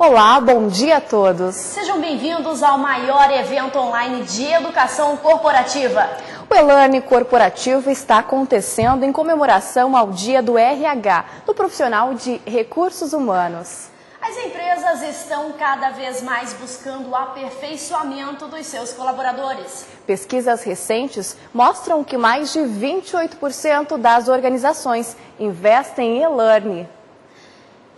Olá, bom dia a todos. Sejam bem-vindos ao maior evento online de educação corporativa. O Elane Corporativo está acontecendo em comemoração ao Dia do RH, do profissional de recursos humanos. As empresas estão cada vez mais buscando o aperfeiçoamento dos seus colaboradores. Pesquisas recentes mostram que mais de 28% das organizações investem em e-learning.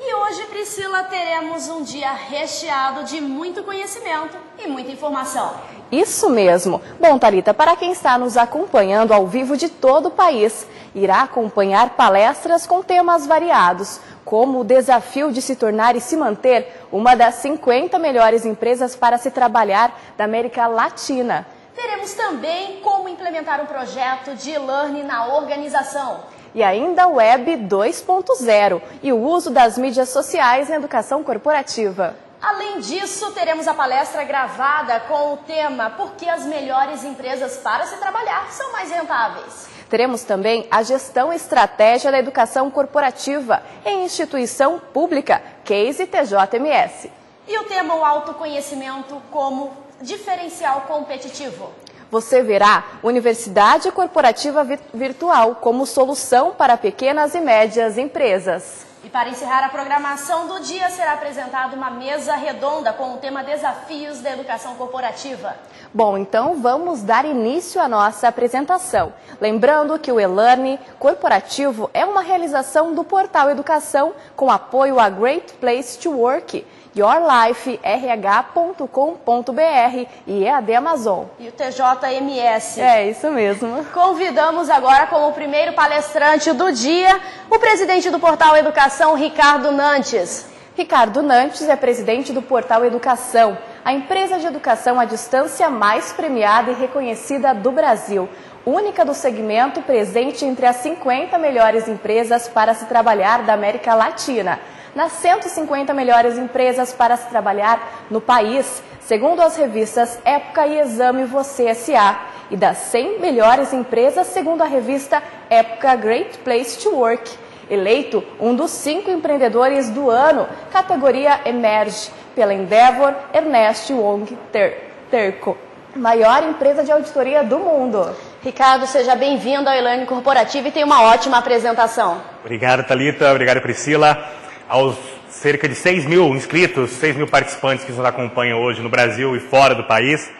E hoje, Priscila, teremos um dia recheado de muito conhecimento e muita informação. Isso mesmo. Bom, Tarita, para quem está nos acompanhando ao vivo de todo o país, irá acompanhar palestras com temas variados, como o desafio de se tornar e se manter uma das 50 melhores empresas para se trabalhar da América Latina. Teremos também como implementar um projeto de e-learning na organização e ainda Web 2.0 e o uso das mídias sociais na educação corporativa. Além disso, teremos a palestra gravada com o tema Por que as melhores empresas para se trabalhar são mais rentáveis. Teremos também a gestão estratégia da educação corporativa em instituição pública, Case TJMS. E o tema o autoconhecimento como diferencial competitivo você verá Universidade Corporativa Virtual como solução para pequenas e médias empresas. E para encerrar a programação do dia, será apresentada uma mesa redonda com o tema Desafios da Educação Corporativa. Bom, então vamos dar início à nossa apresentação. Lembrando que o e-learning corporativo é uma realização do portal Educação com apoio a Great Place to Work yourliferh.com.br e EAD Amazon. E o TJMS. É, isso mesmo. Convidamos agora como primeiro palestrante do dia o presidente do portal Educação, Ricardo Nantes. Ricardo Nantes é presidente do portal Educação, a empresa de educação à distância mais premiada e reconhecida do Brasil única do segmento presente entre as 50 melhores empresas para se trabalhar da América Latina nas 150 melhores empresas para se trabalhar no país, segundo as revistas Época e Exame Você SA, e das 100 melhores empresas, segundo a revista Época Great Place to Work. Eleito um dos cinco empreendedores do ano, categoria Emerge, pela Endeavor Ernest Wong Terco, maior empresa de auditoria do mundo. Ricardo, seja bem-vindo ao Elane Corporativo e tenha uma ótima apresentação. Obrigado, Talita. Obrigado, Priscila aos cerca de 6 mil inscritos, 6 mil participantes que nos acompanham hoje no Brasil e fora do país.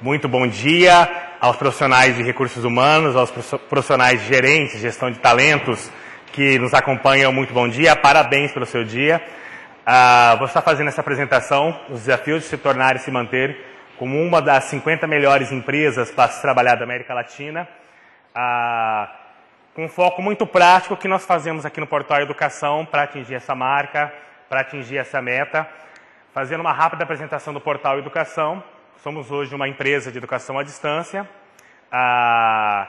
Muito bom dia aos profissionais de recursos humanos, aos profissionais de gerentes, gestão de talentos que nos acompanham. Muito bom dia, parabéns pelo seu dia. Uh, vou estar fazendo essa apresentação, os desafios de se tornar e se manter como uma das 50 melhores empresas para se trabalhar da América Latina. Uh, com um foco muito prático que nós fazemos aqui no Portal Educação para atingir essa marca, para atingir essa meta. Fazendo uma rápida apresentação do Portal Educação, somos hoje uma empresa de educação à distância, a,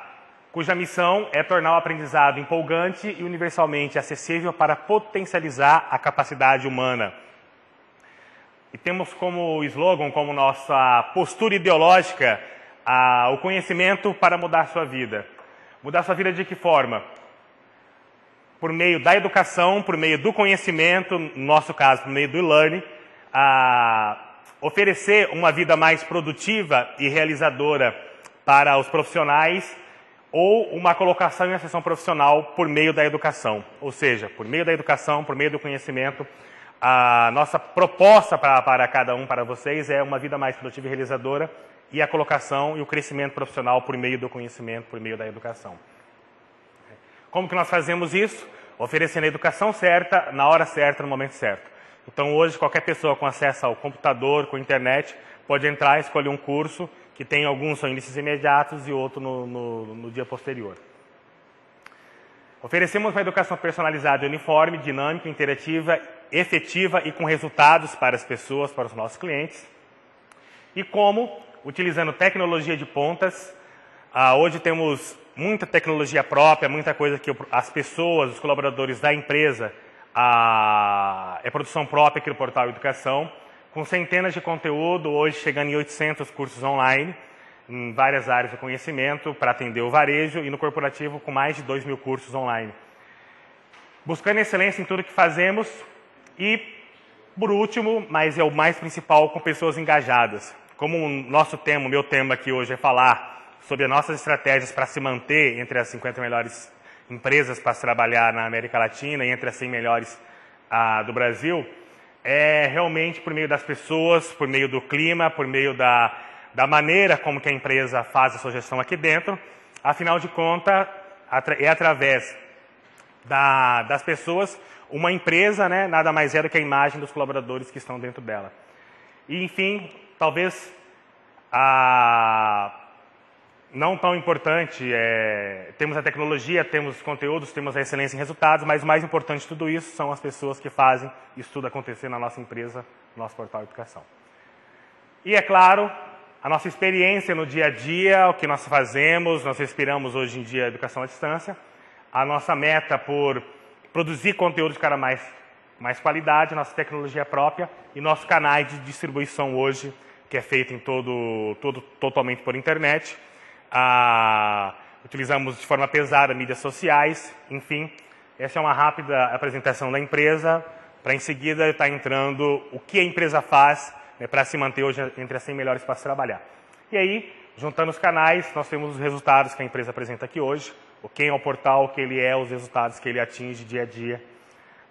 cuja missão é tornar o aprendizado empolgante e universalmente acessível para potencializar a capacidade humana. E temos como slogan, como nossa postura ideológica, a, o conhecimento para mudar sua vida. Mudar sua vida de que forma? Por meio da educação, por meio do conhecimento, no nosso caso, por meio do e-learning, a oferecer uma vida mais produtiva e realizadora para os profissionais ou uma colocação em ascensão profissional por meio da educação. Ou seja, por meio da educação, por meio do conhecimento, a nossa proposta para, cada um, para vocês, é uma vida mais produtiva e realizadora e a colocação e o crescimento profissional por meio do conhecimento, por meio da educação. Como que nós fazemos isso? Oferecendo a educação certa, na hora certa, no momento certo. Então hoje qualquer pessoa com acesso ao computador, com internet, pode entrar e escolher um curso que tem alguns são índices imediatos e outro no, no, no dia posterior. Oferecemos uma educação personalizada uniforme, dinâmica, interativa, efetiva e com resultados para as pessoas, para os nossos clientes. E como utilizando tecnologia de pontas. Ah, hoje temos muita tecnologia própria, muita coisa que as pessoas, os colaboradores da empresa, ah, é produção própria aqui no Portal Educação, com centenas de conteúdo, hoje chegando em 800 cursos online, em várias áreas do conhecimento, para atender o varejo e no corporativo com mais de 2 mil cursos online. Buscando excelência em tudo que fazemos e Por último, mas é o mais principal, com pessoas engajadas. Como o nosso tema, o meu tema aqui hoje é falar sobre as nossas estratégias para se manter entre as 50 melhores empresas para se trabalhar na América Latina e entre as 100 melhores ah, do Brasil, é realmente por meio das pessoas, por meio do clima, por meio da, da maneira como que a empresa faz a sua gestão aqui dentro. Afinal de contas, é através da, das pessoas uma empresa né, nada mais é do que a imagem dos colaboradores que estão dentro dela. E, enfim, talvez a, não tão importante, é, temos a tecnologia, temos conteúdos, temos a excelência em resultados, mas mais importante de tudo isso são as pessoas que fazem isso tudo acontecer na nossa empresa, no nosso portal de educação. E, é claro, a nossa experiência no dia a dia, o que nós fazemos, nós respiramos hoje em dia educação à distância, a nossa meta por produzir conteúdo de cara mais, mais qualidade, nossa tecnologia própria e nosso canal de distribuição hoje, que é feito em todo, todo totalmente por internet. Ah, utilizamos de forma pesada mídias sociais, enfim. Essa é uma rápida apresentação da empresa, para em seguida estar entrando o que a empresa faz né, para se manter hoje entre as 100 melhores para se trabalhar. E aí, juntando os canais, nós temos os resultados que a empresa apresenta aqui hoje o quem é o portal, o que ele é, os resultados que ele atinge dia a dia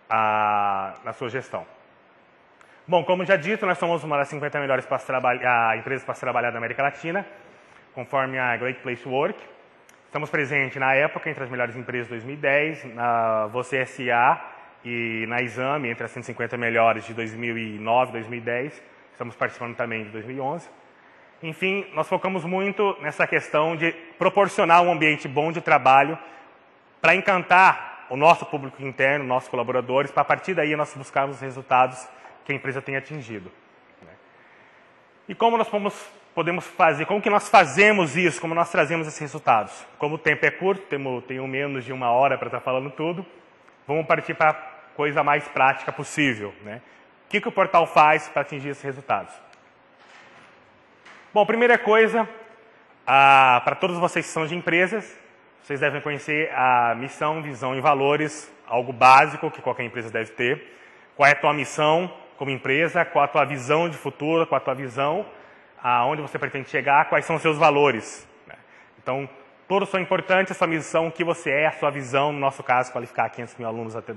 a, na sua gestão. Bom, como já dito, nós somos uma das 50 melhores para trabalhar, empresas para se trabalhar da América Latina, conforme a Great Place to Work. Estamos presentes na época entre as melhores empresas de 2010, na Você SA e na Exame, entre as 150 melhores de 2009 2010. Estamos participando também de 2011. Enfim, nós focamos muito nessa questão de proporcionar um ambiente bom de trabalho para encantar o nosso público interno, nossos colaboradores, para a partir daí nós buscarmos os resultados que a empresa tem atingido. Né? E como nós podemos fazer, como que nós fazemos isso, como nós trazemos esses resultados? Como o tempo é curto, tenho menos de uma hora para estar falando tudo, vamos partir para a coisa mais prática possível. Né? Que, que o portal faz para atingir esses resultados? Bom, primeira coisa, ah, para todos vocês que são de empresas, vocês devem conhecer a missão, visão e valores, algo básico que qualquer empresa deve ter. Qual é a tua missão como empresa, qual é a tua visão de futuro, qual é a tua visão, aonde você pretende chegar, quais são os seus valores. Né? Então, todos são importantes, a sua missão, o que você é, a sua visão, no nosso caso, qualificar 500 mil alunos até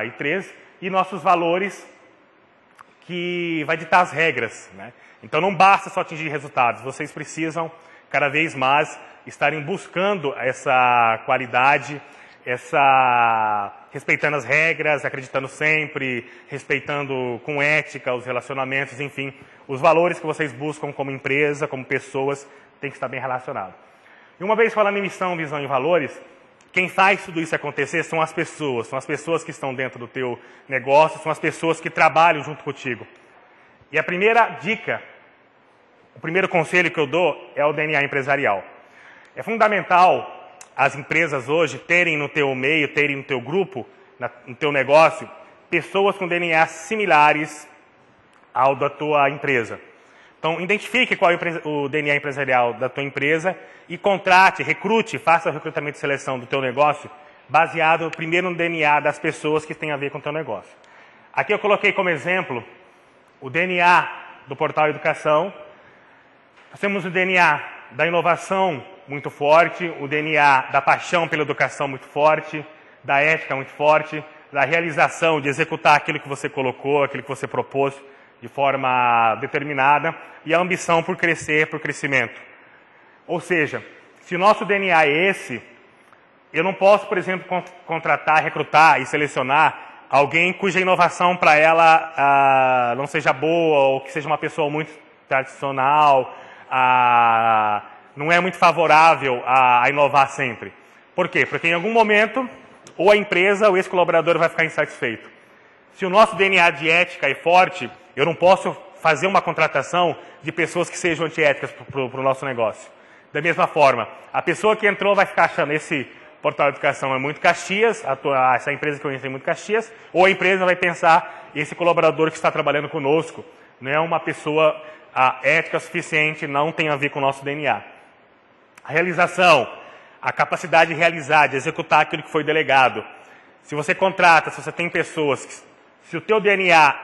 2013, e nossos valores, que vai ditar as regras. Né? Então não basta só atingir resultados, vocês precisam cada vez mais estarem buscando essa qualidade, essa respeitando as regras, acreditando sempre, respeitando com ética os relacionamentos, enfim, os valores que vocês buscam como empresa, como pessoas, tem que estar bem relacionado. E uma vez falando em missão, visão e valores, quem faz tudo isso acontecer são as pessoas, são as pessoas que estão dentro do teu negócio, são as pessoas que trabalham junto contigo. E a primeira dica o primeiro conselho que eu dou é o DNA empresarial. É fundamental as empresas hoje terem no teu meio, terem no teu grupo, no teu negócio, pessoas com DNA similares ao da tua empresa. Então, identifique qual é o DNA empresarial da tua empresa e contrate, recrute, faça o recrutamento e seleção do teu negócio baseado primeiro no DNA das pessoas que têm a ver com o teu negócio. Aqui eu coloquei como exemplo o DNA do Portal Educação, nós temos o DNA da inovação muito forte, o DNA da paixão pela educação muito forte, da ética muito forte, da realização, de executar aquilo que você colocou, aquilo que você propôs de forma determinada, e a ambição por crescer, por crescimento. Ou seja, se o nosso DNA é esse, eu não posso, por exemplo, contratar, recrutar e selecionar alguém cuja inovação para ela ah, não seja boa ou que seja uma pessoa muito tradicional a, não é muito favorável a, a inovar sempre. Por quê? Porque em algum momento, ou a empresa ou esse colaborador vai ficar insatisfeito. Se o nosso DNA de ética é forte, eu não posso fazer uma contratação de pessoas que sejam antiéticas para o nosso negócio. Da mesma forma, a pessoa que entrou vai ficar achando esse portal de educação é muito Caxias, tua, essa empresa que eu entrei é muito Caxias, ou a empresa vai pensar, esse colaborador que está trabalhando conosco não é uma pessoa a ética suficiente não tem a ver com o nosso DNA. A realização, a capacidade de realizar, de executar aquilo que foi delegado. Se você contrata, se você tem pessoas Se o teu DNA,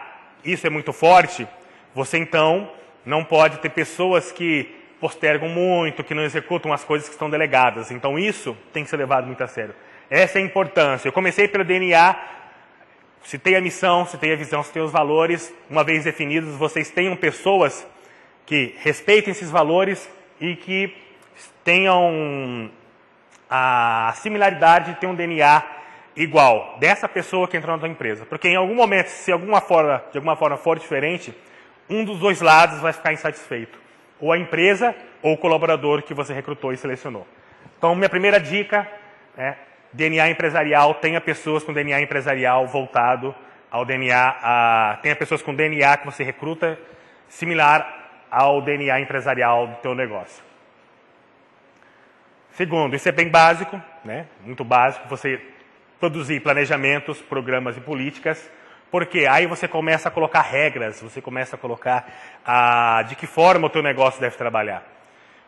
isso é muito forte, você então não pode ter pessoas que postergam muito, que não executam as coisas que estão delegadas. Então isso tem que ser levado muito a sério. Essa é a importância. Eu comecei pelo DNA, citei a missão, citei a visão, citei os valores. Uma vez definidos, vocês tenham pessoas que respeitem esses valores e que tenham a similaridade de ter um DNA igual dessa pessoa que entrou na tua empresa. Porque em algum momento, se alguma forma, de alguma forma for diferente, um dos dois lados vai ficar insatisfeito. Ou a empresa ou o colaborador que você recrutou e selecionou. Então, minha primeira dica é DNA empresarial, tenha pessoas com DNA empresarial voltado ao DNA, a, tenha pessoas com DNA que você recruta similar ao DNA empresarial do teu negócio. Segundo, isso é bem básico, né? muito básico, você produzir planejamentos, programas e políticas, porque aí você começa a colocar regras, você começa a colocar a, de que forma o teu negócio deve trabalhar.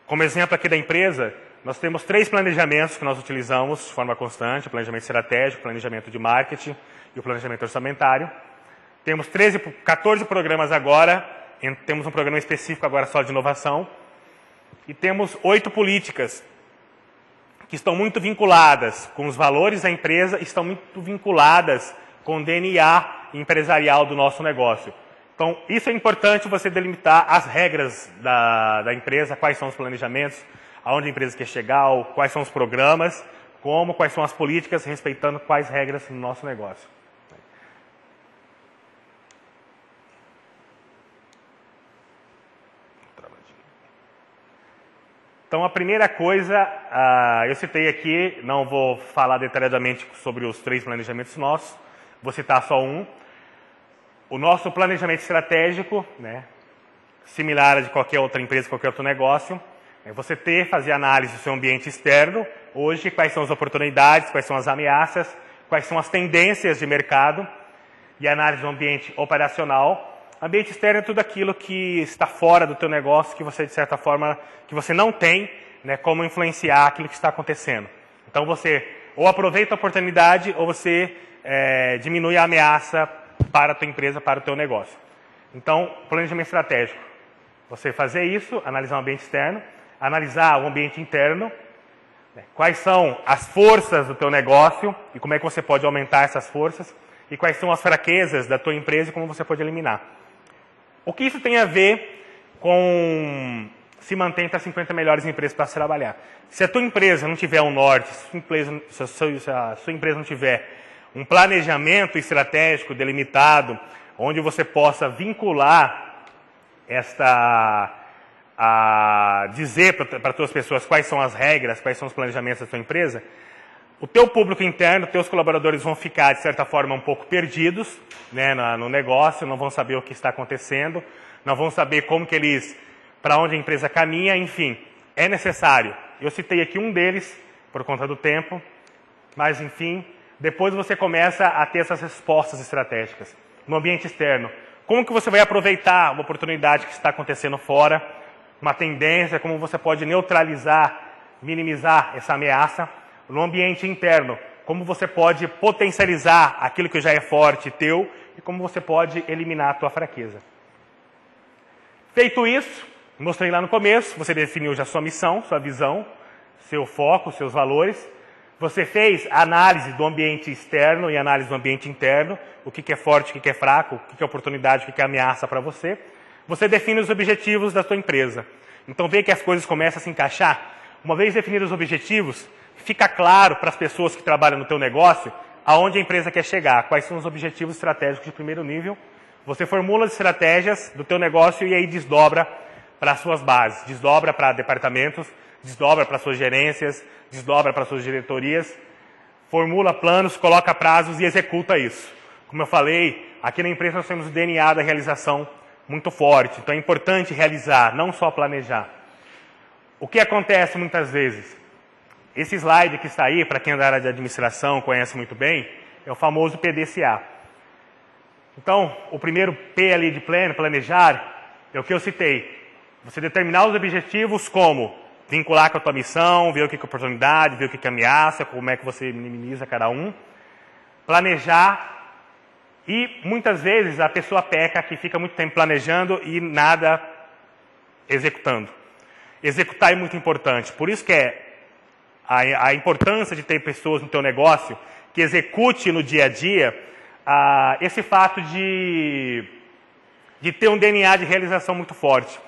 Como exemplo aqui da empresa, nós temos três planejamentos que nós utilizamos de forma constante, o planejamento estratégico, planejamento de marketing e o planejamento orçamentário. Temos 13, 14 programas agora, temos um programa específico agora só de inovação, e temos oito políticas que estão muito vinculadas com os valores da empresa, estão muito vinculadas com o DNA empresarial do nosso negócio. Então, isso é importante você delimitar as regras da, da empresa, quais são os planejamentos, aonde a empresa quer chegar, quais são os programas, como, quais são as políticas, respeitando quais regras no nosso negócio. Então, a primeira coisa, uh, eu citei aqui, não vou falar detalhadamente sobre os três planejamentos nossos, vou citar só um. O nosso planejamento estratégico, né, similar a de qualquer outra empresa, qualquer outro negócio, é você ter, fazer análise do seu ambiente externo, hoje, quais são as oportunidades, quais são as ameaças, quais são as tendências de mercado, e análise do ambiente operacional, Ambiente externo é tudo aquilo que está fora do teu negócio, que você, de certa forma, que você não tem né, como influenciar aquilo que está acontecendo. Então, você ou aproveita a oportunidade ou você é, diminui a ameaça para a tua empresa, para o teu negócio. Então, planejamento estratégico. Você fazer isso, analisar o ambiente externo, analisar o ambiente interno, né, quais são as forças do teu negócio e como é que você pode aumentar essas forças, e quais são as fraquezas da tua empresa e como você pode eliminar. O que isso tem a ver com se manter entre as 50 melhores empresas para se trabalhar? Se a tua empresa não tiver um norte, se a sua empresa, se a sua empresa não tiver um planejamento estratégico delimitado, onde você possa vincular esta a dizer para as pessoas quais são as regras, quais são os planejamentos da tua empresa, o teu público interno, teus colaboradores vão ficar, de certa forma, um pouco perdidos né, no negócio, não vão saber o que está acontecendo, não vão saber como que eles, para onde a empresa caminha, enfim, é necessário. Eu citei aqui um deles, por conta do tempo, mas, enfim, depois você começa a ter essas respostas estratégicas no ambiente externo. Como que você vai aproveitar uma oportunidade que está acontecendo fora, uma tendência, como você pode neutralizar, minimizar essa ameaça, no ambiente interno, como você pode potencializar aquilo que já é forte teu e como você pode eliminar a tua fraqueza. Feito isso, mostrei lá no começo, você definiu já sua missão, sua visão, seu foco, seus valores. Você fez análise do ambiente externo e análise do ambiente interno, o que é forte, o que é fraco, o que é oportunidade, o que é ameaça para você. Você define os objetivos da sua empresa. Então vê que as coisas começam a se encaixar. Uma vez definidos os objetivos, fica claro para as pessoas que trabalham no teu negócio aonde a empresa quer chegar, quais são os objetivos estratégicos de primeiro nível. Você formula as estratégias do teu negócio e aí desdobra para as suas bases, desdobra para departamentos, desdobra para suas gerências, desdobra para suas diretorias, formula planos, coloca prazos e executa isso. Como eu falei, aqui na empresa nós temos o DNA da realização muito forte, então é importante realizar, não só planejar. O que acontece muitas vezes? Esse slide que está aí, para quem é da área de administração conhece muito bem, é o famoso PDCA. Então, o primeiro P ali de plano, planejar, é o que eu citei. Você determinar os objetivos como vincular com a tua missão, ver o que é oportunidade, ver o que é ameaça, como é que você minimiza cada um. Planejar E muitas vezes a pessoa peca que fica muito tempo planejando e nada executando. Executar é muito importante. Por isso que é a, a importância de ter pessoas no teu negócio que execute no dia a dia ah, esse fato de, de ter um DNA de realização muito forte.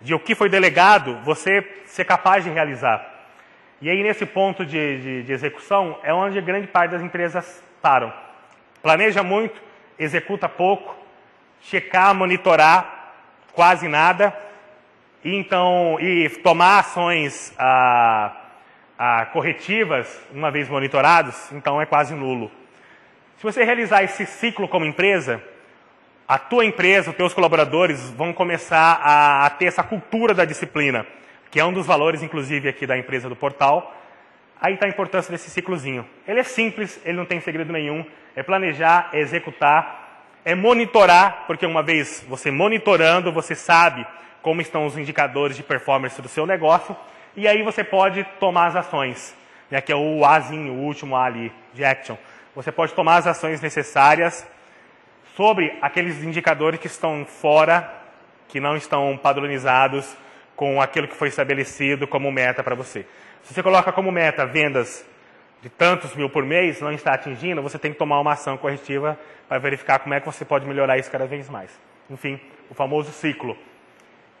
De o que foi delegado, você ser capaz de realizar. E aí, nesse ponto de, de, de execução, é onde grande parte das empresas param. Planeja muito, executa pouco, checar, monitorar quase nada, e então e tomar ações ah, ah, corretivas uma vez monitorados, então é quase nulo. Se você realizar esse ciclo como empresa, a tua empresa, os teus colaboradores vão começar a, a ter essa cultura da disciplina, que é um dos valores, inclusive, aqui da empresa do portal. Aí está a importância desse ciclozinho. Ele é simples, ele não tem segredo nenhum. É planejar, é executar, é monitorar, porque uma vez você monitorando, você sabe como estão os indicadores de performance do seu negócio e aí você pode tomar as ações, né, que é o Azinho, o último A ali, de action. Você pode tomar as ações necessárias sobre aqueles indicadores que estão fora, que não estão padronizados com aquilo que foi estabelecido como meta para você. Se você coloca como meta vendas de tantos mil por mês, não está atingindo, você tem que tomar uma ação corretiva para verificar como é que você pode melhorar isso cada vez mais. Enfim, o famoso ciclo.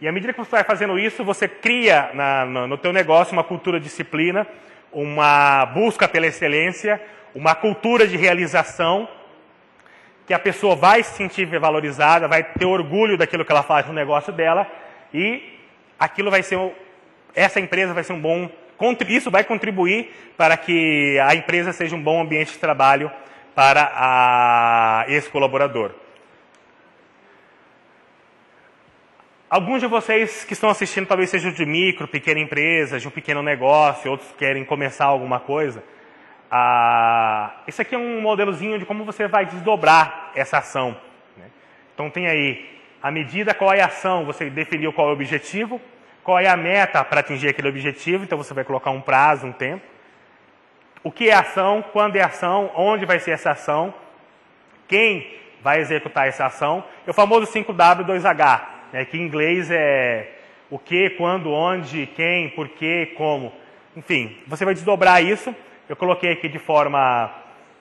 E à medida que você vai fazendo isso, você cria na, no, no teu negócio uma cultura de disciplina, uma busca pela excelência, uma cultura de realização, que a pessoa vai se sentir valorizada, vai ter orgulho daquilo que ela faz no negócio dela, e aquilo vai ser, essa empresa vai ser um bom, isso vai contribuir para que a empresa seja um bom ambiente de trabalho para a, esse colaborador. Alguns de vocês que estão assistindo talvez sejam de micro, pequena empresa, de um pequeno negócio, outros querem começar alguma coisa. Ah, esse aqui é um modelozinho de como você vai desdobrar essa ação. Né? Então tem aí a medida, qual é a ação, você definiu qual é o objetivo, qual é a meta para atingir aquele objetivo, então você vai colocar um prazo, um tempo. O que é ação, quando é ação, onde vai ser essa ação, quem vai executar essa ação, é o famoso 5W 2H né, que em inglês é o que, quando, onde, quem, porquê, como. Enfim, você vai desdobrar isso. Eu coloquei aqui de forma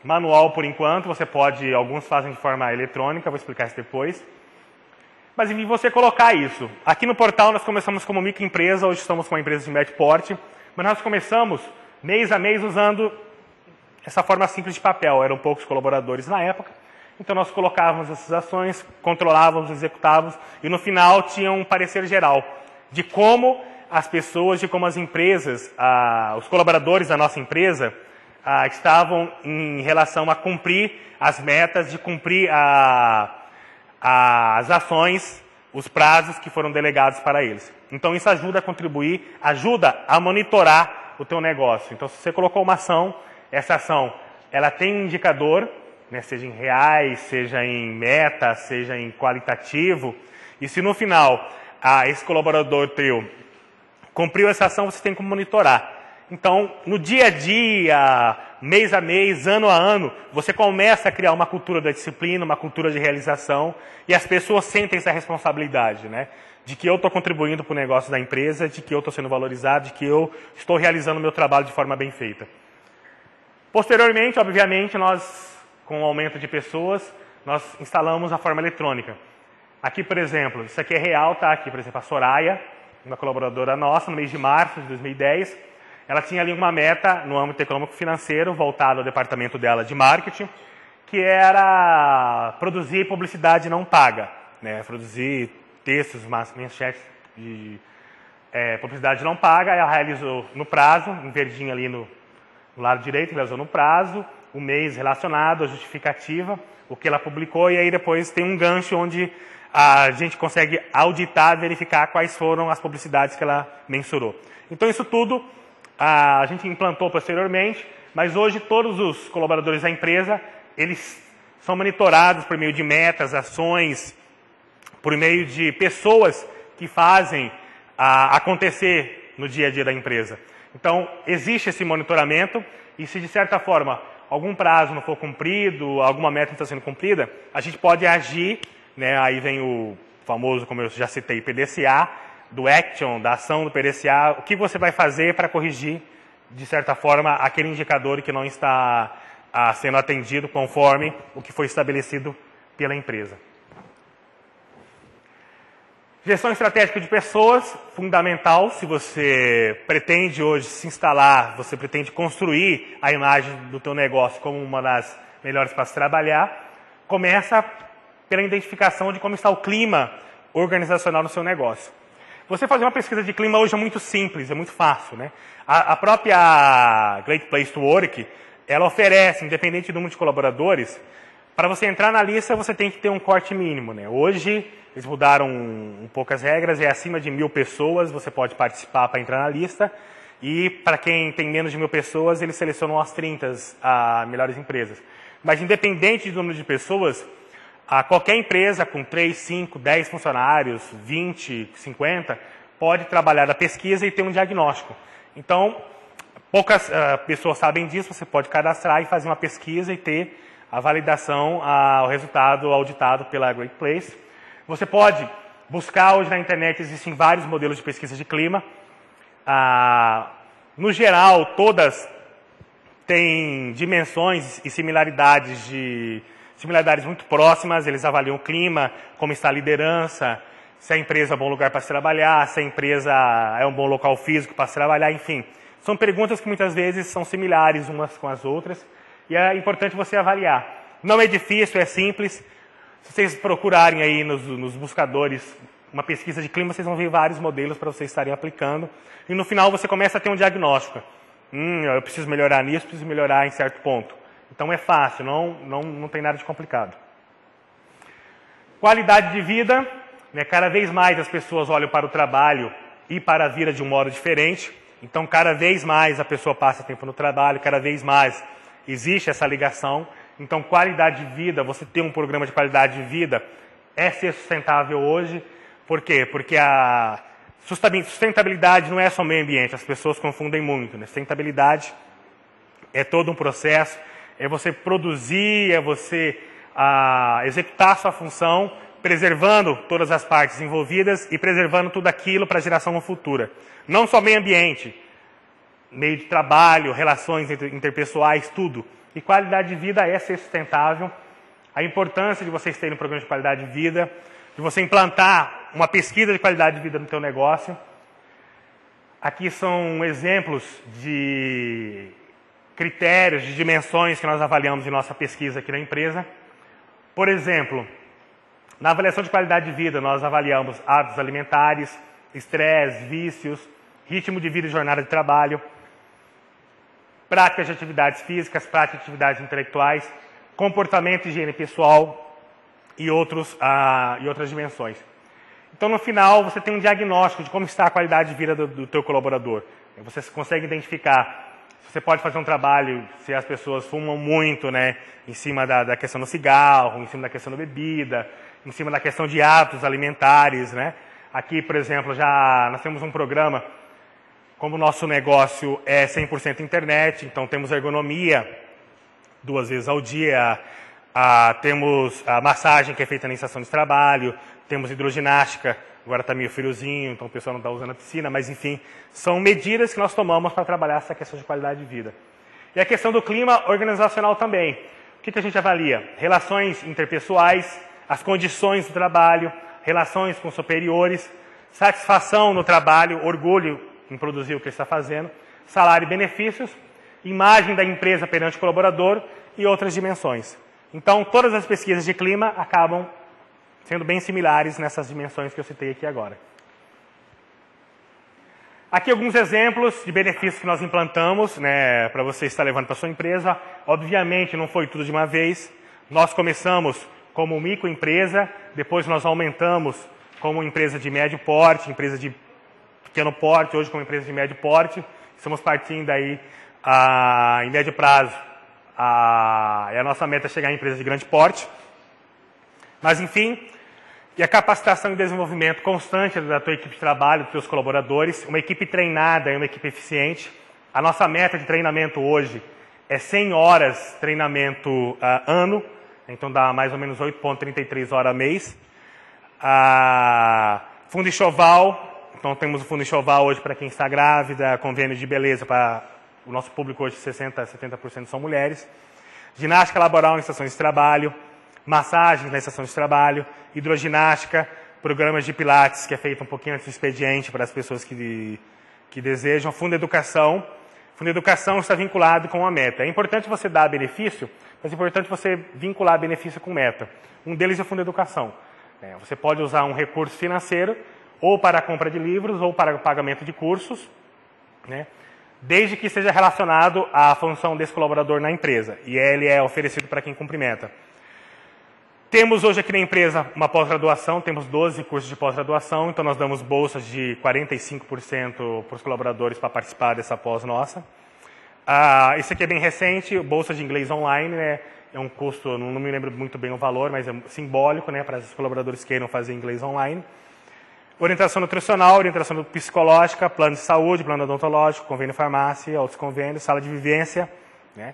manual por enquanto, você pode, alguns fazem de forma eletrônica, vou explicar isso depois. Mas enfim, você colocar isso. Aqui no portal nós começamos como microempresa, hoje estamos com uma empresa de médio porte, mas nós começamos mês a mês usando essa forma simples de papel. Eram poucos colaboradores na época. Então nós colocávamos essas ações, controlávamos, executávamos e no final tinha um parecer geral de como as pessoas, de como as empresas, ah, os colaboradores da nossa empresa ah, estavam em relação a cumprir as metas, de cumprir a, a, as ações, os prazos que foram delegados para eles. Então isso ajuda a contribuir, ajuda a monitorar o teu negócio. Então se você colocou uma ação, essa ação ela tem um indicador né, seja em reais, seja em meta, seja em qualitativo. E se no final ah, esse colaborador teu cumpriu essa ação, você tem que monitorar. Então, no dia a dia, mês a mês, ano a ano, você começa a criar uma cultura da disciplina, uma cultura de realização, e as pessoas sentem essa responsabilidade, né? De que eu estou contribuindo para o negócio da empresa, de que eu estou sendo valorizado, de que eu estou realizando o meu trabalho de forma bem feita. Posteriormente, obviamente, nós com o aumento de pessoas, nós instalamos a forma eletrônica. Aqui, por exemplo, isso aqui é real, tá? Aqui, por exemplo, a Soraya, uma colaboradora nossa, no mês de março de 2010, ela tinha ali uma meta no âmbito econômico financeiro, voltado ao departamento dela de marketing, que era produzir publicidade não paga, né? Produzir textos, manchetes de é, publicidade não paga, ela realizou no prazo, em verdinho ali no, no lado direito, realizou no prazo, o mês relacionado, a justificativa, o que ela publicou, e aí depois tem um gancho onde a gente consegue auditar, verificar quais foram as publicidades que ela mensurou. Então isso tudo a gente implantou posteriormente, mas hoje todos os colaboradores da empresa, eles são monitorados por meio de metas, ações, por meio de pessoas que fazem a, acontecer no dia a dia da empresa. Então, existe esse monitoramento e se de certa forma algum prazo não for cumprido, alguma meta não está sendo cumprida, a gente pode agir, né, aí vem o famoso, como eu já citei, PDCA, do action, da ação do PDCA, o que você vai fazer para corrigir, de certa forma, aquele indicador que não está ah, sendo atendido conforme o que foi estabelecido pela empresa. Gestão estratégica de pessoas, fundamental se você pretende hoje se instalar, você pretende construir a imagem do teu negócio como uma das melhores para se trabalhar, começa pela identificação de como está o clima organizacional no seu negócio. Você fazer uma pesquisa de clima hoje é muito simples, é muito fácil. Né? A, a própria Great Place to Work, ela oferece, independente do número de colaboradores, para você entrar na lista você tem que ter um corte mínimo. Né? Hoje eles mudaram um, um pouco as regras, é acima de mil pessoas você pode participar para entrar na lista. E para quem tem menos de mil pessoas, eles selecionam as 30 a melhores empresas. Mas independente do número de pessoas, a qualquer empresa com 3, 5, 10 funcionários, 20, 50, pode trabalhar da pesquisa e ter um diagnóstico. Então, poucas uh, pessoas sabem disso, você pode cadastrar e fazer uma pesquisa e ter a validação, uh, o resultado auditado pela Great Place. Você pode buscar, hoje na internet existem vários modelos de pesquisa de clima. Uh, no geral, todas têm dimensões e similaridades de similaridades muito próximas, eles avaliam o clima, como está a liderança, se a empresa é um bom lugar para se trabalhar, se a empresa é um bom local físico para se trabalhar, enfim. São perguntas que muitas vezes são similares umas com as outras e é importante você avaliar. Não é difícil, é simples. Se vocês procurarem aí nos, nos buscadores uma pesquisa de clima, vocês vão ver vários modelos para vocês estarem aplicando. E no final você começa a ter um diagnóstico. Hum, eu preciso melhorar nisso, preciso melhorar em certo ponto. Então é fácil, não, não, não tem nada de complicado. Qualidade de vida, né, cada vez mais as pessoas olham para o trabalho e para a vida de um modo diferente. Então, cada vez mais a pessoa passa tempo no trabalho, cada vez mais existe essa ligação. Então, qualidade de vida, você ter um programa de qualidade de vida é ser sustentável hoje. Por quê? Porque a sustentabilidade não é só meio ambiente, as pessoas confundem muito. Né? Sustentabilidade é todo um processo é você produzir, é você ah, executar sua função, preservando todas as partes envolvidas e preservando tudo aquilo para a geração futura. Não só meio ambiente, meio de trabalho, relações interpessoais, tudo. E qualidade de vida é ser sustentável. A importância de vocês terem um programa de qualidade de vida, de você implantar uma pesquisa de qualidade de vida no seu negócio. Aqui são exemplos de critérios de dimensões que nós avaliamos em nossa pesquisa aqui na empresa. Por exemplo, na avaliação de qualidade de vida, nós avaliamos hábitos alimentares, estresse, vícios, ritmo de vida e jornada de trabalho, práticas de atividades físicas, práticas de atividades intelectuais, comportamento e higiene pessoal e, outros, ah, e outras dimensões. Então, no final, você tem um diagnóstico de como está a qualidade de vida do, do teu colaborador. Você consegue identificar você pode fazer um trabalho, se as pessoas fumam muito, né, em cima da, da questão do cigarro, em cima da questão da bebida, em cima da questão de hábitos alimentares, né. Aqui, por exemplo, já nós temos um programa, como o nosso negócio é 100% internet, então temos ergonomia duas vezes ao dia, temos a massagem que é feita na estação de trabalho, temos hidroginástica agora está meio friozinho, então o pessoal não está usando a piscina, mas enfim, são medidas que nós tomamos para trabalhar essa questão de qualidade de vida. E a questão do clima organizacional também. O que, que a gente avalia? Relações interpessoais, as condições do trabalho, relações com superiores, satisfação no trabalho, orgulho em produzir o que está fazendo, salário e benefícios, imagem da empresa perante o colaborador e outras dimensões. Então, todas as pesquisas de clima acabam sendo bem similares nessas dimensões que eu citei aqui agora. Aqui alguns exemplos de benefícios que nós implantamos né, para você estar levando para sua empresa. Obviamente não foi tudo de uma vez. Nós começamos como microempresa, depois nós aumentamos como empresa de médio porte, empresa de pequeno porte, hoje como empresa de médio porte. Estamos partindo aí em médio prazo. A, a nossa meta é chegar em empresa de grande porte. Mas, enfim, e a capacitação e desenvolvimento constante da tua equipe de trabalho, dos teus colaboradores, uma equipe treinada e uma equipe eficiente. A nossa meta de treinamento hoje é 100 horas treinamento uh, ano, então dá mais ou menos 8,33 horas mês. Uh, fundo enxoval, então temos o fundo enxoval hoje para quem está grávida, convênio de beleza para o nosso público hoje 60% a 70% são mulheres. Ginástica laboral em estações de trabalho, massagens na estação de trabalho, hidroginástica, programas de pilates, que é feito um pouquinho antes do expediente para as pessoas que, que desejam, fundo educação, Fundo de educação está vinculado com a meta. É importante você dar benefício, mas é importante você vincular benefício com meta. Um deles é o fundo de educação. É, você pode usar um recurso financeiro ou para a compra de livros ou para o pagamento de cursos, né, desde que esteja relacionado à função desse colaborador na empresa. E ele é oferecido para quem cumprimenta. Temos hoje aqui na empresa uma pós-graduação, temos 12 cursos de pós-graduação, então nós damos bolsas de 45% para os colaboradores para participar dessa pós nossa. Ah, isso aqui é bem recente, bolsa de inglês online, né? É um custo, não, não me lembro muito bem o valor, mas é simbólico, né? Para os colaboradores que queiram fazer inglês online. Orientação nutricional, orientação psicológica, plano de saúde, plano odontológico, convênio farmácia, outros convênios, sala de vivência, né?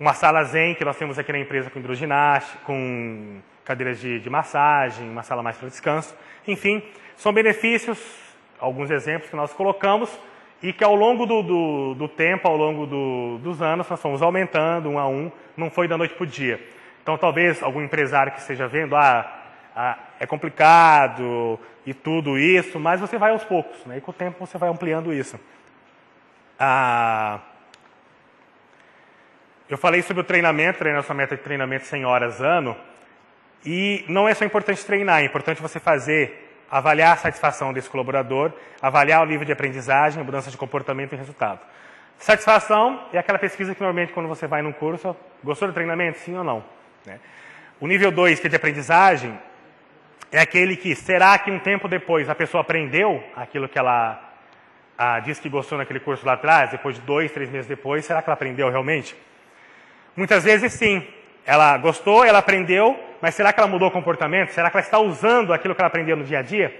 Uma sala zen que nós temos aqui na empresa com hidroginástica, com cadeiras de, de massagem, uma sala mais para descanso. Enfim, são benefícios, alguns exemplos que nós colocamos e que ao longo do, do, do tempo, ao longo do, dos anos, nós fomos aumentando um a um, não foi da noite para o dia. Então, talvez algum empresário que esteja vendo, ah, ah, é complicado e tudo isso, mas você vai aos poucos, né? e com o tempo você vai ampliando isso. Ah, eu falei sobre o treinamento, treinar sua meta de treinamento 100 horas ano, e não é só importante treinar, é importante você fazer, avaliar a satisfação desse colaborador, avaliar o nível de aprendizagem, mudança de comportamento e resultado. Satisfação é aquela pesquisa que normalmente quando você vai num curso, gostou do treinamento, sim ou não? Né? O nível 2, que é de aprendizagem, é aquele que, será que um tempo depois a pessoa aprendeu aquilo que ela ah, disse que gostou naquele curso lá atrás, depois de dois, três meses depois, será que ela aprendeu realmente? Muitas vezes sim. Ela gostou, ela aprendeu, mas será que ela mudou o comportamento? Será que ela está usando aquilo que ela aprendeu no dia a dia?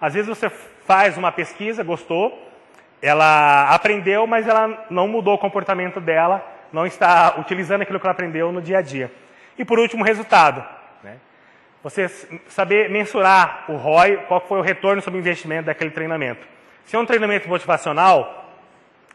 Às vezes você faz uma pesquisa, gostou, ela aprendeu, mas ela não mudou o comportamento dela, não está utilizando aquilo que ela aprendeu no dia a dia. E por último, resultado. Você saber mensurar o ROI, qual foi o retorno sobre o investimento daquele treinamento. Se é um treinamento motivacional,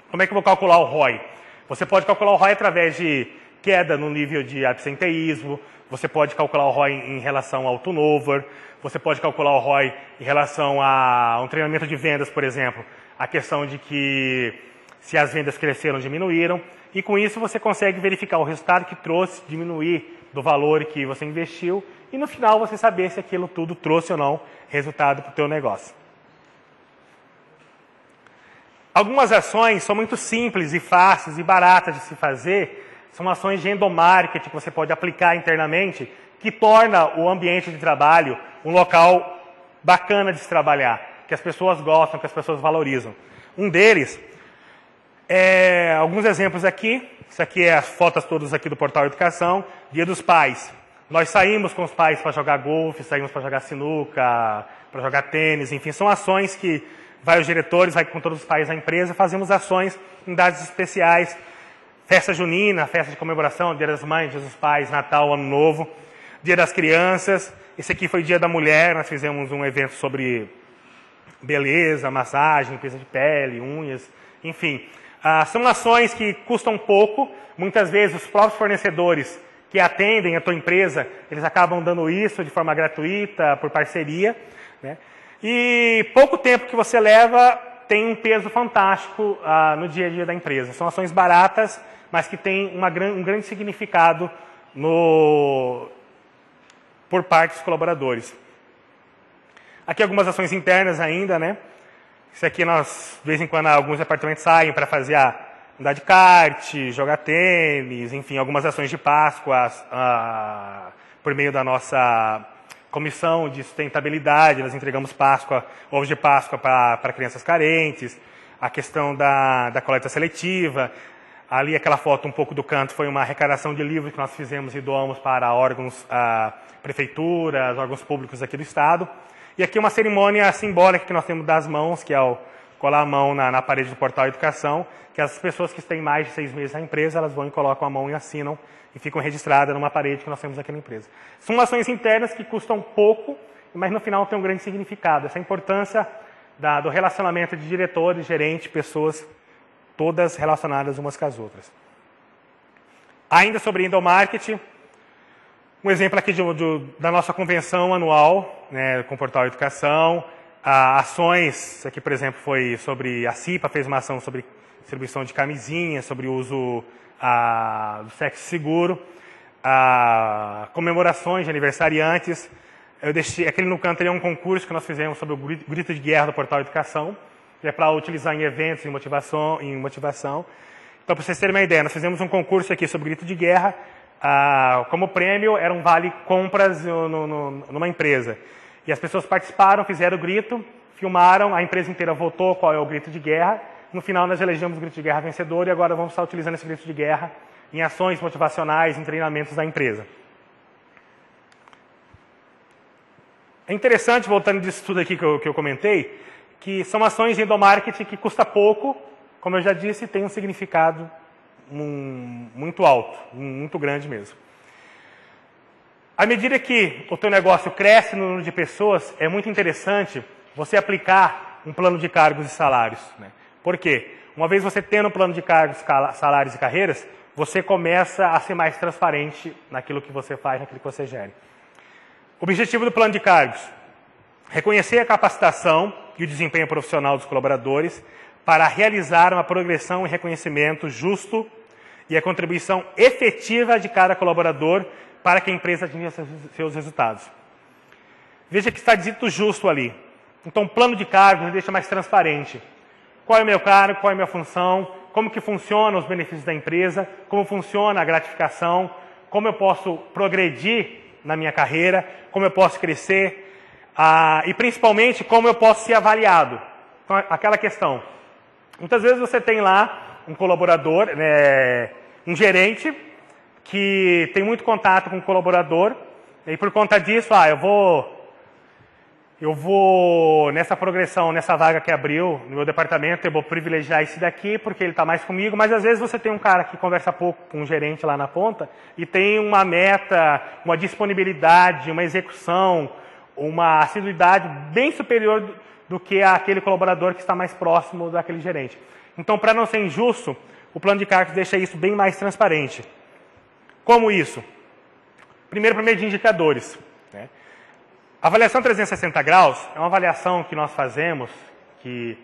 como é que eu vou calcular o ROI? Você pode calcular o ROI através de queda no nível de absenteísmo, você pode calcular o ROI em relação ao turnover, você pode calcular o ROI em relação a um treinamento de vendas, por exemplo, a questão de que se as vendas cresceram, diminuíram, e com isso você consegue verificar o resultado que trouxe, diminuir do valor que você investiu, e no final você saber se aquilo tudo trouxe ou não resultado para o teu negócio. Algumas ações são muito simples e fáceis e baratas de se fazer, são ações de endomarketing que você pode aplicar internamente, que torna o ambiente de trabalho um local bacana de se trabalhar, que as pessoas gostam, que as pessoas valorizam. Um deles é alguns exemplos aqui. Isso aqui é as fotos todas aqui do Portal Educação. Dia dos Pais. Nós saímos com os pais para jogar golfe, saímos para jogar sinuca, para jogar tênis, enfim, são ações que vai os diretores, vai com todos os pais da empresa, fazemos ações em datas especiais Festa junina, festa de comemoração, Dia das Mães, Dia dos Pais, Natal, Ano Novo, Dia das Crianças. Esse aqui foi Dia da Mulher, nós fizemos um evento sobre beleza, massagem, limpeza de pele, unhas, enfim. Ah, são ações que custam pouco, muitas vezes os próprios fornecedores que atendem a tua empresa, eles acabam dando isso de forma gratuita, por parceria. Né? E pouco tempo que você leva tem um peso fantástico ah, no dia a dia da empresa. São ações baratas, mas que têm uma, um grande significado no, por parte dos colaboradores. Aqui algumas ações internas ainda, né? Isso aqui nós, de vez em quando, alguns departamentos saem para fazer a andar de kart, jogar tênis, enfim, algumas ações de Páscoa ah, por meio da nossa comissão de sustentabilidade, nós entregamos Páscoa, ovos de Páscoa para crianças carentes, a questão da, da coleta seletiva, ali aquela foto um pouco do canto foi uma arrecadação de livros que nós fizemos e doamos para órgãos, ah, prefeituras, órgãos públicos aqui do Estado. E aqui uma cerimônia simbólica que nós temos das mãos, que é o colar a mão na, na, parede do portal Educação, que as pessoas que têm mais de seis meses na empresa, elas vão e colocam a mão e assinam e ficam registradas numa parede que nós temos aqui na empresa. São ações internas que custam pouco, mas no final tem um grande significado. Essa importância da, do relacionamento de diretores, gerentes, pessoas, todas relacionadas umas com as outras. Ainda sobre endomarketing, um exemplo aqui de, de, da nossa convenção anual né, com o Portal Educação, a, ações, aqui por exemplo foi sobre, a CIPA fez uma ação sobre distribuição de camisinha, sobre o uso a, do sexo seguro, a, comemorações de aniversariantes, eu deixei, aquele no canto é um concurso que nós fizemos sobre o grito de guerra do Portal Educação, que é para utilizar em eventos, em motivação, em motivação. Então, para vocês terem uma ideia, nós fizemos um concurso aqui sobre grito de guerra. Ah, como prêmio, era um vale compras no, no, numa empresa. E as pessoas participaram, fizeram o grito, filmaram, a empresa inteira votou qual é o grito de guerra. No final, nós elegemos o grito de guerra vencedor e agora vamos estar utilizando esse grito de guerra em ações motivacionais, em treinamentos da empresa. É interessante, voltando disso tudo aqui que eu, que eu comentei, que são ações de endomarketing que custa pouco, como eu já disse, tem um significado um, muito alto, muito grande mesmo. À medida que o teu negócio cresce no número de pessoas, é muito interessante você aplicar um plano de cargos e salários. Né? Por quê? Uma vez você tendo um plano de cargos, salários e carreiras, você começa a ser mais transparente naquilo que você faz, naquilo que você gere. Objetivo do plano de cargos: reconhecer a capacitação e o desempenho profissional dos colaboradores, para realizar uma progressão e reconhecimento justo e a contribuição efetiva de cada colaborador para que a empresa atinja seus resultados. Veja que está dito justo ali. Então, plano de cargos deixa mais transparente. Qual é o meu cargo, qual é a minha função, como que funcionam os benefícios da empresa, como funciona a gratificação, como eu posso progredir na minha carreira, como eu posso crescer ah, e principalmente como eu posso ser avaliado. Então, aquela questão, Muitas vezes você tem lá um colaborador, né, um gerente, que tem muito contato com o colaborador, e por conta disso, ah, eu vou. Eu vou, nessa progressão, nessa vaga que abriu no meu departamento, eu vou privilegiar esse daqui porque ele está mais comigo, mas às vezes você tem um cara que conversa pouco com um gerente lá na ponta e tem uma meta, uma disponibilidade, uma execução, uma assiduidade bem superior do que aquele colaborador que está mais próximo daquele gerente. Então, para não ser injusto, o plano de cargos deixa isso bem mais transparente. Como isso? Primeiro, por meio de indicadores. Né? A avaliação 360 graus é uma avaliação que nós fazemos, que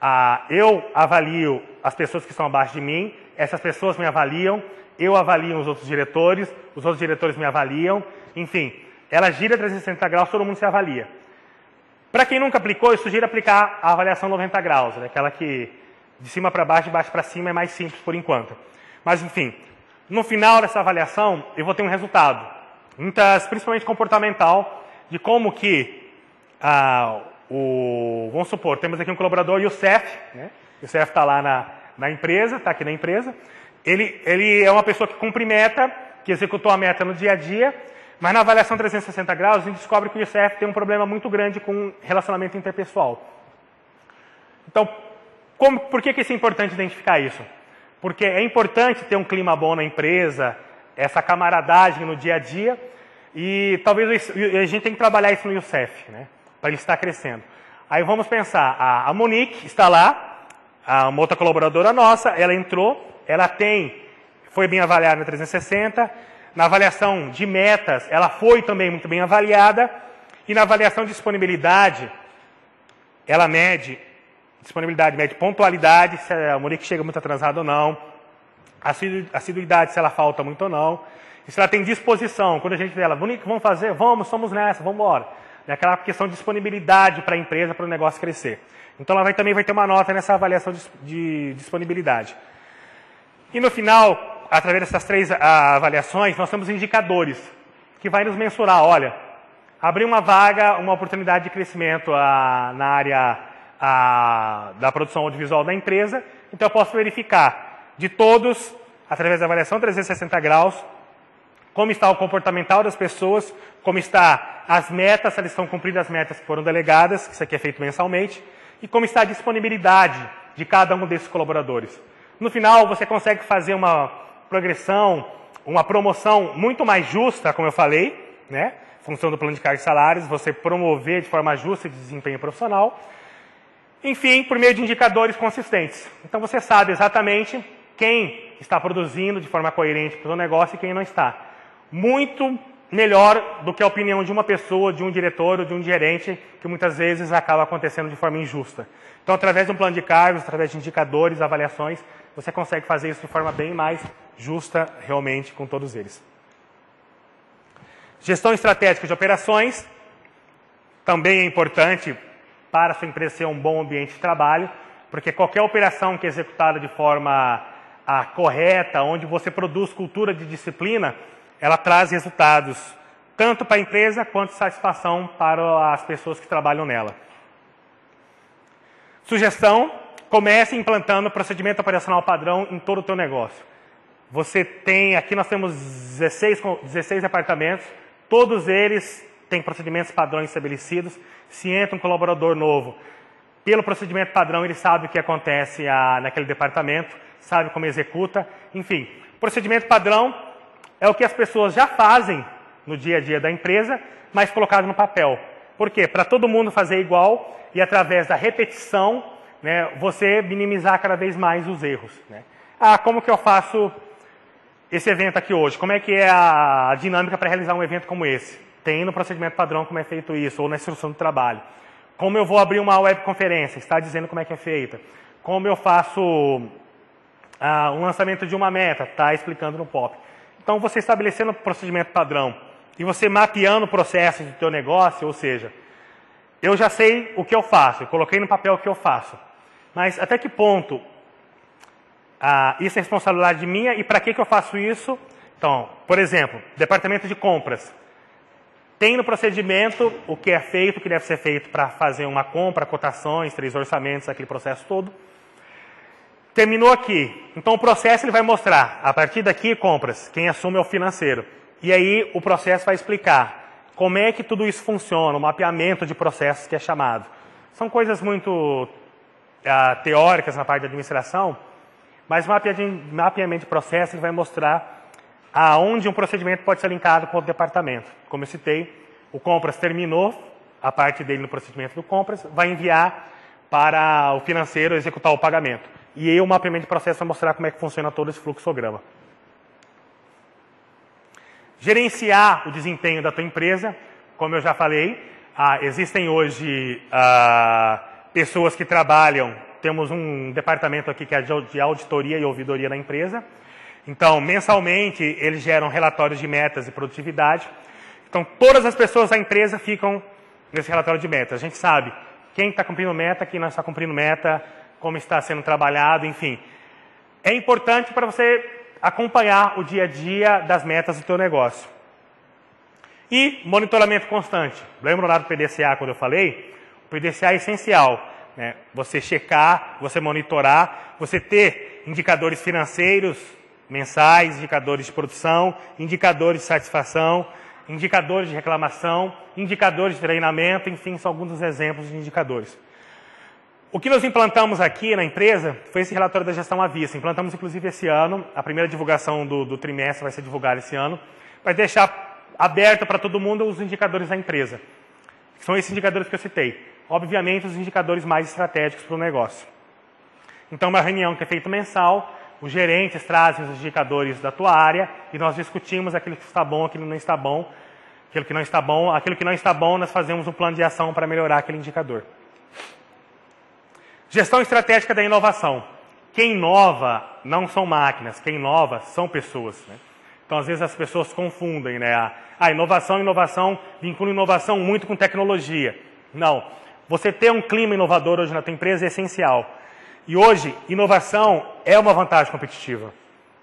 ah, eu avalio as pessoas que estão abaixo de mim, essas pessoas me avaliam, eu avalio os outros diretores, os outros diretores me avaliam, enfim, ela gira 360 graus, todo mundo se avalia. Para quem nunca aplicou, eu sugiro aplicar a avaliação 90 graus, né? aquela que de cima para baixo, de baixo para cima é mais simples por enquanto. Mas enfim, no final dessa avaliação, eu vou ter um resultado, muitas, principalmente comportamental, de como que ah, o, vamos supor, temos aqui um colaborador, o Youssef, né? o Youssef está lá na, na empresa, está aqui na empresa, ele, ele é uma pessoa que cumpre meta, que executou a meta no dia a dia, mas na avaliação 360 graus, a gente descobre que o ICF tem um problema muito grande com relacionamento interpessoal. Então, como, por que, que é importante identificar isso? Porque é importante ter um clima bom na empresa, essa camaradagem no dia a dia, e talvez a gente tem que trabalhar isso no IUCEF, né, para ele estar crescendo. Aí vamos pensar, a, Monique está lá, uma outra colaboradora nossa, ela entrou, ela tem, foi bem avaliada na 360, na avaliação de metas, ela foi também muito bem avaliada. E na avaliação de disponibilidade, ela mede disponibilidade, mede pontualidade, se a Monique chega muito atrasada ou não, assiduidade, se ela falta muito ou não, e se ela tem disposição. Quando a gente vê ela, Monique, vamos fazer? Vamos, somos nessa, vamos embora. É aquela questão de disponibilidade para a empresa, para o negócio crescer. Então ela vai, também vai ter uma nota nessa avaliação de, de disponibilidade. E no final, através dessas três avaliações, nós temos indicadores que vai nos mensurar, olha, abrir uma vaga, uma oportunidade de crescimento a, na área a, da produção audiovisual da empresa, então eu posso verificar de todos, através da avaliação 360 graus, Como está o comportamental das pessoas, como está as metas, se eles estão cumprindo as metas que foram delegadas, isso aqui é feito mensalmente, e como está a disponibilidade de cada um desses colaboradores. No final, você consegue fazer uma progressão, uma promoção muito mais justa, como eu falei, né? Função do plano de cargos e salários, você promover de forma justa de desempenho profissional. Enfim, por meio de indicadores consistentes. Então você sabe exatamente quem está produzindo de forma coerente para o negócio e quem não está. Muito melhor do que a opinião de uma pessoa, de um diretor ou de um gerente, que muitas vezes acaba acontecendo de forma injusta. Então, através de um plano de cargos, através de indicadores, avaliações, você consegue fazer isso de forma bem mais justa, realmente, com todos eles. Gestão estratégica de operações, também é importante para a sua empresa ser um bom ambiente de trabalho, porque qualquer operação que é executada de forma ah, correta, onde você produz cultura de disciplina, ela traz resultados tanto para a empresa quanto satisfação para as pessoas que trabalham nela. Sugestão: comece implantando o procedimento operacional padrão em todo o teu negócio. Você tem, aqui nós temos 16, 16 departamentos, todos eles têm procedimentos padrões estabelecidos. Se entra um colaborador novo, pelo procedimento padrão ele sabe o que acontece a, naquele departamento, sabe como executa, enfim. Procedimento padrão é o que as pessoas já fazem no dia a dia da empresa, mas colocado no papel. Por quê? Para todo mundo fazer igual e através da repetição, né, você minimizar cada vez mais os erros. Né? Ah, como que eu faço esse evento aqui hoje? Como é que é a dinâmica para realizar um evento como esse? Tem no procedimento padrão como é feito isso, ou na instrução do trabalho. Como eu vou abrir uma webconferência? Está dizendo como é que é feita. Como eu faço ah, um lançamento de uma meta? Está explicando no POP. Então, você estabelecendo o procedimento padrão e você mapeando o processo do teu negócio, ou seja, eu já sei o que eu faço, eu coloquei no papel o que eu faço. Mas até que ponto ah, isso é responsabilidade minha e para que, que eu faço isso? Então, por exemplo, departamento de compras. Tem no procedimento o que é feito, o que deve ser feito para fazer uma compra, cotações, três orçamentos, aquele processo todo. Terminou aqui. Então o processo ele vai mostrar, a partir daqui, compras, quem assume é o financeiro. E aí o processo vai explicar como é que tudo isso funciona, o mapeamento de processos que é chamado. São coisas muito uh, teóricas na parte da administração, mas o mapeamento de processo ele vai mostrar aonde um procedimento pode ser linkado com o departamento. Como eu citei, o compras terminou, a parte dele no procedimento do compras, vai enviar para o financeiro executar o pagamento. E aí o mapeamento de processo vai mostrar como é que funciona todo esse fluxograma. Gerenciar o desempenho da tua empresa, como eu já falei, ah, existem hoje ah, pessoas que trabalham, temos um departamento aqui que é de auditoria e ouvidoria da empresa. Então, mensalmente, eles geram relatórios de metas e produtividade. Então, todas as pessoas da empresa ficam nesse relatório de metas. A gente sabe quem está cumprindo meta, quem não está cumprindo meta, como está sendo trabalhado, enfim. É importante para você acompanhar o dia a dia das metas do teu negócio. E monitoramento constante. Lembra lá do PDCA quando eu falei? O PDCA é essencial. Né? Você checar, você monitorar, você ter indicadores financeiros mensais, indicadores de produção, indicadores de satisfação, indicadores de reclamação, indicadores de treinamento, enfim, são alguns dos exemplos de indicadores. O que nós implantamos aqui na empresa foi esse relatório da gestão à vista. Implantamos, inclusive, esse ano. A primeira divulgação do, do trimestre vai ser divulgada esse ano. Vai deixar aberto para todo mundo os indicadores da empresa. São esses indicadores que eu citei. Obviamente, os indicadores mais estratégicos para o negócio. Então, uma reunião que é feita mensal, os gerentes trazem os indicadores da tua área e nós discutimos aquilo que está bom, aquilo que não está bom, aquilo que não está bom, aquilo que não está bom, nós fazemos um plano de ação para melhorar aquele indicador. Gestão estratégica da inovação. Quem inova não são máquinas, quem inova são pessoas. Né? Então, às vezes, as pessoas confundem, né? A, a inovação, inovação, vincula inovação muito com tecnologia. Não. Você ter um clima inovador hoje na tua empresa é essencial. E hoje, inovação é uma vantagem competitiva.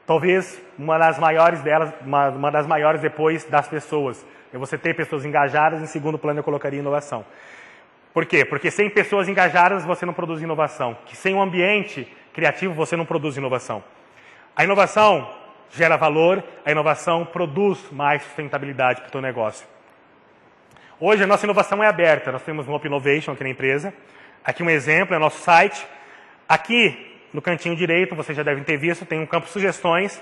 Talvez uma das maiores delas, uma, uma das maiores depois das pessoas. É você ter pessoas engajadas, em segundo plano eu colocaria inovação. Por quê? Porque sem pessoas engajadas você não produz inovação. Que sem um ambiente criativo você não produz inovação. A inovação gera valor, a inovação produz mais sustentabilidade para o teu negócio. Hoje a nossa inovação é aberta, nós temos um Open Innovation aqui na empresa. Aqui um exemplo, é o nosso site. Aqui no cantinho direito, vocês já devem ter visto, tem um campo sugestões.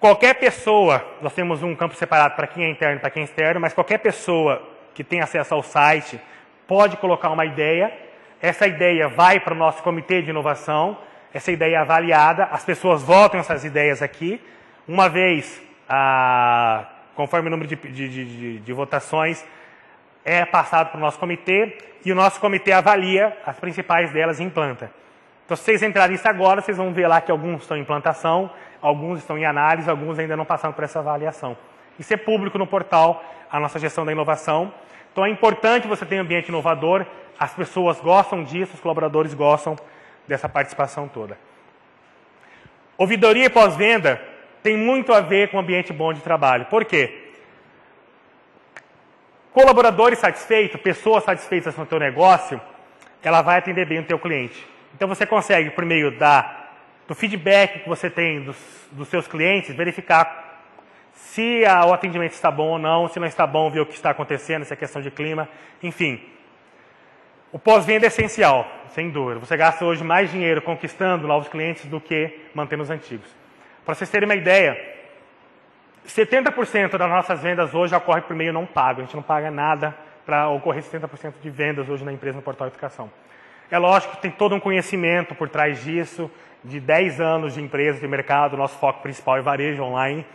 Qualquer pessoa, nós temos um campo separado para quem é interno e para quem é externo, mas qualquer pessoa que tem acesso ao site pode colocar uma ideia. Essa ideia vai para o nosso comitê de inovação, essa ideia é avaliada, as pessoas votam essas ideias aqui. Uma vez, ah, conforme o número de, de, de, de votações, é passado para o nosso comitê e o nosso comitê avalia as principais delas e implanta. Então, se vocês entrarem nisso agora, vocês vão ver lá que alguns estão em implantação, alguns estão em análise, alguns ainda não passaram por essa avaliação. Isso é público no portal, a nossa gestão da inovação. Então, é importante você ter um ambiente inovador, as pessoas gostam disso, os colaboradores gostam dessa participação toda. Ouvidoria e pós-venda tem muito a ver com ambiente bom de trabalho. Por quê? Colaboradores satisfeitos, pessoas satisfeitas no teu negócio, ela vai atender bem o teu cliente. Então você consegue, por meio da, do feedback que você tem dos, dos seus clientes, verificar se a, o atendimento está bom ou não, se não está bom, ver o que está acontecendo, se é questão de clima, enfim. O pós-venda é essencial, sem dúvida. Você gasta hoje mais dinheiro conquistando novos clientes do que mantendo os antigos. Para vocês terem uma ideia, 70% das nossas vendas hoje ocorre por meio não pago. A gente não paga nada para ocorrer 70% de vendas hoje na empresa no portal Educação. É lógico que tem todo um conhecimento por trás disso, de 10 anos de empresa, de mercado, nosso foco principal é varejo online.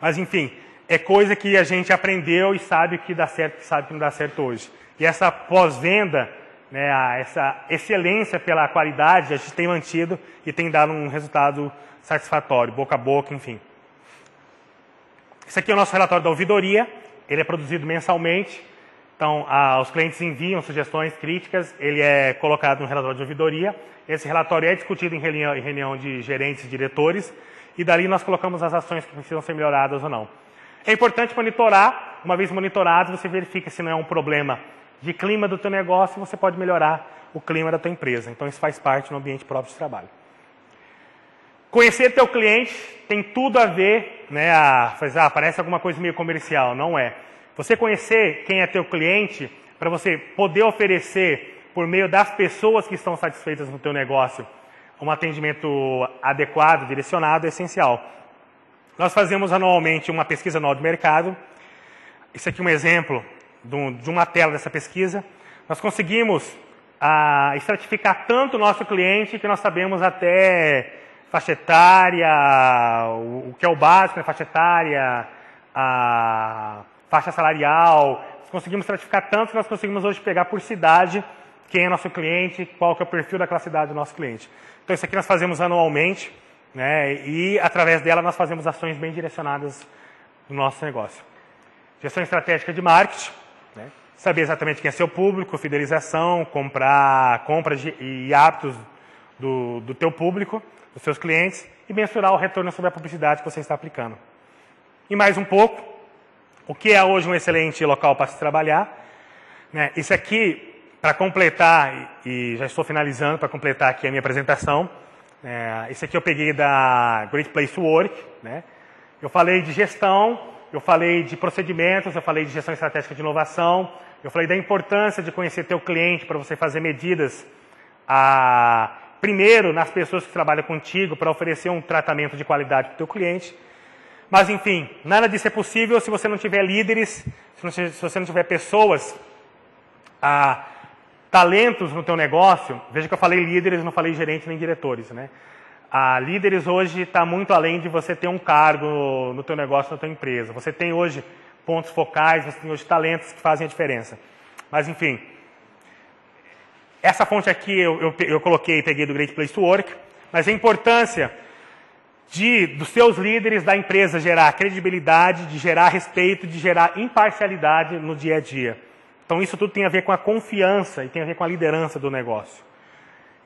Mas, enfim, é coisa que a gente aprendeu e sabe que dá certo, que sabe que não dá certo hoje. E essa pós-venda, né, essa excelência pela qualidade, a gente tem mantido e tem dado um resultado satisfatório, boca a boca, enfim. Esse aqui é o nosso relatório da ouvidoria, ele é produzido mensalmente, então, ah, os clientes enviam sugestões, críticas, ele é colocado no relatório de ouvidoria. Esse relatório é discutido em reunião, em reunião de gerentes e diretores, e dali nós colocamos as ações que precisam ser melhoradas ou não. É importante monitorar, uma vez monitorado, você verifica se não é um problema de clima do teu negócio, você pode melhorar o clima da tua empresa. Então, isso faz parte no ambiente próprio de trabalho. Conhecer teu cliente tem tudo a ver, né, a, ah, parece alguma coisa meio comercial, não é. Você conhecer quem é teu cliente, para você poder oferecer, por meio das pessoas que estão satisfeitas no teu negócio, um atendimento adequado, direcionado, é essencial. Nós fazemos anualmente uma pesquisa anual de mercado. Isso aqui é um exemplo de uma tela dessa pesquisa. Nós conseguimos ah, estratificar tanto o nosso cliente que nós sabemos até faixa etária, o, que é o básico, né, faixa etária, a faixa salarial. Conseguimos estratificar tanto que nós conseguimos hoje pegar por cidade quem é nosso cliente, qual que é o perfil daquela cidade do nosso cliente. Então, isso aqui nós fazemos anualmente, né, e através dela nós fazemos ações bem direcionadas no nosso negócio. Gestão estratégica de marketing, né, saber exatamente quem é seu público, fidelização, comprar, compras e hábitos do, do teu público, dos seus clientes, e mensurar o retorno sobre a publicidade que você está aplicando. E mais um pouco, o que é hoje um excelente local para se trabalhar. Né? Isso aqui, para completar, e já estou finalizando para completar aqui a minha apresentação, é, isso aqui eu peguei da Great Place to Work. Né? Eu falei de gestão, eu falei de procedimentos, eu falei de gestão estratégica de inovação, eu falei da importância de conhecer teu cliente para você fazer medidas, a, primeiro nas pessoas que trabalham contigo para oferecer um tratamento de qualidade para o teu cliente. Mas, enfim, nada disso é possível se você não tiver líderes, se você não tiver pessoas, ah, talentos no teu negócio. Veja que eu falei líderes, não falei gerentes nem diretores, né? Ah, líderes hoje está muito além de você ter um cargo no teu negócio, na tua empresa. Você tem hoje pontos focais, você tem hoje talentos que fazem a diferença. Mas, enfim, essa fonte aqui eu, eu, eu coloquei, peguei do Great Place to Work, mas a importância de, dos seus líderes da empresa gerar credibilidade, de gerar respeito, de gerar imparcialidade no dia a dia. Então isso tudo tem a ver com a confiança e tem a ver com a liderança do negócio.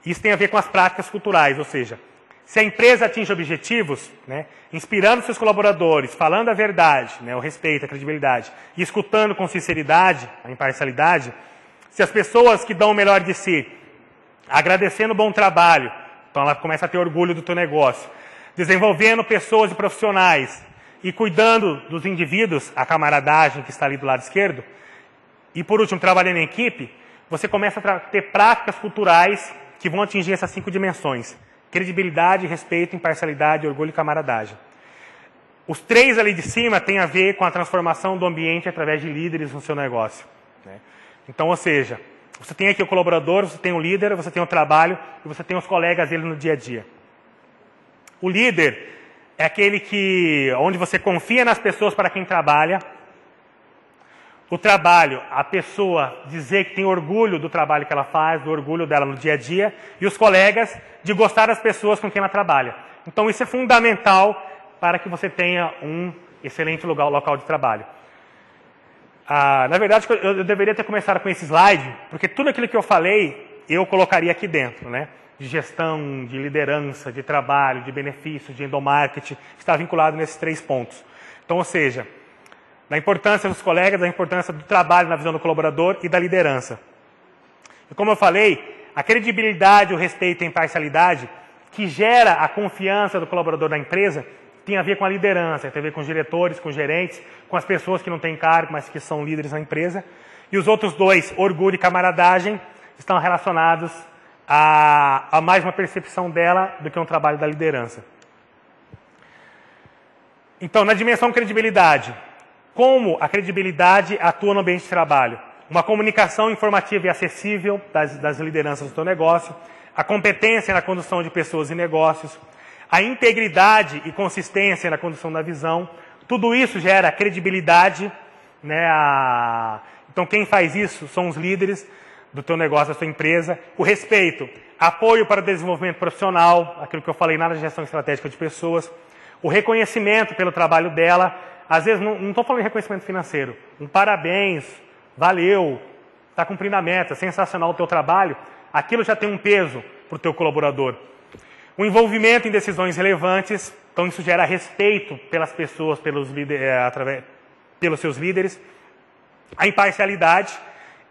Isso tem a ver com as práticas culturais, ou seja, se a empresa atinge objetivos, né, inspirando seus colaboradores, falando a verdade, né, o respeito, a credibilidade, e escutando com sinceridade, a imparcialidade, se as pessoas que dão o melhor de si, agradecendo o bom trabalho, então ela começa a ter orgulho do teu negócio, desenvolvendo pessoas e profissionais e cuidando dos indivíduos, a camaradagem que está ali do lado esquerdo, e por último, trabalhando em equipe, você começa a ter práticas culturais que vão atingir essas cinco dimensões: credibilidade, respeito, imparcialidade, orgulho e camaradagem. Os três ali de cima têm a ver com a transformação do ambiente através de líderes no seu negócio. Então, ou seja, você tem aqui o colaborador, você tem o líder, você tem o trabalho e você tem os colegas dele no dia a dia. O líder é aquele que, onde você confia nas pessoas para quem trabalha. O trabalho, a pessoa dizer que tem orgulho do trabalho que ela faz, do orgulho dela no dia a dia. E os colegas, de gostar das pessoas com quem ela trabalha. Então isso é fundamental para que você tenha um excelente local de trabalho. Ah, na verdade, eu, eu deveria ter começado com esse slide, porque tudo aquilo que eu falei, eu colocaria aqui dentro, né? de gestão, de liderança, de trabalho, de benefícios, de endomarketing, está vinculado nesses três pontos. Então, ou seja, da importância dos colegas, da importância do trabalho na visão do colaborador e da liderança. E como eu falei, a credibilidade, o respeito e a imparcialidade que gera a confiança do colaborador na empresa tem a ver com a liderança, tem a ver com os diretores, com os gerentes, com as pessoas que não têm cargo, mas que são líderes na empresa. E os outros dois, orgulho e camaradagem, estão relacionados a, a mais uma percepção dela do que um trabalho da liderança. Então, na dimensão credibilidade, como a credibilidade atua no ambiente de trabalho? Uma comunicação informativa e acessível das, das lideranças do seu negócio, a competência na condução de pessoas e negócios, a integridade e consistência na condução da visão, tudo isso gera credibilidade. Né. Então, quem faz isso são os líderes do teu negócio, da sua empresa. O respeito, apoio para o desenvolvimento profissional, aquilo que eu falei na gestão estratégica de pessoas. O reconhecimento pelo trabalho dela. Às vezes, não estou falando de reconhecimento financeiro. Um parabéns, valeu, está cumprindo a meta, sensacional o teu trabalho. Aquilo já tem um peso para o teu colaborador. O envolvimento em decisões relevantes, então isso gera respeito pelas pessoas, pelos, é, através, pelos seus líderes. A imparcialidade,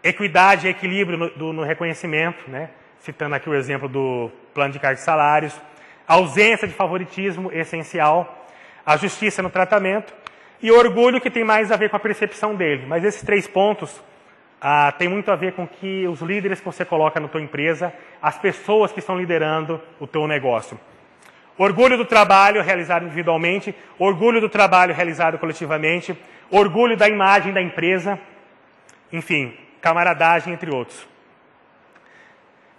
Equidade e equilíbrio no, do, no reconhecimento, né? citando aqui o exemplo do plano de cargos de salários. Ausência de favoritismo essencial. A justiça no tratamento. E orgulho que tem mais a ver com a percepção dele. Mas esses três pontos ah, têm muito a ver com que os líderes que você coloca na tua empresa, as pessoas que estão liderando o teu negócio. Orgulho do trabalho realizado individualmente, orgulho do trabalho realizado coletivamente, orgulho da imagem da empresa, enfim, camaradagem, entre outros.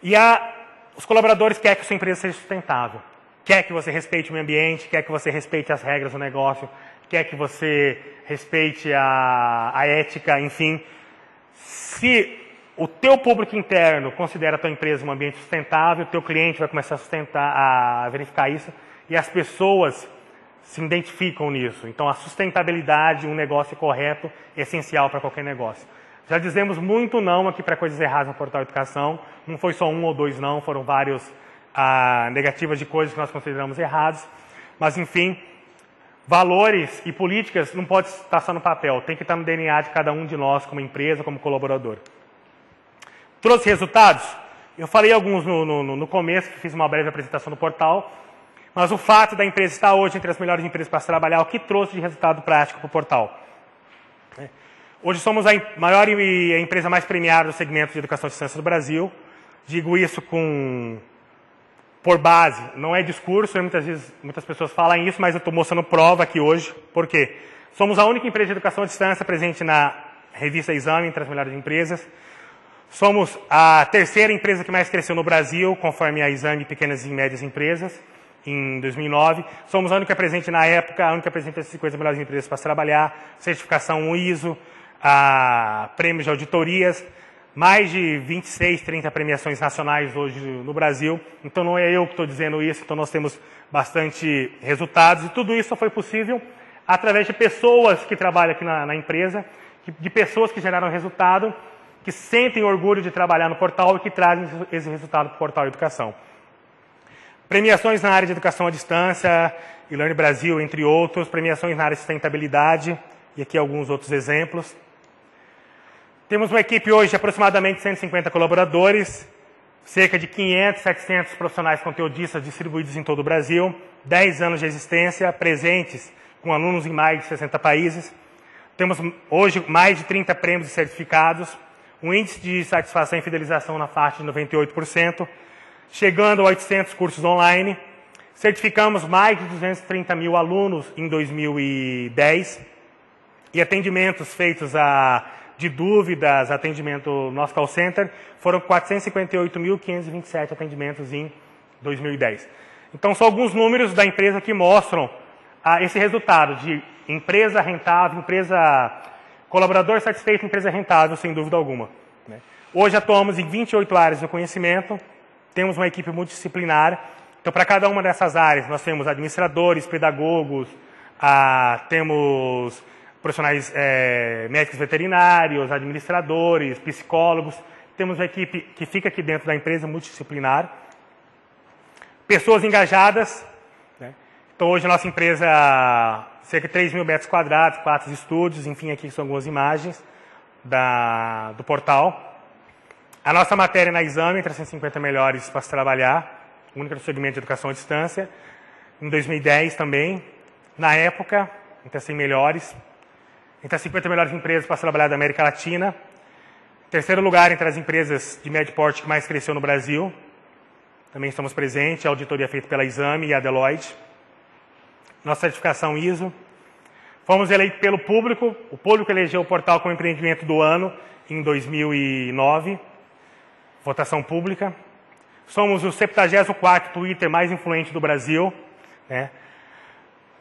E a, os colaboradores querem que a sua empresa seja sustentável. Quer que você respeite o meio ambiente, quer que você respeite as regras do negócio, quer que você respeite a, a ética, enfim. Se o teu público interno considera a tua empresa um ambiente sustentável, o teu cliente vai começar a sustentar, a verificar isso, e as pessoas se identificam nisso. Então, a sustentabilidade, um negócio correto, é essencial para qualquer negócio. Já dizemos muito não aqui para coisas erradas no portal Educação. Não foi só um ou dois não, foram vários ah, negativas de coisas que nós consideramos erradas. Mas, enfim, valores e políticas não pode estar só no papel, tem que estar no DNA de cada um de nós, como empresa, como colaborador. Trouxe resultados? Eu falei alguns no, no, no começo, fiz uma breve apresentação no portal, mas o fato da empresa estar hoje entre as melhores empresas para se trabalhar, o que trouxe de resultado prático para o portal? Hoje somos a maior e a empresa mais premiada do segmento de educação à distância do Brasil. Digo isso com por base, não é discurso, né? muitas vezes muitas pessoas falam isso, mas eu estou mostrando prova aqui hoje. Por quê? Somos a única empresa de educação à distância presente na revista Exame, entre as melhores empresas. Somos a terceira empresa que mais cresceu no Brasil, conforme a Exame Pequenas e Médias Empresas, em 2009. Somos a única presente na época, a única presente das 50 melhores empresas para trabalhar, certificação ISO, a prêmios de auditorias, mais de 26, 30 premiações nacionais hoje no Brasil. Então não é eu que estou dizendo isso, então nós temos bastante resultados. E tudo isso foi possível através de pessoas que trabalham aqui na, na empresa, de pessoas que geraram resultado, que sentem orgulho de trabalhar no portal e que trazem esse resultado para o portal Educação. Premiações na área de educação à distância, e-Learn Brasil, entre outros, premiações na área de sustentabilidade, e aqui alguns outros exemplos. Temos uma equipe hoje de aproximadamente 150 colaboradores cerca de 500, 700 profissionais conteudistas distribuídos em todo o Brasil, 10 anos de existência, presentes com alunos em mais de 60 países. Temos hoje mais de 30 prêmios e certificados, um índice de satisfação e fidelização na faixa de 98%, chegando a 800 cursos online. Certificamos mais de 230 mil alunos em 2010 e atendimentos feitos a, de dúvidas, atendimento no nosso call center, foram 458.527 atendimentos em 2010. Então, são alguns números da empresa que mostram ah, esse resultado de empresa rentável, empresa colaborador satisfeito, empresa rentável, sem dúvida alguma. Né? Hoje atuamos em 28 áreas do conhecimento, temos uma equipe multidisciplinar. Então, para cada uma dessas áreas, nós temos administradores, pedagogos, ah, temos profissionais é, médicos veterinários, administradores, psicólogos. Temos uma equipe que fica aqui dentro da empresa multidisciplinar. Pessoas engajadas. Né? Então, hoje a nossa empresa, cerca de 3 mil metros quadrados, quatro estúdios, enfim, aqui são algumas imagens da, do portal. A nossa matéria na exame, entre as 150 melhores para se trabalhar, única do segmento de educação à distância. Em 2010 também, na época, entre as 100 melhores, entre as 50 melhores empresas para trabalhar da América Latina. Terceiro lugar entre as empresas de médio porte que mais cresceu no Brasil. Também estamos presentes, a auditoria feita pela Exame e a Deloitte. Nossa certificação ISO. Fomos eleitos pelo público, o público elegeu o portal como empreendimento do ano em 2009 votação pública. Somos o 74º Twitter mais influente do Brasil. Né?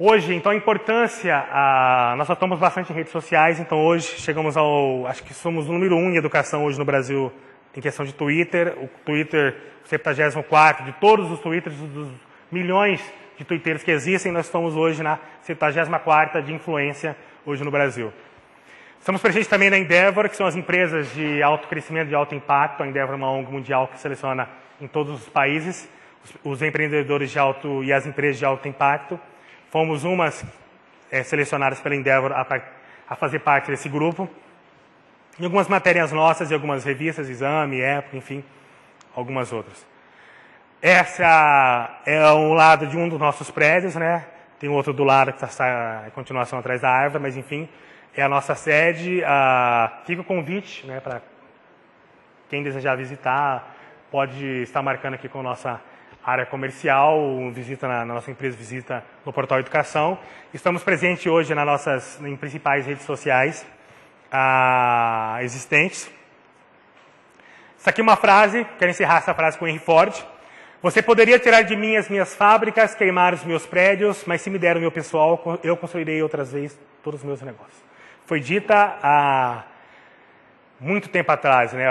Hoje, então, a importância, a, nós atuamos bastante em redes sociais, então hoje chegamos ao, acho que somos o número um em educação hoje no Brasil em questão de Twitter. O Twitter, o 74 de todos os Twitters, dos milhões de twitteiros que existem, nós estamos hoje na 74 de influência hoje no Brasil. Estamos presentes também na Endeavor, que são as empresas de alto crescimento, de alto impacto. A Endeavor é uma ONG mundial que seleciona em todos os países os, empreendedores de alto e as empresas de alto impacto. Fomos umas é, selecionadas pela Endeavor a, a, fazer parte desse grupo. E algumas matérias nossas e algumas revistas, Exame, Época, enfim, algumas outras. Essa é um lado de um dos nossos prédios, né? Tem outro do lado que está a continuação atrás da árvore, mas enfim, é a nossa sede. Ah, fica o convite né, para quem desejar visitar, pode estar marcando aqui com a nossa área comercial, visita na, na, nossa empresa, visita no Portal Educação. Estamos presentes hoje nas nossas em principais redes sociais ah, existentes. Isso aqui é uma frase, quero encerrar essa frase com Henry Ford. Você poderia tirar de mim as minhas fábricas, queimar os meus prédios, mas se me der o meu pessoal, eu construirei outras vezes todos os meus negócios foi dita há muito tempo atrás, né?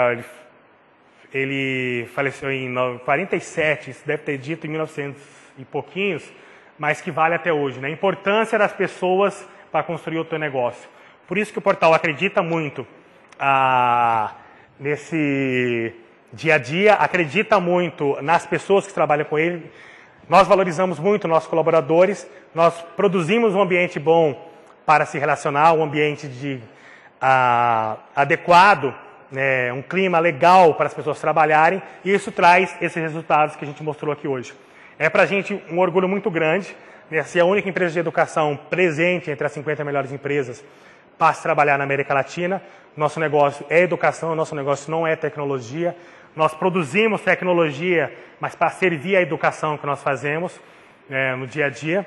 Ele, faleceu em 47, isso deve ter dito em 1900 e pouquinhos, mas que vale até hoje, né? A importância das pessoas para construir o teu negócio. Por isso que o portal acredita muito ah, nesse dia a dia, acredita muito nas pessoas que trabalham com ele. Nós valorizamos muito nossos colaboradores, nós produzimos um ambiente bom para se relacionar, um ambiente de, ah, adequado, né, um clima legal para as pessoas trabalharem, e isso traz esses resultados que a gente mostrou aqui hoje. É para a gente um orgulho muito grande né, ser a única empresa de educação presente entre as 50 melhores empresas para trabalhar na América Latina. Nosso negócio é educação, nosso negócio não é tecnologia. Nós produzimos tecnologia, mas para servir a educação que nós fazemos né, no dia a dia.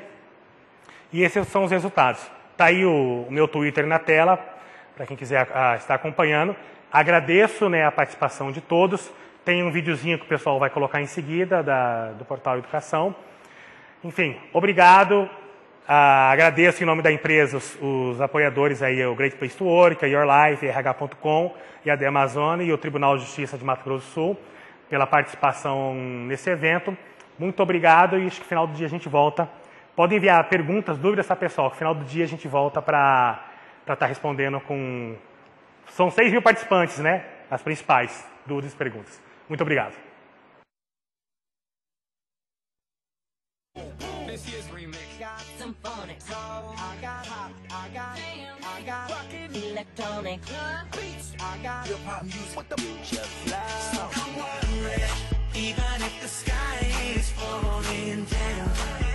E esses são os resultados. Está aí o, o, meu Twitter na tela, para quem quiser a, estar acompanhando. Agradeço né, a participação de todos. Tem um videozinho que o pessoal vai colocar em seguida da, do Portal Educação. Enfim, obrigado. Ah, agradeço em nome da empresa os, os, apoiadores aí, o Great Place to Work, a Your Life, RH.com e a The Amazon e o Tribunal de Justiça de Mato Grosso do Sul pela participação nesse evento. Muito obrigado e acho que no final do dia a gente volta Pode enviar perguntas, dúvidas para pessoal, que no final do dia a gente volta para estar tá respondendo com. São 6 mil participantes, né? As principais dúvidas e perguntas. Muito obrigado. Even if the sky is falling down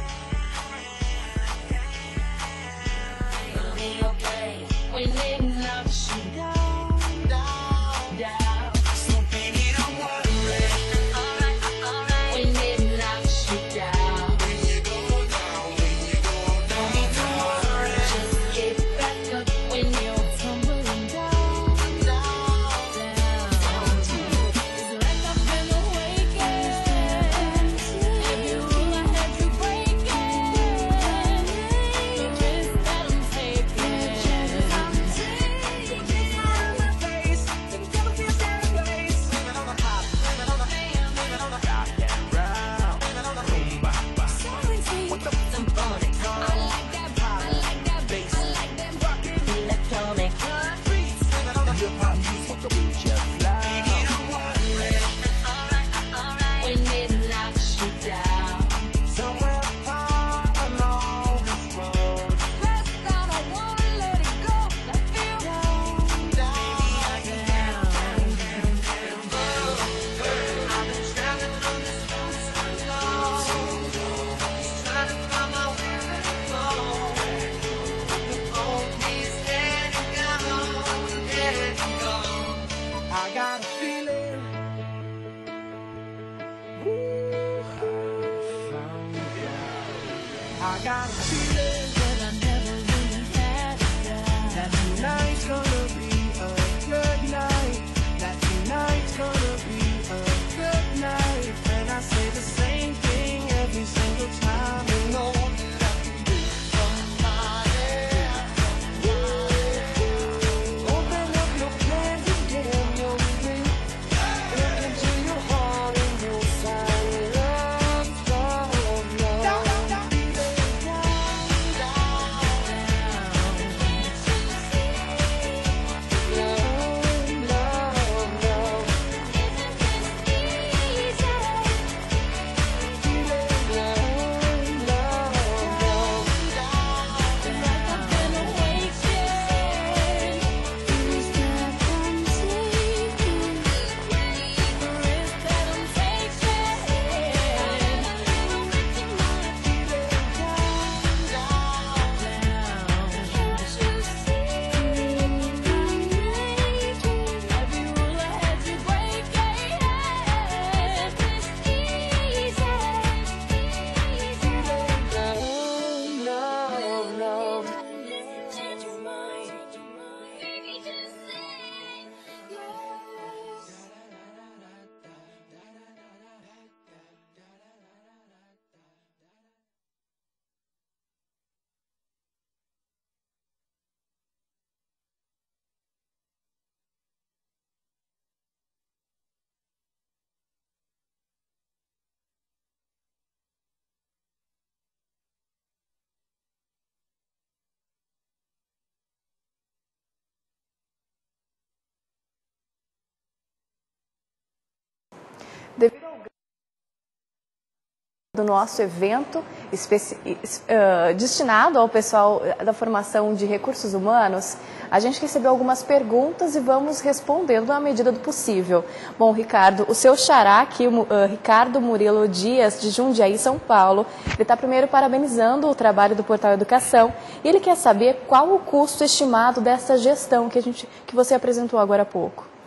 do nosso evento uh, destinado ao pessoal da formação de recursos humanos, a gente recebeu algumas perguntas e vamos respondendo à medida do possível. Bom, Ricardo, o seu xará aqui, uh, Ricardo Murilo Dias, de Jundiaí, São Paulo, ele está primeiro parabenizando o trabalho do Portal Educação e ele quer saber qual o custo estimado dessa gestão que, a gente, que você apresentou agora há pouco.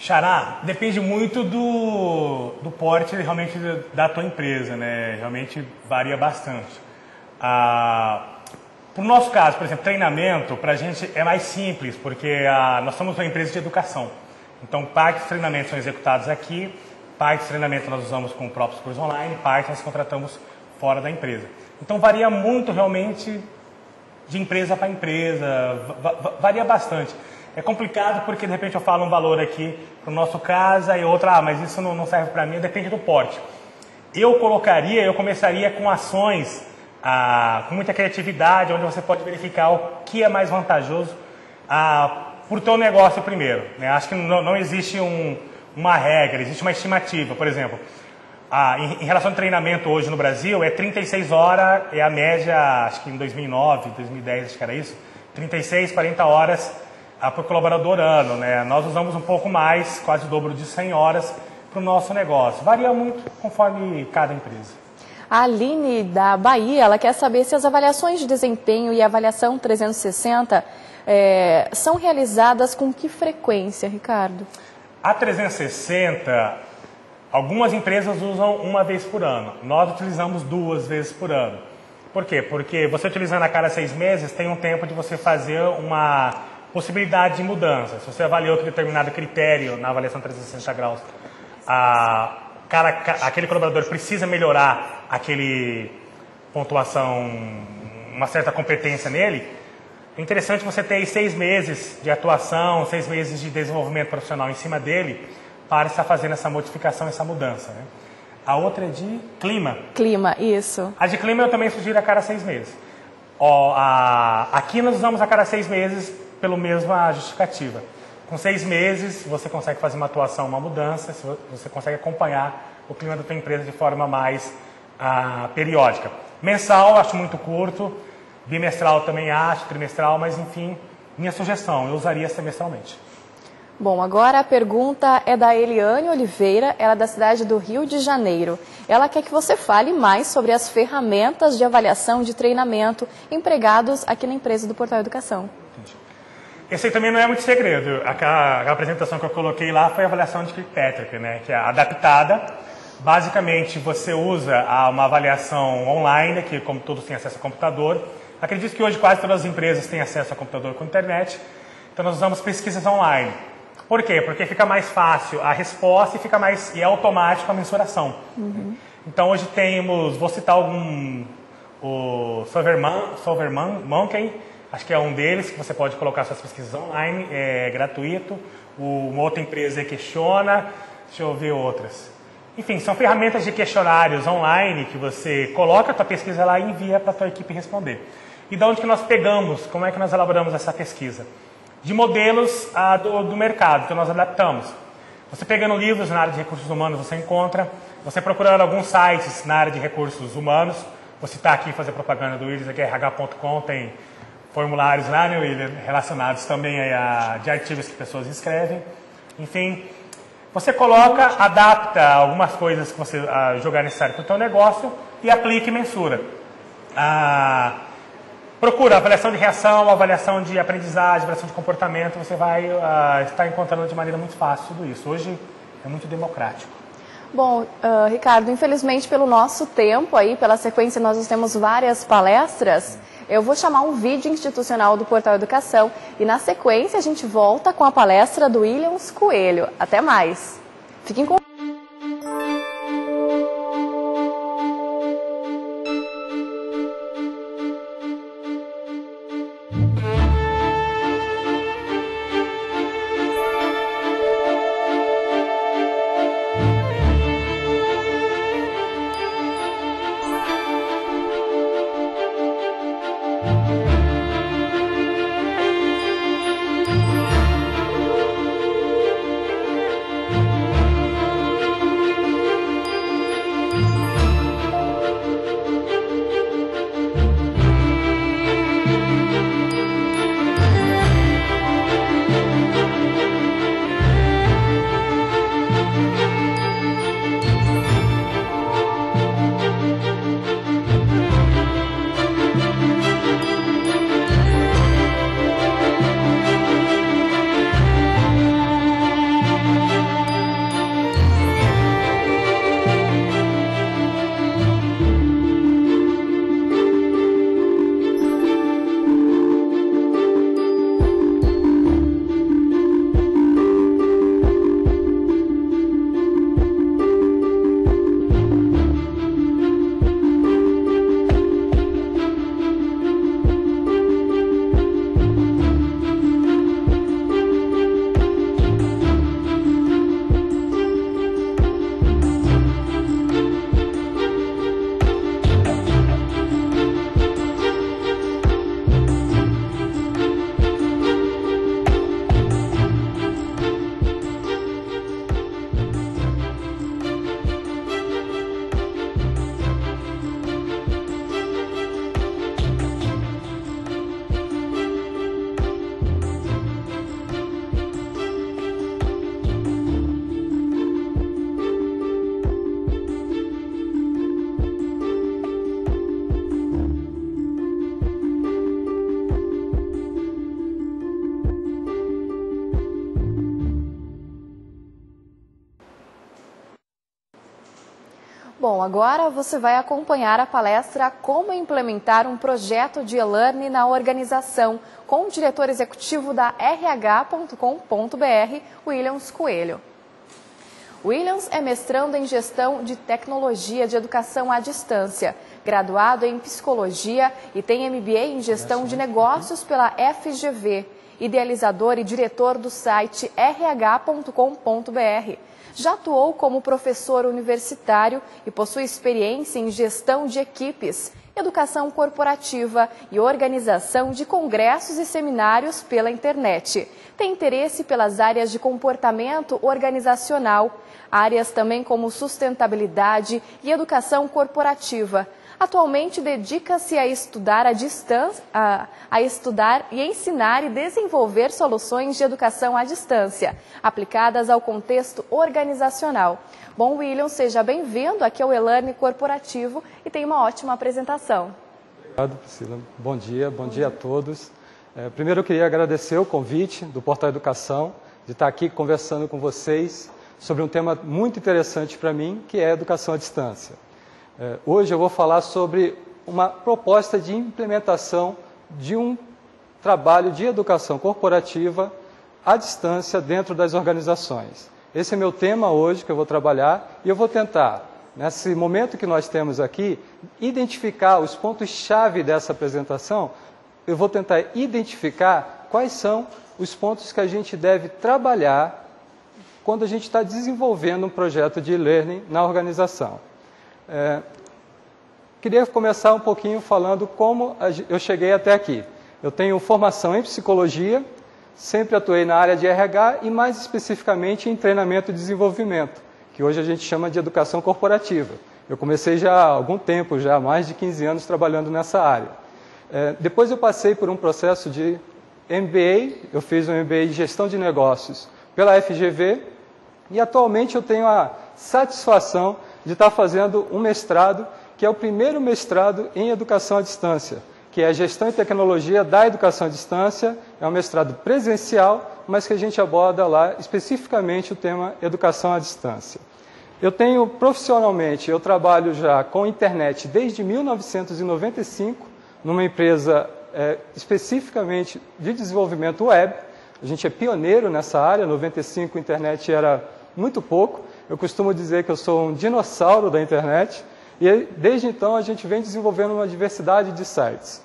Xará, depende muito do, do porte realmente da tua empresa, né? Realmente varia bastante. Ah, para o nosso caso, por exemplo, treinamento, para a gente é mais simples, porque ah, nós somos uma empresa de educação. Então, parte dos treinamentos são executados aqui, parte dos treinamentos nós usamos com próprios cursos online, parte nós contratamos fora da empresa. Então, varia muito realmente de empresa para empresa, varia bastante. É complicado porque de repente eu falo um valor aqui para o nosso caso e outra, ah, mas isso não, não serve para mim, depende do porte. Eu colocaria, eu começaria com ações ah, com muita criatividade, onde você pode verificar o que é mais vantajoso ah, para o teu negócio primeiro. Né? Acho que não, não existe um, uma regra, existe uma estimativa. Por exemplo, ah, em, em, relação ao treinamento hoje no Brasil, é 36 horas, é a média, acho que em 2009, 2010, acho que era isso, 36, 40 horas por colaborador ano. Né? Nós usamos um pouco mais, quase o dobro de 100 horas para o nosso negócio. Varia muito conforme cada empresa. A Aline da Bahia, ela quer saber se as avaliações de desempenho e avaliação 360 é, são realizadas com que frequência, Ricardo? A 360, algumas empresas usam uma vez por ano. Nós utilizamos duas vezes por ano. Por quê? Porque você utilizando a cada seis meses, tem um tempo de você fazer uma possibilidade de mudança. Se você avaliou que determinado critério na avaliação 360 graus, a, cara, aquele colaborador precisa melhorar aquele pontuação, uma certa competência nele, é interessante você ter seis meses de atuação, seis meses de desenvolvimento profissional em cima dele para estar fazendo essa modificação, essa mudança. Né? A outra é de clima. Clima, isso. A de clima eu também sugiro a cada seis meses. Ó, a, aqui nós usamos a cada seis meses pela mesma justificativa. Com seis meses, você consegue fazer uma atuação, uma mudança, você consegue acompanhar o clima da sua empresa de forma mais ah, periódica. Mensal, acho muito curto, bimestral também acho, trimestral, mas enfim, minha sugestão, eu usaria semestralmente. Bom, agora a pergunta é da Eliane Oliveira, ela é da cidade do Rio de Janeiro. Ela quer que você fale mais sobre as ferramentas de avaliação de treinamento empregados aqui na empresa do Portal Educação. Esse aí também não é muito segredo. Aquela, aquela apresentação que eu coloquei lá foi a avaliação de Kirkpatrick, né, que é adaptada Basicamente, você usa uma avaliação online, que como todos têm acesso a computador. Acredito que hoje quase todas as empresas têm acesso a computador com internet. Então nós usamos pesquisas online. Por quê? Porque fica mais fácil a resposta e fica mais e é automático a mensuração. Uhum. Então hoje temos, vou citar algum, o Solverman, Solverman Monkey, acho que é um deles que você pode colocar suas pesquisas online, é gratuito. Uma outra empresa é Questiona, deixa eu ver outras. Enfim, são ferramentas de questionários online que você coloca a tua pesquisa lá e envia para a tua equipe responder. E de onde que nós pegamos, como é que nós elaboramos essa pesquisa? De modelos do, do mercado, que nós adaptamos. Você pegando livros na área de recursos humanos, você encontra. Você procurando alguns sites na área de recursos humanos. Vou citar aqui, fazer propaganda do Willis, aqui rh.com, tem formulários lá, né, William, relacionados também a, de artigos que pessoas escrevem. Enfim, você coloca, adapta algumas coisas que você uh, jogar necessário para o seu negócio e aplica e mensura. Procura avaliação de reação, avaliação de aprendizagem, avaliação de comportamento, você vai estar encontrando de maneira muito fácil tudo isso. Hoje é muito democrático. Bom, uh, Ricardo, infelizmente pelo nosso tempo aí, pela sequência nós temos várias palestras. Eu vou chamar um vídeo institucional do Portal Educação e na sequência a gente volta com a palestra do Williams Coelho. Até mais. Fiquem com agora você vai acompanhar a palestra Como implementar um projeto de e-learning na organização, com o diretor executivo da RH.com.br, Williams Coelho. Williams é mestrando em gestão de tecnologia de educação à distância, graduado em psicologia e tem MBA em gestão de negócios pela FGV, idealizador e diretor do site rh.com.br já atuou como professor universitário e possui experiência em gestão de equipes, educação corporativa e organização de congressos e seminários pela internet. Tem interesse pelas áreas de comportamento organizacional, áreas também como sustentabilidade e educação corporativa Atualmente dedica-se a estudar a distância, a, a estudar e ensinar e desenvolver soluções de educação à distância, aplicadas ao contexto organizacional. Bom, William, seja bem-vindo aqui ao Elane Corporativo e tenha uma ótima apresentação. Obrigado, Priscila. Bom dia, bom dia a todos. É, primeiro eu queria agradecer o convite do Portal Educação, de estar aqui conversando com vocês sobre um tema muito interessante para mim, que é a educação à distância. É, hoje eu vou falar sobre uma proposta de implementação de um trabalho de educação corporativa à distância dentro das organizações. Esse é meu tema hoje que eu vou trabalhar e eu vou tentar, nesse momento que nós temos aqui, identificar os pontos-chave dessa apresentação. Eu vou tentar identificar quais são os pontos que a gente deve trabalhar quando a gente está desenvolvendo um projeto de e-learning na organização. É, queria começar um pouquinho falando como eu cheguei até aqui. Eu tenho formação em psicologia, sempre atuei na área de RH e mais especificamente em treinamento e desenvolvimento, que hoje a gente chama de educação corporativa. Eu comecei já há algum tempo, já há mais de 15 anos trabalhando nessa área. É, depois eu passei por um processo de MBA, eu fiz um MBA em gestão de negócios pela FGV e atualmente eu tenho a satisfação de estar fazendo um mestrado, que é o primeiro mestrado em educação à distância que é Gestão e Tecnologia da Educação à Distância. É um mestrado presencial, mas que a gente aborda lá especificamente o tema Educação à Distância. Eu tenho profissionalmente, eu trabalho já com internet desde 1995, numa empresa é, especificamente de desenvolvimento web. A gente é pioneiro nessa área, 95 internet era muito pouco. Eu costumo dizer que eu sou um dinossauro da internet. E desde então a gente vem desenvolvendo uma diversidade de sites.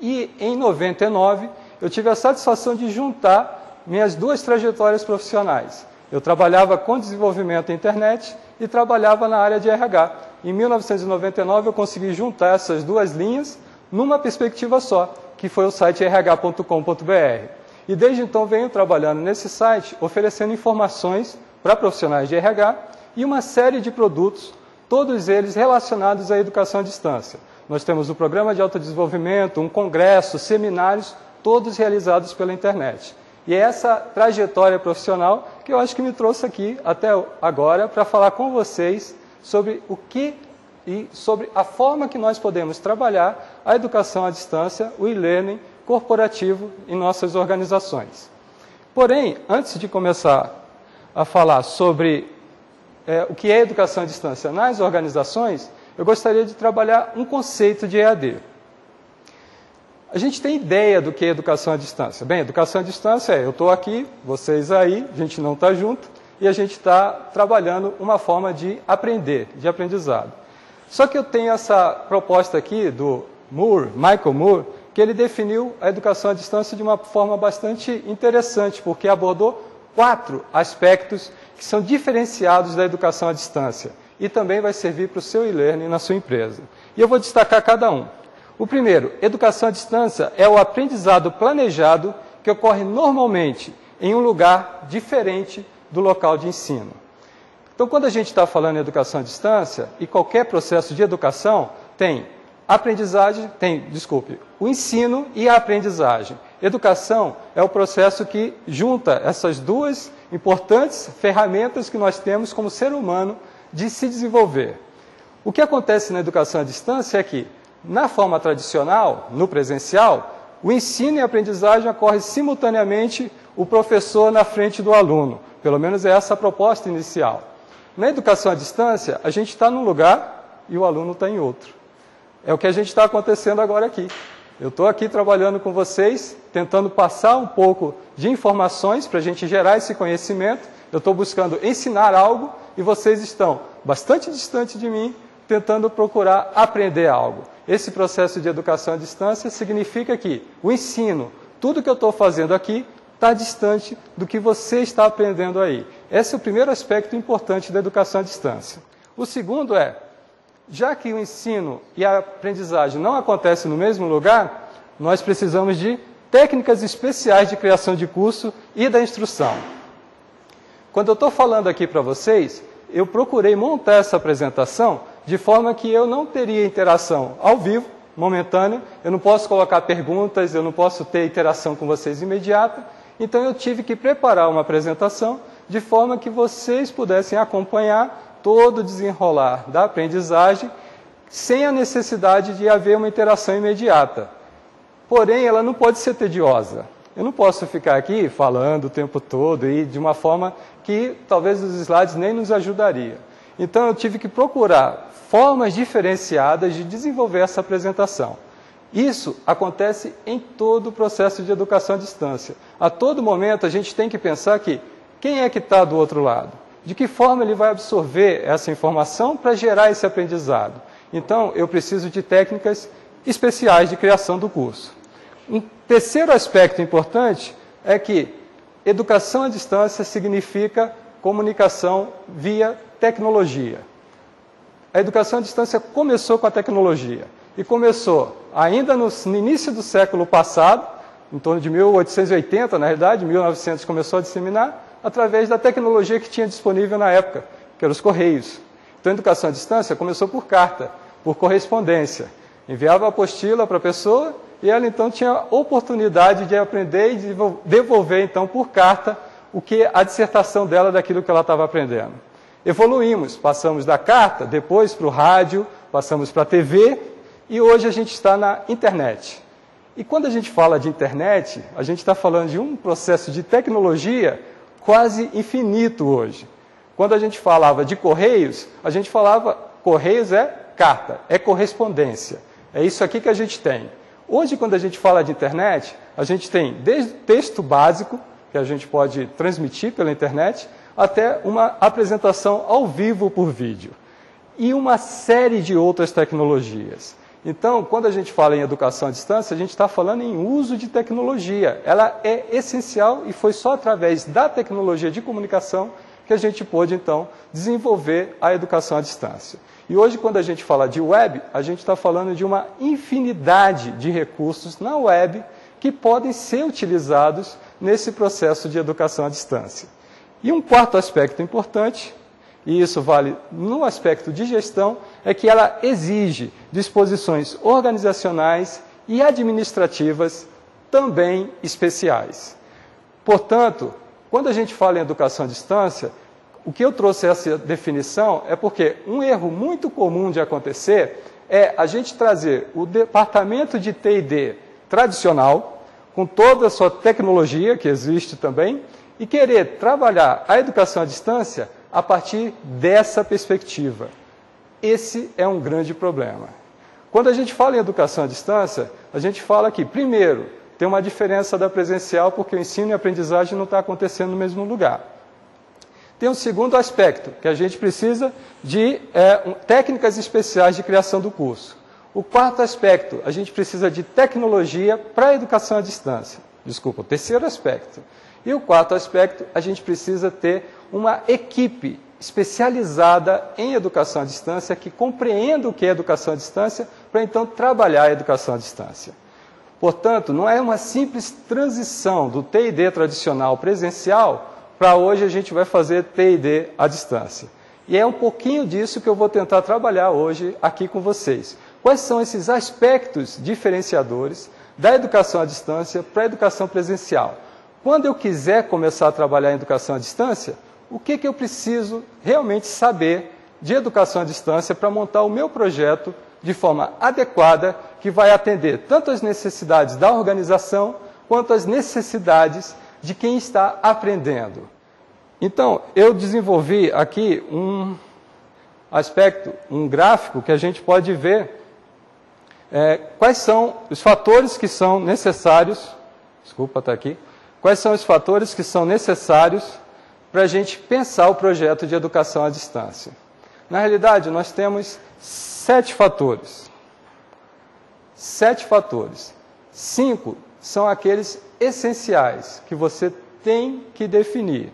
E em 99 eu tive a satisfação de juntar minhas duas trajetórias profissionais. Eu trabalhava com desenvolvimento da internet e trabalhava na área de RH. Em 1999 eu consegui juntar essas duas linhas numa perspectiva só, que foi o site rh.com.br. E desde então venho trabalhando nesse site, oferecendo informações para profissionais de RH e uma série de produtos todos eles relacionados à educação à distância. Nós temos o programa de autodesenvolvimento, um congresso, seminários, todos realizados pela internet. E é essa trajetória profissional que eu acho que me trouxe aqui até agora para falar com vocês sobre o que e sobre a forma que nós podemos trabalhar a educação à distância, o e-learning corporativo em nossas organizações. Porém, antes de começar a falar sobre é, o que é educação à distância nas organizações, eu gostaria de trabalhar um conceito de EAD. A gente tem ideia do que é educação à distância. Bem, educação à distância é eu estou aqui, vocês aí, a gente não está junto, e a gente está trabalhando uma forma de aprender, de aprendizado. Só que eu tenho essa proposta aqui do Moore, Michael Moore, que ele definiu a educação à distância de uma forma bastante interessante, porque abordou quatro aspectos que são diferenciados da educação à distância e também vai servir para o seu e-learning na sua empresa. E eu vou destacar cada um. O primeiro, educação à distância é o aprendizado planejado que ocorre normalmente em um lugar diferente do local de ensino. Então, quando a gente está falando em educação à distância, e qualquer processo de educação tem aprendizagem, tem, desculpe, o ensino e a aprendizagem. Educação é o processo que junta essas duas importantes ferramentas que nós temos como ser humano de se desenvolver. O que acontece na educação à distância é que, na forma tradicional, no presencial, o ensino e a aprendizagem ocorre simultaneamente o professor na frente do aluno. Pelo menos é essa a proposta inicial. Na educação à distância, a gente está num lugar e o aluno está em outro. É o que a gente está acontecendo agora aqui. Eu estou aqui trabalhando com vocês, tentando passar um pouco de informações para a gente gerar esse conhecimento. Eu estou buscando ensinar algo e vocês estão bastante distante de mim, tentando procurar aprender algo. Esse processo de educação à distância significa que o ensino, tudo que eu estou fazendo aqui, está distante do que você está aprendendo aí. Esse é o primeiro aspecto importante da educação à distância. O segundo é já que o ensino e a aprendizagem não acontecem no mesmo lugar, nós precisamos de técnicas especiais de criação de curso e da instrução. Quando eu estou falando aqui para vocês, eu procurei montar essa apresentação de forma que eu não teria interação ao vivo, momentânea, eu não posso colocar perguntas, eu não posso ter interação com vocês imediata, então eu tive que preparar uma apresentação de forma que vocês pudessem acompanhar todo o desenrolar da aprendizagem sem a necessidade de haver uma interação imediata. Porém, ela não pode ser tediosa. Eu não posso ficar aqui falando o tempo todo e de uma forma que talvez os slides nem nos ajudaria. Então eu tive que procurar formas diferenciadas de desenvolver essa apresentação. Isso acontece em todo o processo de educação à distância. A todo momento a gente tem que pensar que quem é que está do outro lado? De que forma ele vai absorver essa informação para gerar esse aprendizado? Então, eu preciso de técnicas especiais de criação do curso. Um terceiro aspecto importante é que educação à distância significa comunicação via tecnologia. A educação à distância começou com a tecnologia e começou ainda no, início do século passado, em torno de 1880, na realidade, 1900 começou a disseminar, através da tecnologia que tinha disponível na época, que eram os correios. Então, a educação à distância começou por carta, por correspondência. Enviava a apostila para a pessoa e ela então tinha oportunidade de aprender e devolver então por carta o que a dissertação dela daquilo que ela estava aprendendo. Evoluímos, passamos da carta, depois para o rádio, passamos para a TV e hoje a gente está na internet. E quando a gente fala de internet, a gente está falando de um processo de tecnologia quase infinito hoje. Quando a gente falava de correios, a gente falava correios é carta, é correspondência. É isso aqui que a gente tem. Hoje, quando a gente fala de internet, a gente tem desde texto básico, que a gente pode transmitir pela internet, até uma apresentação ao vivo por vídeo. E uma série de outras tecnologias. Então, quando a gente fala em educação à distância, a gente está falando em uso de tecnologia. Ela é essencial e foi só através da tecnologia de comunicação que a gente pôde, então, desenvolver a educação à distância. E hoje, quando a gente fala de web, a gente está falando de uma infinidade de recursos na web que podem ser utilizados nesse processo de educação à distância. E um quarto aspecto importante e isso vale no aspecto de gestão, é que ela exige disposições organizacionais e administrativas também especiais. Portanto, quando a gente fala em educação à distância, o que eu trouxe essa definição é porque um erro muito comum de acontecer é a gente trazer o departamento de TD tradicional, com toda a sua tecnologia que existe também, e querer trabalhar a educação à distância a partir dessa perspectiva. Esse é um grande problema. Quando a gente fala em educação à distância, a gente fala que, primeiro, tem uma diferença da presencial porque o ensino e a aprendizagem não está acontecendo no mesmo lugar. Tem um segundo aspecto, que a gente precisa de é, um, técnicas especiais de criação do curso. O quarto aspecto, a gente precisa de tecnologia para a educação à distância. Desculpa, o terceiro aspecto. E o quarto aspecto, a gente precisa ter uma equipe especializada em educação à distância que compreenda o que é educação à distância para então trabalhar a educação à distância. Portanto, não é uma simples transição do TID tradicional presencial para hoje a gente vai fazer TID à distância. E é um pouquinho disso que eu vou tentar trabalhar hoje aqui com vocês. Quais são esses aspectos diferenciadores da educação à distância para a educação presencial? Quando eu quiser começar a trabalhar em educação à distância, o que, que eu preciso realmente saber de educação à distância para montar o meu projeto de forma adequada, que vai atender tanto as necessidades da organização quanto as necessidades de quem está aprendendo. Então, eu desenvolvi aqui um aspecto, um gráfico que a gente pode ver é, quais são os fatores que são necessários, desculpa estar tá aqui, quais são os fatores que são necessários para a gente pensar o projeto de educação à distância. Na realidade, nós temos sete fatores. Sete fatores. Cinco são aqueles essenciais que você tem que definir.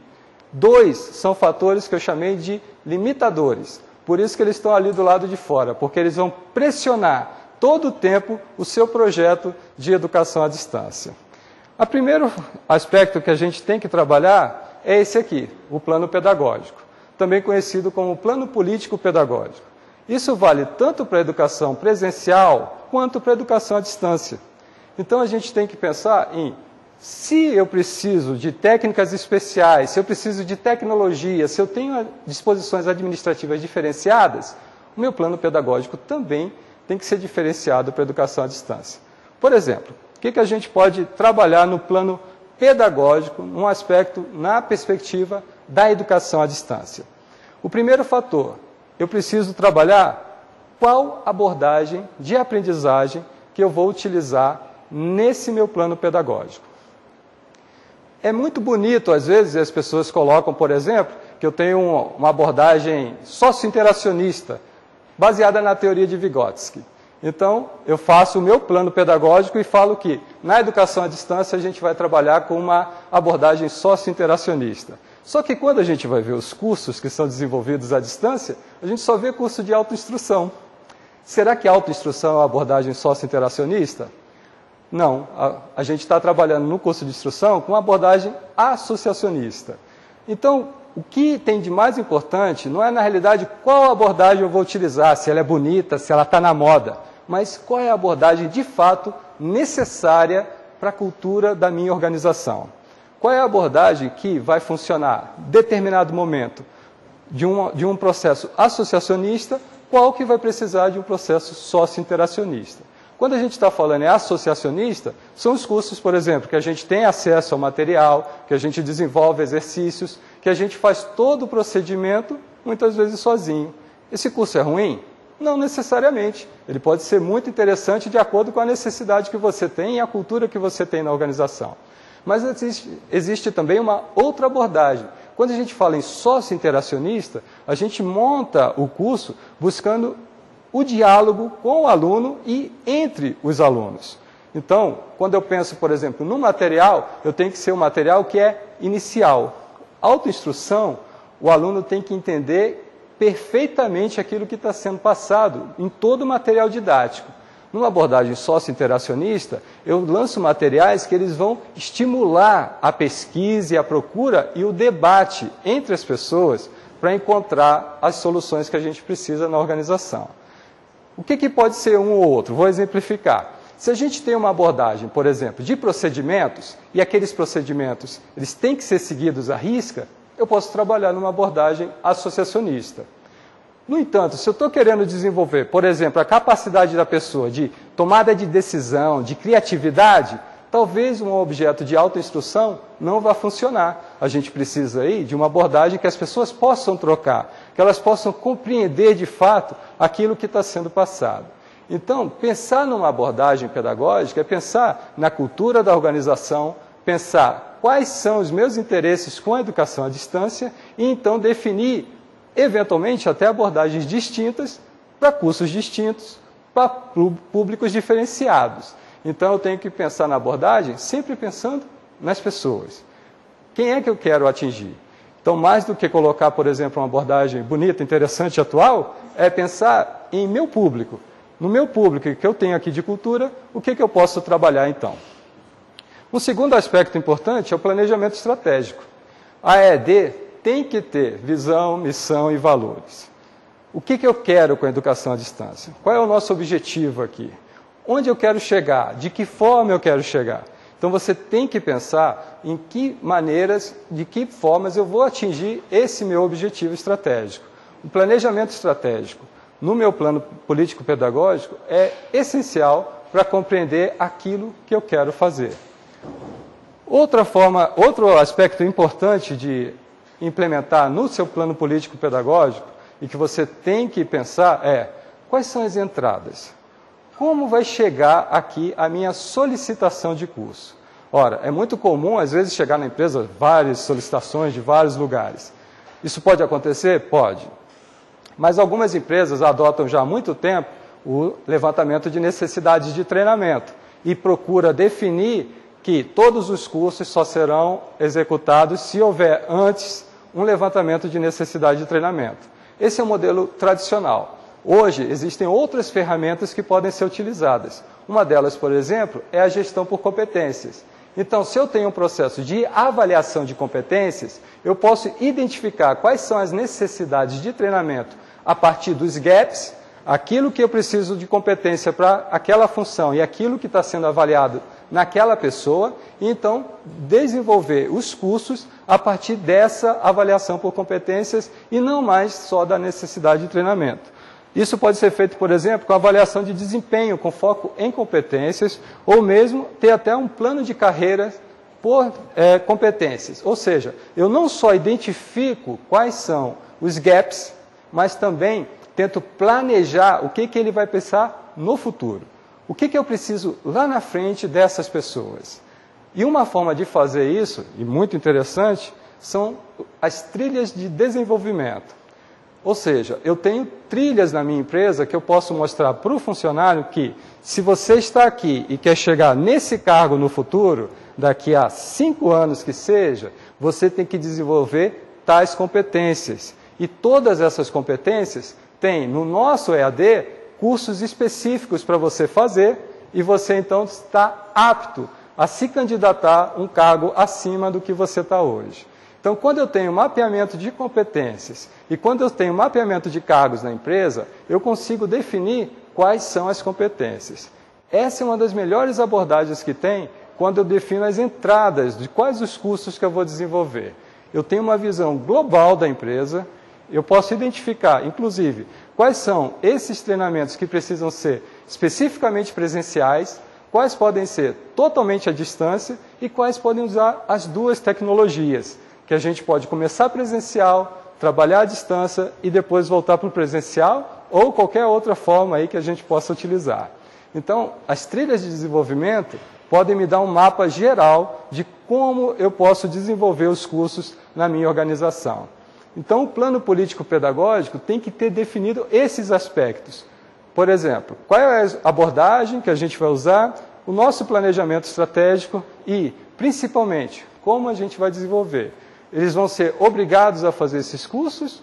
Dois são fatores que eu chamei de limitadores. Por isso que eles estão ali do lado de fora, porque eles vão pressionar todo o tempo o seu projeto de educação à distância. O primeiro aspecto que a gente tem que trabalhar é esse aqui, o plano pedagógico, também conhecido como plano político pedagógico. Isso vale tanto para a educação presencial quanto para a educação à distância. Então a gente tem que pensar em se eu preciso de técnicas especiais, se eu preciso de tecnologia, se eu tenho disposições administrativas diferenciadas, o meu plano pedagógico também tem que ser diferenciado para a educação à distância. Por exemplo, o que, que a gente pode trabalhar no plano pedagógico, num aspecto na perspectiva da educação à distância. O primeiro fator, eu preciso trabalhar qual abordagem de aprendizagem que eu vou utilizar nesse meu plano pedagógico. É muito bonito, às vezes, as pessoas colocam, por exemplo, que eu tenho uma abordagem socio-interacionista, baseada na teoria de Vygotsky. Então, eu faço o meu plano pedagógico e falo que na educação à distância a gente vai trabalhar com uma abordagem socio-interacionista. Só que quando a gente vai ver os cursos que são desenvolvidos à distância, a gente só vê curso de autoinstrução. Será que autoinstrução é uma abordagem socio-interacionista? Não, a, a gente está trabalhando no curso de instrução com uma abordagem associacionista. Então, o que tem de mais importante não é, na realidade, qual abordagem eu vou utilizar, se ela é bonita, se ela está na moda, mas qual é a abordagem de fato necessária para a cultura da minha organização. Qual é a abordagem que vai funcionar determinado momento de um, de um processo associacionista, qual que vai precisar de um processo socio-interacionista. Quando a gente está falando em associacionista, são os cursos, por exemplo, que a gente tem acesso ao material, que a gente desenvolve exercícios, que a gente faz todo o procedimento, muitas vezes sozinho. Esse curso é ruim? Não necessariamente. Ele pode ser muito interessante de acordo com a necessidade que você tem e a cultura que você tem na organização. Mas existe, existe também uma outra abordagem. Quando a gente fala em sócio interacionista, a gente monta o curso buscando o diálogo com o aluno e entre os alunos. Então, quando eu penso, por exemplo, no material, eu tenho que ser um material que é inicial. Autoinstrução, o aluno tem que entender perfeitamente aquilo que está sendo passado em todo o material didático. Numa abordagem sócio-interacionista, eu lanço materiais que eles vão estimular a pesquisa e a procura e o debate entre as pessoas para encontrar as soluções que a gente precisa na organização. O que, que pode ser um ou outro? Vou exemplificar. Se a gente tem uma abordagem, por exemplo, de procedimentos, e aqueles procedimentos eles têm que ser seguidos à risca, eu posso trabalhar numa abordagem associacionista. No entanto, se eu estou querendo desenvolver, por exemplo, a capacidade da pessoa de tomada de decisão, de criatividade, talvez um objeto de autoinstrução não vá funcionar. A gente precisa aí de uma abordagem que as pessoas possam trocar, que elas possam compreender de fato aquilo que está sendo passado. Então, pensar numa abordagem pedagógica é pensar na cultura da organização, pensar quais são os meus interesses com a educação à distância e então definir, eventualmente, até abordagens distintas para cursos distintos, para públicos diferenciados. Então eu tenho que pensar na abordagem sempre pensando nas pessoas. Quem é que eu quero atingir? Então, mais do que colocar, por exemplo, uma abordagem bonita, interessante, atual, é pensar em meu público. No meu público que eu tenho aqui de cultura, o que, que eu posso trabalhar então? Um segundo aspecto importante é o planejamento estratégico. A ED tem que ter visão, missão e valores. O que, que eu quero com a educação à distância? Qual é o nosso objetivo aqui? Onde eu quero chegar? De que forma eu quero chegar? Então você tem que pensar em que maneiras, de que formas eu vou atingir esse meu objetivo estratégico. O planejamento estratégico, no meu plano político-pedagógico, é essencial para compreender aquilo que eu quero fazer. Outra forma, outro aspecto importante de implementar no seu plano político-pedagógico e que você tem que pensar é quais são as entradas. Como vai chegar aqui a minha solicitação de curso? Ora, é muito comum, às vezes, chegar na empresa várias solicitações de vários lugares. Isso pode acontecer? Pode. Mas algumas empresas adotam já há muito tempo o levantamento de necessidades de treinamento e procura definir que todos os cursos só serão executados se houver antes um levantamento de necessidade de treinamento. Esse é o modelo tradicional. Hoje, existem outras ferramentas que podem ser utilizadas. Uma delas, por exemplo, é a gestão por competências. Então, se eu tenho um processo de avaliação de competências, eu posso identificar quais são as necessidades de treinamento a partir dos gaps, aquilo que eu preciso de competência para aquela função e aquilo que está sendo avaliado naquela pessoa, e então desenvolver os cursos a partir dessa avaliação por competências e não mais só da necessidade de treinamento. Isso pode ser feito, por exemplo, com avaliação de desempenho, com foco em competências, ou mesmo ter até um plano de carreira por é, competências. Ou seja, eu não só identifico quais são os gaps, mas também tento planejar o que, que ele vai pensar no futuro. O que, que eu preciso lá na frente dessas pessoas. E uma forma de fazer isso, e muito interessante, são as trilhas de desenvolvimento. Ou seja, eu tenho trilhas na minha empresa que eu posso mostrar para o funcionário que, se você está aqui e quer chegar nesse cargo no futuro, daqui a cinco anos que seja, você tem que desenvolver tais competências. E todas essas competências têm no nosso EAD cursos específicos para você fazer e você então está apto a se candidatar um cargo acima do que você está hoje. Então, quando eu tenho mapeamento de competências e quando eu tenho mapeamento de cargos na empresa, eu consigo definir quais são as competências. Essa é uma das melhores abordagens que tem quando eu defino as entradas de quais os cursos que eu vou desenvolver. Eu tenho uma visão global da empresa, eu posso identificar, inclusive, quais são esses treinamentos que precisam ser especificamente presenciais, quais podem ser totalmente à distância e quais podem usar as duas tecnologias, que a gente pode começar presencial, trabalhar à distância e depois voltar para o presencial ou qualquer outra forma aí que a gente possa utilizar. Então, as trilhas de desenvolvimento podem me dar um mapa geral de como eu posso desenvolver os cursos na minha organização. Então, o plano político-pedagógico tem que ter definido esses aspectos. Por exemplo, qual é a abordagem que a gente vai usar, o nosso planejamento estratégico e, principalmente, como a gente vai desenvolver. Eles vão ser obrigados a fazer esses cursos?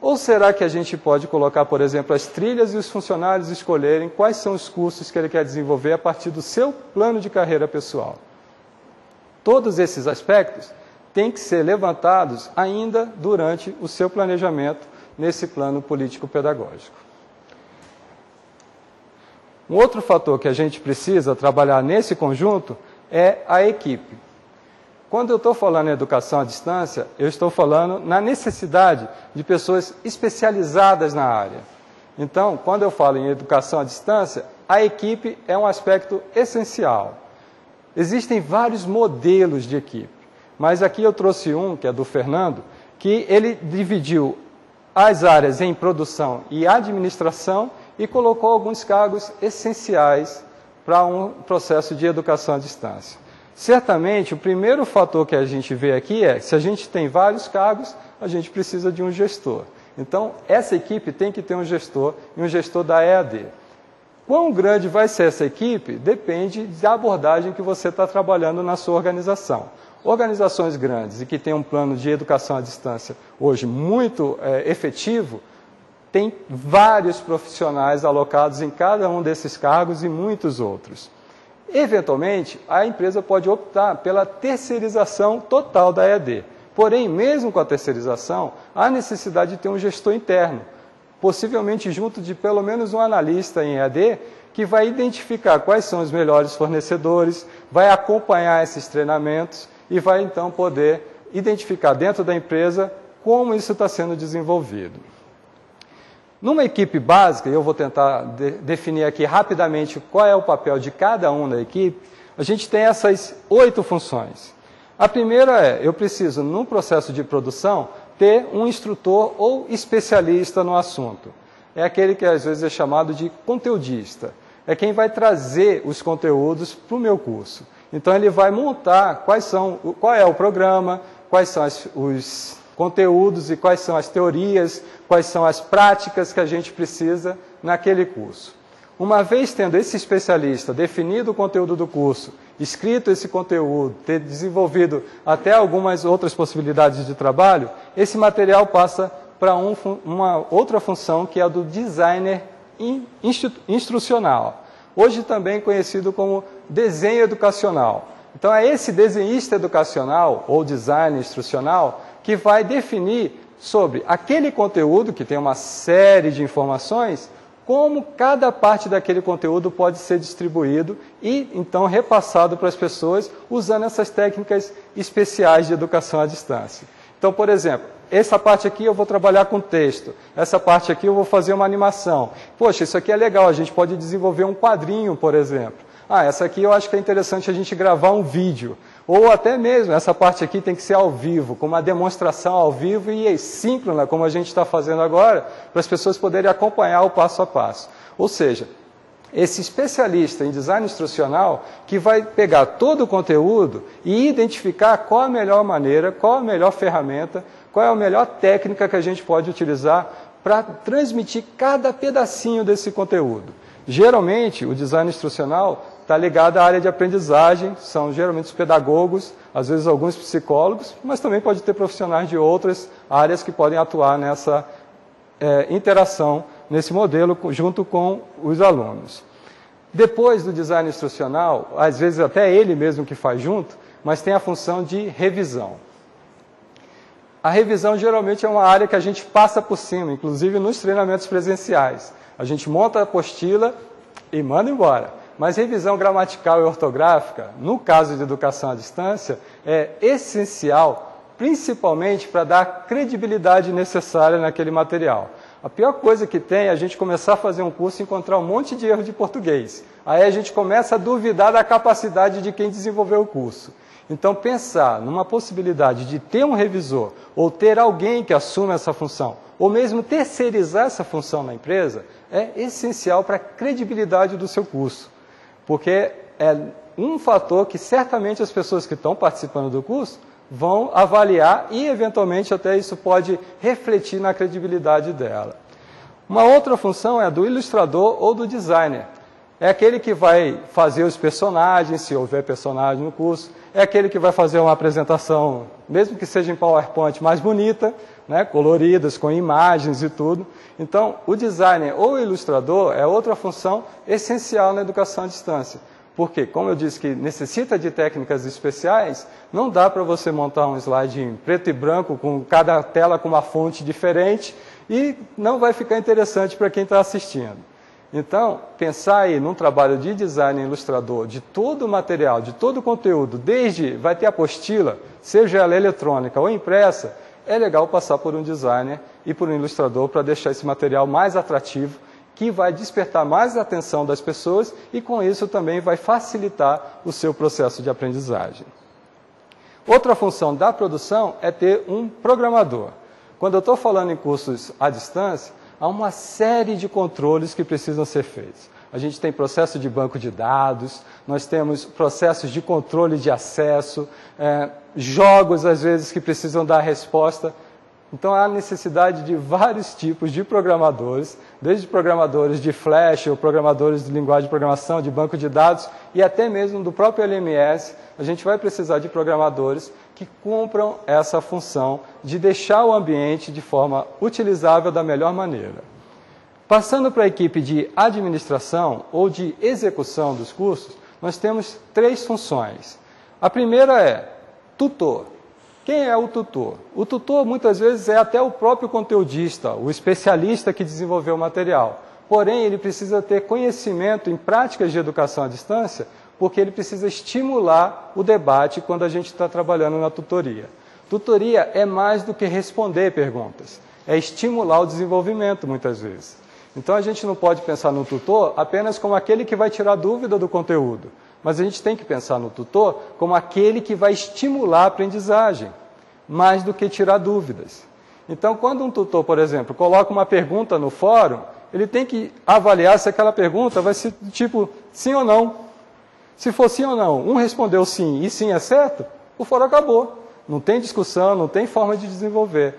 Ou será que a gente pode colocar, por exemplo, as trilhas e os funcionários escolherem quais são os cursos que ele quer desenvolver a partir do seu plano de carreira pessoal? Todos esses aspectos têm que ser levantados ainda durante o seu planejamento nesse plano político-pedagógico. Um outro fator que a gente precisa trabalhar nesse conjunto é a equipe. Quando eu estou falando em educação à distância, eu estou falando na necessidade de pessoas especializadas na área. Então, quando eu falo em educação à distância, a equipe é um aspecto essencial. Existem vários modelos de equipe, mas aqui eu trouxe um, que é do Fernando, que ele dividiu as áreas em produção e administração e colocou alguns cargos essenciais para um processo de educação à distância. Certamente, o primeiro fator que a gente vê aqui é, se a gente tem vários cargos, a gente precisa de um gestor. Então, essa equipe tem que ter um gestor e um gestor da EAD. Quão grande vai ser essa equipe depende da abordagem que você está trabalhando na sua organização. Organizações grandes e que têm um plano de educação à distância hoje muito é, efetivo, tem vários profissionais alocados em cada um desses cargos e muitos outros. Eventualmente, a empresa pode optar pela terceirização total da EAD. Porém, mesmo com a terceirização, há necessidade de ter um gestor interno, possivelmente junto de pelo menos um analista em EAD, que vai identificar quais são os melhores fornecedores, vai acompanhar esses treinamentos e vai então poder identificar dentro da empresa como isso está sendo desenvolvido. Numa equipe básica, e eu vou tentar de, definir aqui rapidamente qual é o papel de cada um da equipe, a gente tem essas oito funções. A primeira é, eu preciso, num processo de produção, ter um instrutor ou especialista no assunto. É aquele que às vezes é chamado de conteudista. É quem vai trazer os conteúdos para o meu curso. Então ele vai montar quais são, qual é o programa, quais são as, os conteúdos e quais são as teorias, quais são as práticas que a gente precisa naquele curso. Uma vez tendo esse especialista definido o conteúdo do curso, escrito esse conteúdo, ter desenvolvido até algumas outras possibilidades de trabalho, esse material passa para um, uma outra função que é a do designer instrucional, hoje também conhecido como desenho educacional. Então é esse desenhista educacional ou designer instrucional que vai definir sobre aquele conteúdo, que tem uma série de informações, como cada parte daquele conteúdo pode ser distribuído e então repassado para as pessoas usando essas técnicas especiais de educação à distância. Então, por exemplo, essa parte aqui eu vou trabalhar com texto, essa parte aqui eu vou fazer uma animação. Poxa, isso aqui é legal, a gente pode desenvolver um quadrinho, por exemplo. Ah, essa aqui eu acho que é interessante a gente gravar um vídeo. Ou até mesmo, essa parte aqui tem que ser ao vivo, com uma demonstração ao vivo e síncrona, como a gente está fazendo agora, para as pessoas poderem acompanhar o passo a passo. Ou seja, esse especialista em design instrucional que vai pegar todo o conteúdo e identificar qual a melhor maneira, qual a melhor ferramenta, qual é a melhor técnica que a gente pode utilizar para transmitir cada pedacinho desse conteúdo. Geralmente, o design instrucional está ligado à área de aprendizagem, são geralmente os pedagogos, às vezes alguns psicólogos, mas também pode ter profissionais de outras áreas que podem atuar nessa é, interação, nesse modelo, junto com os alunos. Depois do design instrucional, às vezes até ele mesmo que faz junto, mas tem a função de revisão. A revisão geralmente é uma área que a gente passa por cima, inclusive nos treinamentos presenciais. A gente monta a apostila e manda embora. Mas revisão gramatical e ortográfica, no caso de educação à distância, é essencial, principalmente para dar a credibilidade necessária naquele material. A pior coisa que tem é a gente começar a fazer um curso e encontrar um monte de erro de português. Aí a gente começa a duvidar da capacidade de quem desenvolveu o curso. Então, pensar numa possibilidade de ter um revisor ou ter alguém que assuma essa função, ou mesmo terceirizar essa função na empresa, é essencial para a credibilidade do seu curso. Porque é um fator que certamente as pessoas que estão participando do curso vão avaliar e, eventualmente, até isso pode refletir na credibilidade dela. Uma outra função é a do ilustrador ou do designer. É aquele que vai fazer os personagens, se houver personagem no curso. É aquele que vai fazer uma apresentação, mesmo que seja em PowerPoint, mais bonita, né, coloridas, com imagens e tudo. Então, o designer ou o ilustrador é outra função essencial na educação à distância. Porque, como eu disse que necessita de técnicas especiais, não dá para você montar um slide em preto e branco, com cada tela com uma fonte diferente, e não vai ficar interessante para quem está assistindo. Então, pensar aí num trabalho de design ilustrador, de todo o material, de todo o conteúdo, desde vai ter apostila, seja ela eletrônica ou impressa, é legal passar por um designer e por um ilustrador para deixar esse material mais atrativo, que vai despertar mais a atenção das pessoas e com isso também vai facilitar o seu processo de aprendizagem. Outra função da produção é ter um programador. Quando eu estou falando em cursos à distância, há uma série de controles que precisam ser feitos. A gente tem processo de banco de dados, nós temos processos de controle de acesso, é, jogos às vezes que precisam dar resposta. Então há necessidade de vários tipos de programadores, desde programadores de Flash ou programadores de linguagem de programação, de banco de dados e até mesmo do próprio LMS. A gente vai precisar de programadores que cumpram essa função de deixar o ambiente de forma utilizável da melhor maneira. Passando para a equipe de administração ou de execução dos cursos, nós temos três funções. A primeira é tutor. Quem é o tutor? O tutor muitas vezes é até o próprio conteudista, o especialista que desenvolveu o material. Porém, ele precisa ter conhecimento em práticas de educação à distância, porque ele precisa estimular o debate quando a gente está trabalhando na tutoria. Tutoria é mais do que responder perguntas, é estimular o desenvolvimento muitas vezes. Então a gente não pode pensar no tutor apenas como aquele que vai tirar dúvida do conteúdo. Mas a gente tem que pensar no tutor como aquele que vai estimular a aprendizagem, mais do que tirar dúvidas. Então, quando um tutor, por exemplo, coloca uma pergunta no fórum, ele tem que avaliar se aquela pergunta vai ser do tipo sim ou não. Se for sim ou não, um respondeu sim e sim é certo, o fórum acabou. Não tem discussão, não tem forma de desenvolver.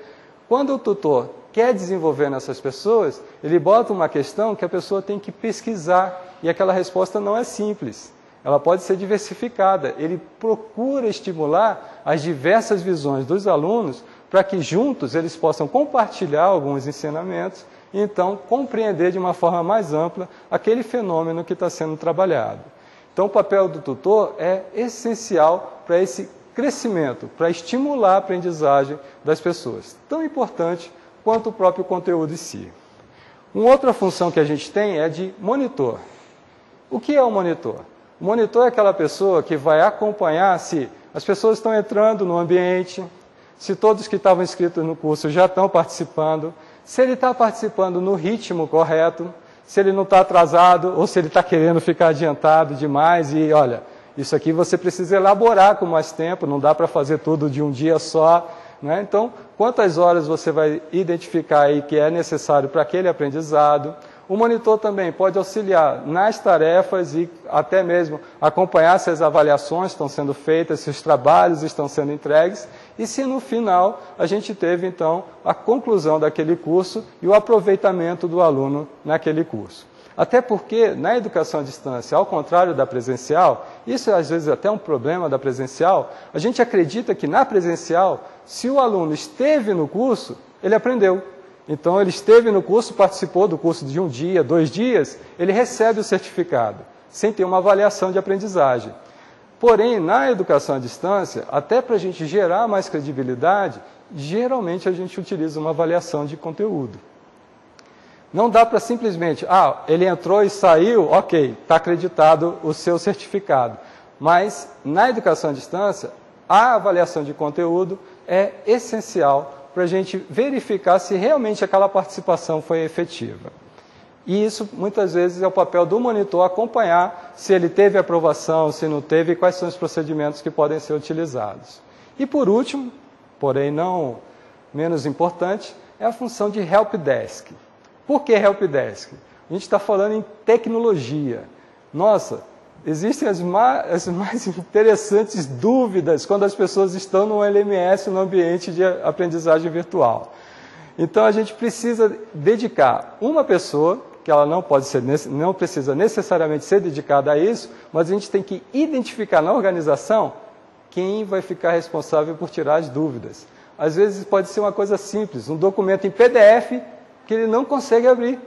Quando o tutor quer desenvolver nessas pessoas, ele bota uma questão que a pessoa tem que pesquisar e aquela resposta não é simples ela pode ser diversificada. Ele procura estimular as diversas visões dos alunos para que juntos eles possam compartilhar alguns ensinamentos e então compreender de uma forma mais ampla aquele fenômeno que está sendo trabalhado. Então, o papel do tutor é essencial para esse crescimento, para estimular a aprendizagem das pessoas, tão importante quanto o próprio conteúdo em si. Uma outra função que a gente tem é de monitor. O que é o monitor? O monitor é aquela pessoa que vai acompanhar se as pessoas estão entrando no ambiente, se todos que estavam inscritos no curso já estão participando, se ele está participando no ritmo correto, se ele não está atrasado ou se ele está querendo ficar adiantado demais e, olha, isso aqui você precisa elaborar com mais tempo, não dá para fazer tudo de um dia só. Né? Então, quantas horas você vai identificar aí que é necessário para aquele aprendizado? O monitor também pode auxiliar nas tarefas e até mesmo acompanhar se as avaliações estão sendo feitas, se os trabalhos estão sendo entregues e se no final a gente teve então a conclusão daquele curso e o aproveitamento do aluno naquele curso. Até porque na educação à distância, ao contrário da presencial, isso é às vezes até um problema da presencial, a gente acredita que na presencial, se o aluno esteve no curso, ele aprendeu. Então, ele esteve no curso, participou do curso de um dia, dois dias, ele recebe o certificado, sem ter uma avaliação de aprendizagem. Porém, na educação à distância, até para a gente gerar mais credibilidade, geralmente a gente utiliza uma avaliação de conteúdo. Não dá para simplesmente, ah, ele entrou e saiu, ok, está acreditado o seu certificado. Mas na educação à distância, a avaliação de conteúdo é essencial para a gente verificar se realmente aquela participação foi efetiva. E isso, muitas vezes, é o papel do monitor acompanhar se ele teve aprovação, se não teve, e quais são os procedimentos que podem ser utilizados. E, por último, porém não menos importante, é a função de help desk. Por que help desk? A gente está falando em tecnologia. Nossa, Existem as mais, as mais, interessantes dúvidas quando as pessoas estão no LMS, no ambiente de aprendizagem virtual. Então a gente precisa dedicar uma pessoa, que ela não pode ser, não precisa necessariamente ser dedicada a isso, mas a gente tem que identificar na organização quem vai ficar responsável por tirar as dúvidas. Às vezes pode ser uma coisa simples, um documento em PDF que ele não consegue abrir,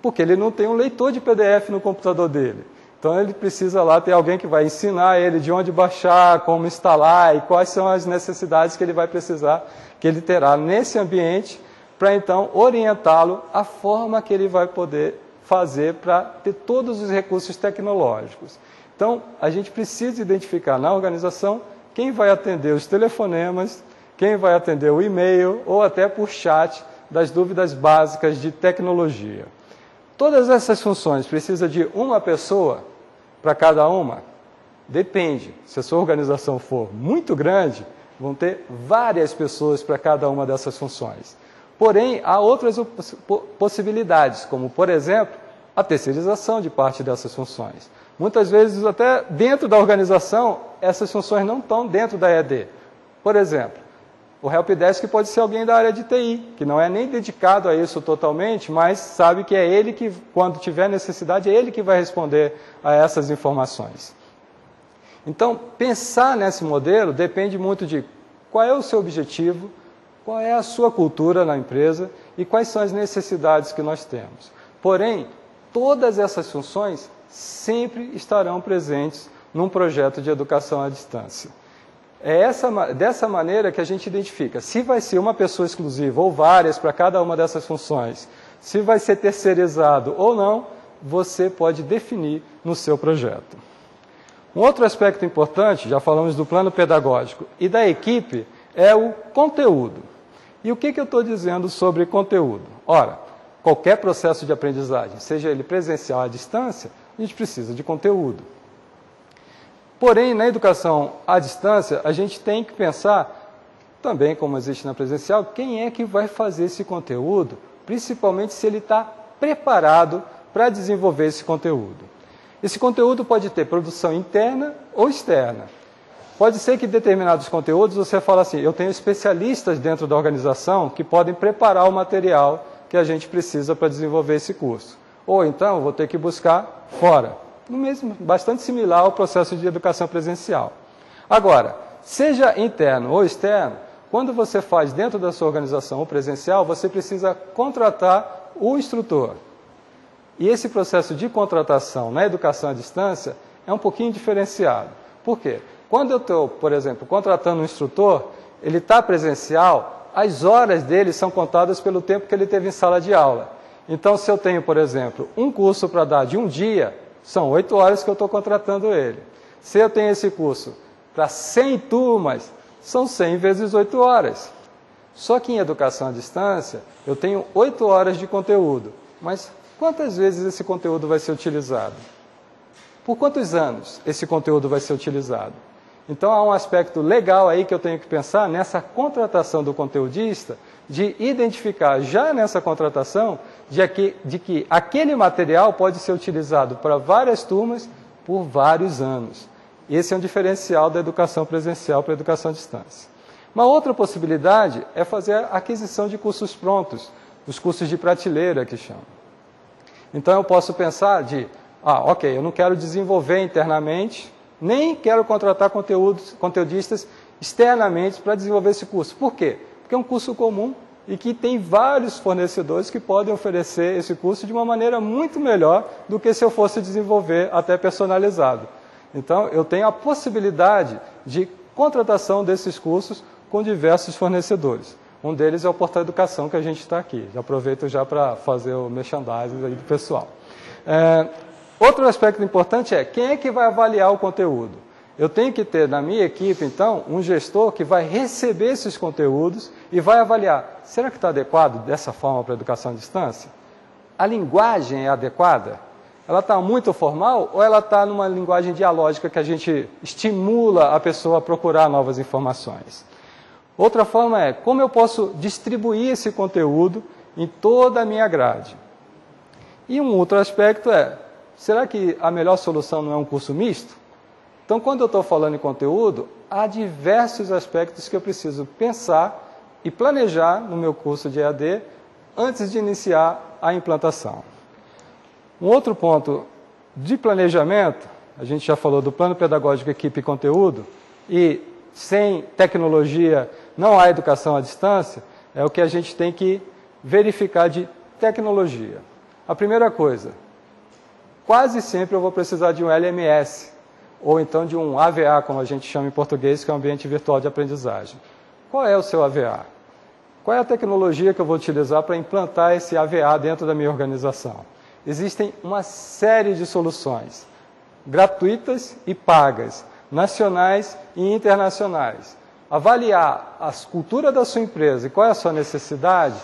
porque ele não tem um leitor de PDF no computador dele. Então ele precisa lá ter alguém que vai ensinar ele de onde baixar, como instalar e quais são as necessidades que ele vai precisar, que ele terá nesse ambiente, para então orientá-lo a forma que ele vai poder fazer para ter todos os recursos tecnológicos. Então, a gente precisa identificar na organização quem vai atender os telefonemas, quem vai atender o e-mail ou até por chat das dúvidas básicas de tecnologia. Todas essas funções precisam de uma pessoa para cada uma? Depende. Se a sua organização for muito grande, vão ter várias pessoas para cada uma dessas funções. Porém, há outras possibilidades, como, por exemplo, a terceirização de parte dessas funções. Muitas vezes, até dentro da organização, essas funções não estão dentro da ED. Por exemplo, o helpdesk pode ser alguém da área de TI, que não é nem dedicado a isso totalmente, mas sabe que é ele que, quando tiver necessidade, é ele que vai responder a essas informações. Então, pensar nesse modelo depende muito de qual é o seu objetivo, qual é a sua cultura na empresa e quais são as necessidades que nós temos. Porém, todas essas funções sempre estarão presentes num projeto de educação à distância. É essa, dessa maneira que a gente identifica se vai ser uma pessoa exclusiva ou várias para cada uma dessas funções, se vai ser terceirizado ou não, você pode definir no seu projeto. Um outro aspecto importante, já falamos do plano pedagógico e da equipe, é o conteúdo. E o que, que eu estou dizendo sobre conteúdo? Ora, qualquer processo de aprendizagem, seja ele presencial à distância, a gente precisa de conteúdo. Porém, na educação à distância, a gente tem que pensar, também como existe na presencial, quem é que vai fazer esse conteúdo, principalmente se ele está preparado para desenvolver esse conteúdo. Esse conteúdo pode ter produção interna ou externa. Pode ser que determinados conteúdos você fala assim, eu tenho especialistas dentro da organização que podem preparar o material que a gente precisa para desenvolver esse curso. Ou então vou ter que buscar fora mesmo, bastante similar ao processo de educação presencial. Agora, seja interno ou externo, quando você faz dentro da sua organização o presencial, você precisa contratar o instrutor. E esse processo de contratação na educação à distância é um pouquinho diferenciado. Por quê? Quando eu estou, por exemplo, contratando um instrutor, ele está presencial, as horas dele são contadas pelo tempo que ele teve em sala de aula. Então, se eu tenho, por exemplo, um curso para dar de um dia, são oito horas que eu estou contratando ele. Se eu tenho esse curso para 100 turmas, são 100 vezes oito horas. Só que em educação à distância, eu tenho oito horas de conteúdo. Mas quantas vezes esse conteúdo vai ser utilizado? Por quantos anos esse conteúdo vai ser utilizado? Então há um aspecto legal aí que eu tenho que pensar nessa contratação do conteudista, de identificar já nessa contratação de que, de que aquele material pode ser utilizado para várias turmas por vários anos. Esse é um diferencial da educação presencial para a educação à distância. Uma outra possibilidade é fazer a aquisição de cursos prontos, os cursos de prateleira que chamam. Então eu posso pensar de, ah, ok, eu não quero desenvolver internamente, nem quero contratar conteúdos, conteudistas externamente para desenvolver esse curso. Por quê? Porque é um curso comum e que tem vários fornecedores que podem oferecer esse curso de uma maneira muito melhor do que se eu fosse desenvolver até personalizado. Então, eu tenho a possibilidade de contratação desses cursos com diversos fornecedores. Um deles é o Portal Educação, que a gente está aqui. Já aproveito já para fazer o merchandising aí do pessoal. É, Outro aspecto importante é quem é que vai avaliar o conteúdo. Eu tenho que ter na minha equipe, então, um gestor que vai receber esses conteúdos e vai avaliar: será que está adequado dessa forma para a educação à distância? A linguagem é adequada? Ela está muito formal ou ela está numa linguagem dialógica que a gente estimula a pessoa a procurar novas informações? Outra forma é como eu posso distribuir esse conteúdo em toda a minha grade. E um outro aspecto é será que a melhor solução não é um curso misto? Então, quando eu estou falando em conteúdo, há diversos aspectos que eu preciso pensar e planejar no meu curso de EAD antes de iniciar a implantação. Um outro ponto de planejamento, a gente já falou do plano pedagógico equipe e conteúdo, e sem tecnologia não há educação à distância, é o que a gente tem que verificar de tecnologia. A primeira coisa, quase sempre eu vou precisar de um LMS, ou então de um AVA, como a gente chama em português, que é um ambiente virtual de aprendizagem. Qual é o seu AVA? Qual é a tecnologia que eu vou utilizar para implantar esse AVA dentro da minha organização? Existem uma série de soluções, gratuitas e pagas, nacionais e internacionais. Avaliar a cultura da sua empresa e qual é a sua necessidade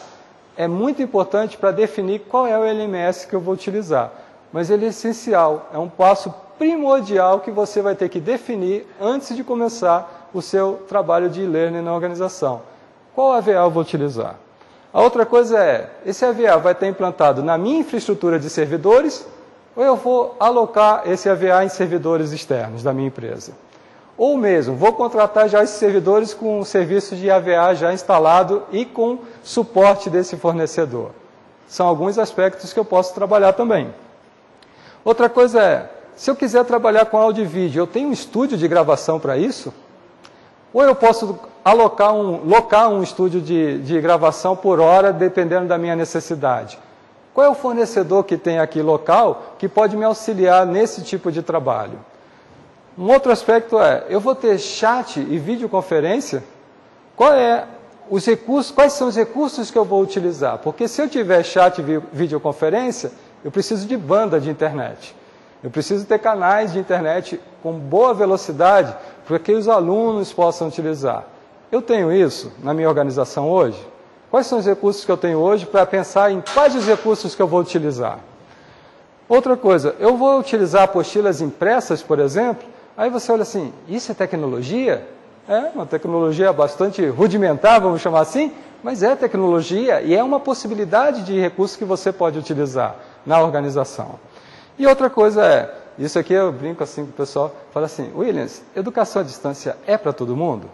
é muito importante para definir qual é o LMS que eu vou utilizar mas ele é essencial, é um passo primordial que você vai ter que definir antes de começar o seu trabalho de e-learning na organização. Qual AVA eu vou utilizar? A outra coisa é, esse AVA vai estar implantado na minha infraestrutura de servidores ou eu vou alocar esse AVA em servidores externos da minha empresa? Ou mesmo, vou contratar já esses servidores com o serviço de AVA já instalado e com suporte desse fornecedor. São alguns aspectos que eu posso trabalhar também. Outra coisa é, se eu quiser trabalhar com áudio e vídeo, eu tenho um estúdio de gravação para isso? Ou eu posso alocar um, locar um estúdio de, de gravação por hora, dependendo da minha necessidade? Qual é o fornecedor que tem aqui local que pode me auxiliar nesse tipo de trabalho? Um outro aspecto é, eu vou ter chat e videoconferência? Qual é os recursos, quais são os recursos que eu vou utilizar? Porque se eu tiver chat e videoconferência, eu preciso de banda de internet. Eu preciso ter canais de internet com boa velocidade para que os alunos possam utilizar. Eu tenho isso na minha organização hoje? Quais são os recursos que eu tenho hoje para pensar em quais os recursos que eu vou utilizar? Outra coisa, eu vou utilizar apostilas impressas, por exemplo, aí você olha assim, isso é tecnologia? É uma tecnologia bastante rudimentar, vamos chamar assim, mas é tecnologia e é uma possibilidade de recurso que você pode utilizar na organização. E outra coisa é, isso aqui eu brinco assim com o pessoal, fala assim, Williams, educação à distância é para todo mundo?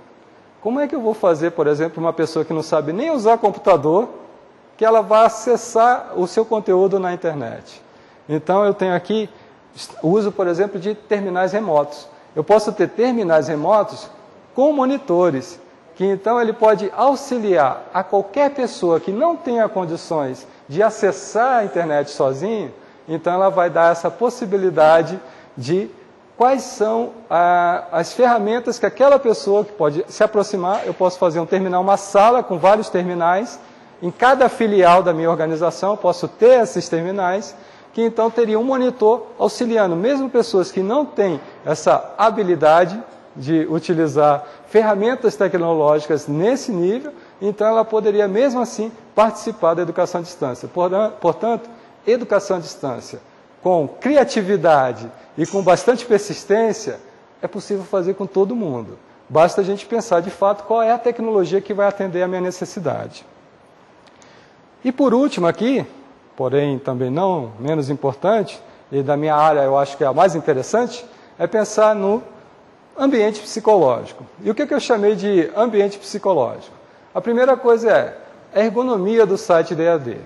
Como é que eu vou fazer, por exemplo, uma pessoa que não sabe nem usar computador, que ela vai acessar o seu conteúdo na internet? Então eu tenho aqui uso, por exemplo, de terminais remotos. Eu posso ter terminais remotos com monitores, que então ele pode auxiliar a qualquer pessoa que não tenha condições de acessar a internet sozinho, então ela vai dar essa possibilidade de quais são ah, as ferramentas que aquela pessoa que pode se aproximar, eu posso fazer um terminal, uma sala com vários terminais, em cada filial da minha organização eu posso ter esses terminais, que então teria um monitor auxiliando, mesmo pessoas que não têm essa habilidade de utilizar ferramentas tecnológicas nesse nível, então ela poderia mesmo assim participar da educação à distância. Portanto, educação à distância com criatividade e com bastante persistência, é possível fazer com todo mundo. Basta a gente pensar de fato qual é a tecnologia que vai atender a minha necessidade. E por último aqui, porém também não menos importante, e da minha área eu acho que é a mais interessante, é pensar no ambiente psicológico. E o que, eu chamei de ambiente psicológico? A primeira coisa é a ergonomia do site da EAD.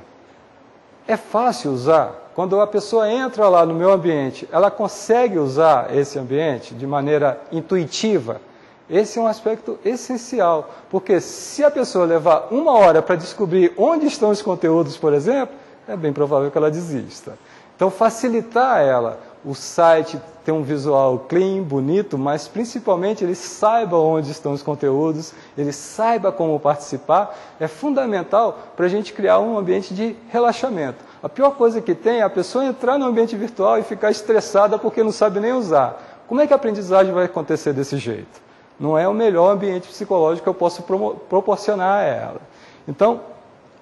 É fácil usar. Quando a pessoa entra lá no meu ambiente, ela consegue usar esse ambiente de maneira intuitiva. Esse é um aspecto essencial, porque se a pessoa levar uma hora para descobrir onde estão os conteúdos, por exemplo, é bem provável que ela desista. Então, facilitar ela, o site ter um visual clean, bonito, mas principalmente ele saiba onde estão os conteúdos, ele saiba como participar, é fundamental para a gente criar um ambiente de relaxamento. A pior coisa que tem é a pessoa entrar no ambiente virtual e ficar estressada porque não sabe nem usar. Como é que a aprendizagem vai acontecer desse jeito? Não é o melhor ambiente psicológico que eu posso proporcionar a ela. Então,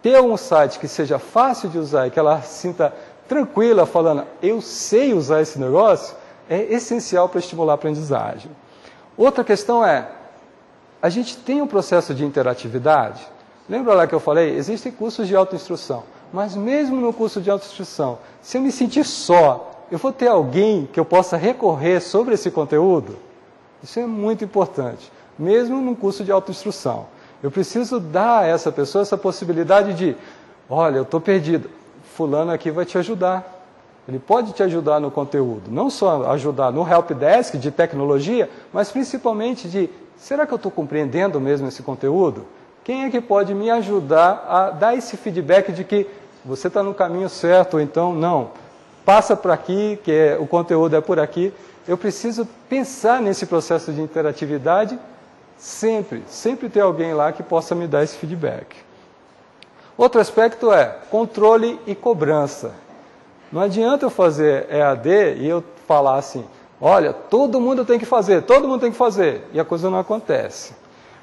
ter um site que seja fácil de usar e que ela sinta tranquila, falando, eu sei usar esse negócio, é essencial para estimular a aprendizagem. Outra questão é, a gente tem um processo de interatividade. Lembra lá que eu falei? Existem cursos de autoinstrução. Mas mesmo no curso de autoinstrução, se eu me sentir só, eu vou ter alguém que eu possa recorrer sobre esse conteúdo? Isso é muito importante. Mesmo num curso de autoinstrução. Eu preciso dar a essa pessoa essa possibilidade de, olha, eu estou perdido fulano aqui vai te ajudar. Ele pode te ajudar no conteúdo, não só ajudar no help desk de tecnologia, mas principalmente de será que eu estou compreendendo mesmo esse conteúdo? Quem é que pode me ajudar a dar esse feedback de que você está no caminho certo ou então não? Passa por aqui, que é, o conteúdo é por aqui. Eu preciso pensar nesse processo de interatividade sempre, sempre ter alguém lá que possa me dar esse feedback. Outro aspecto é controle e cobrança. Não adianta eu fazer EAD e eu falar assim, olha, todo mundo tem que fazer, todo mundo tem que fazer, e a coisa não acontece.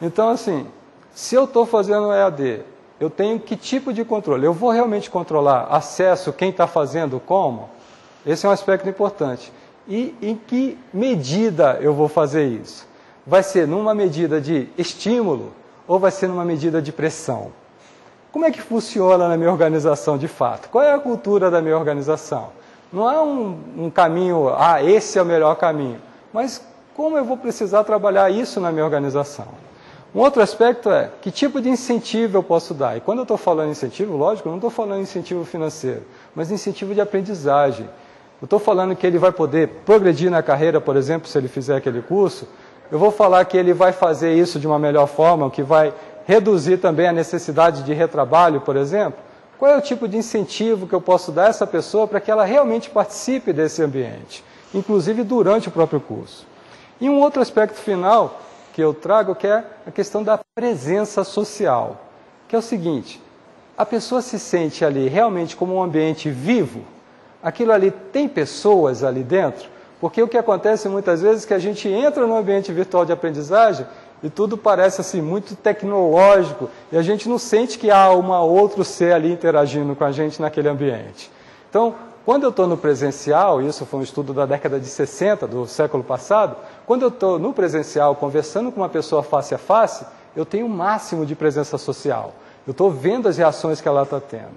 Então, assim, se eu estou fazendo EAD, eu tenho que tipo de controle? Eu vou realmente controlar acesso, quem está fazendo, como? Esse é um aspecto importante. E em que medida eu vou fazer isso? Vai ser numa medida de estímulo ou vai ser numa medida de pressão? Como é que funciona na minha organização de fato? Qual é a cultura da minha organização? Não é um, um caminho, ah, esse é o melhor caminho, mas como eu vou precisar trabalhar isso na minha organização? Um outro aspecto é que tipo de incentivo eu posso dar. E quando eu estou falando incentivo, lógico, eu não estou falando incentivo financeiro, mas incentivo de aprendizagem. Eu estou falando que ele vai poder progredir na carreira, por exemplo, se ele fizer aquele curso. Eu vou falar que ele vai fazer isso de uma melhor forma, que vai reduzir também a necessidade de retrabalho, por exemplo? Qual é o tipo de incentivo que eu posso dar a essa pessoa para que ela realmente participe desse ambiente, inclusive durante o próprio curso? E um outro aspecto final que eu trago que é a questão da presença social, que é o seguinte: a pessoa se sente ali realmente como um ambiente vivo, aquilo ali tem pessoas ali dentro, porque o que acontece muitas vezes é que a gente entra no ambiente virtual de aprendizagem e tudo parece assim muito tecnológico e a gente não sente que há uma outro ser ali interagindo com a gente naquele ambiente. Então, quando eu estou no presencial, isso foi um estudo da década de 60 do século passado, quando eu estou no presencial conversando com uma pessoa face a face, eu tenho o máximo de presença social. Eu estou vendo as reações que ela está tendo.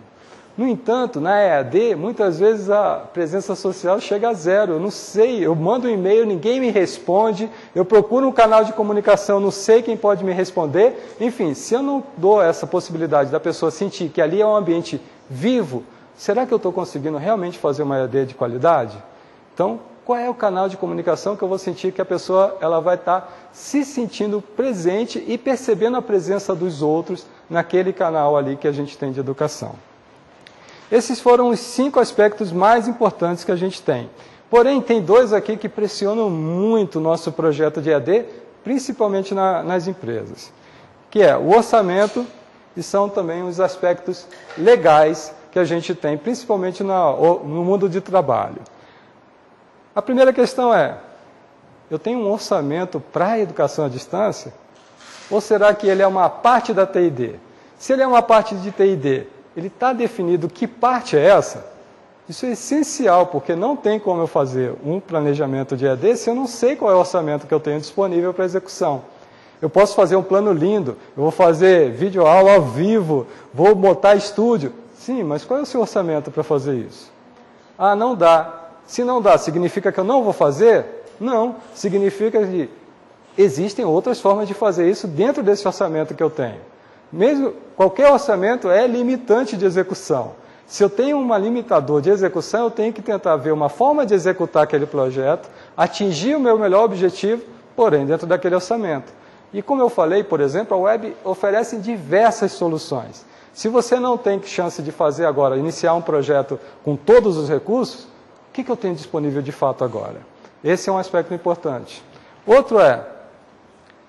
No entanto, na EAD, muitas vezes a presença social chega a zero. Eu não sei, eu mando um e-mail, ninguém me responde, eu procuro um canal de comunicação, não sei quem pode me responder. Enfim, se eu não dou essa possibilidade da pessoa sentir que ali é um ambiente vivo, será que eu estou conseguindo realmente fazer uma EAD de qualidade? Então, qual é o canal de comunicação que eu vou sentir que a pessoa ela vai estar tá se sentindo presente e percebendo a presença dos outros naquele canal ali que a gente tem de educação? Esses foram os cinco aspectos mais importantes que a gente tem. Porém, tem dois aqui que pressionam muito o nosso projeto de EAD, principalmente na, nas empresas, que é o orçamento e são também os aspectos legais que a gente tem, principalmente na, no mundo de trabalho. A primeira questão é, eu tenho um orçamento para a educação à distância? Ou será que ele é uma parte da TID? Se ele é uma parte de TID, ele está definido que parte é essa? Isso é essencial, porque não tem como eu fazer um planejamento de EAD se eu não sei qual é o orçamento que eu tenho disponível para execução. Eu posso fazer um plano lindo, eu vou fazer vídeo aula ao vivo, vou botar estúdio. Sim, mas qual é o seu orçamento para fazer isso? Ah, não dá. Se não dá, significa que eu não vou fazer? Não, significa que existem outras formas de fazer isso dentro desse orçamento que eu tenho. Mesmo qualquer orçamento é limitante de execução. Se eu tenho um limitador de execução, eu tenho que tentar ver uma forma de executar aquele projeto, atingir o meu melhor objetivo, porém dentro daquele orçamento. E como eu falei, por exemplo, a web oferece diversas soluções. Se você não tem chance de fazer agora, iniciar um projeto com todos os recursos, o que, que eu tenho disponível de fato agora? Esse é um aspecto importante. Outro é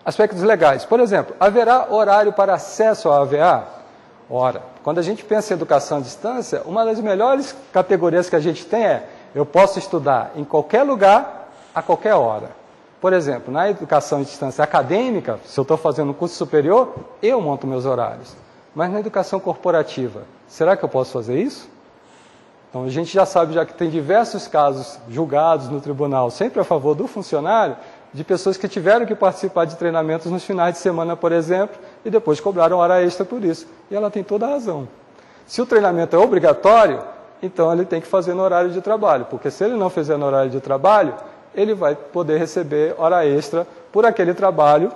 aspectos legais. Por exemplo, haverá horário para acesso à AVA? Ora, quando a gente pensa em educação à distância, uma das melhores categorias que a gente tem é eu posso estudar em qualquer lugar, a qualquer hora. Por exemplo, na educação à distância acadêmica, se eu estou fazendo um curso superior, eu monto meus horários. Mas na educação corporativa, será que eu posso fazer isso? Então a gente já sabe, já que tem diversos casos julgados no tribunal, sempre a favor do funcionário, de pessoas que tiveram que participar de treinamentos nos finais de semana, por exemplo, e depois cobraram hora extra por isso. E ela tem toda a razão. Se o treinamento é obrigatório, então ele tem que fazer no horário de trabalho, porque se ele não fizer no horário de trabalho, ele vai poder receber hora extra por aquele trabalho,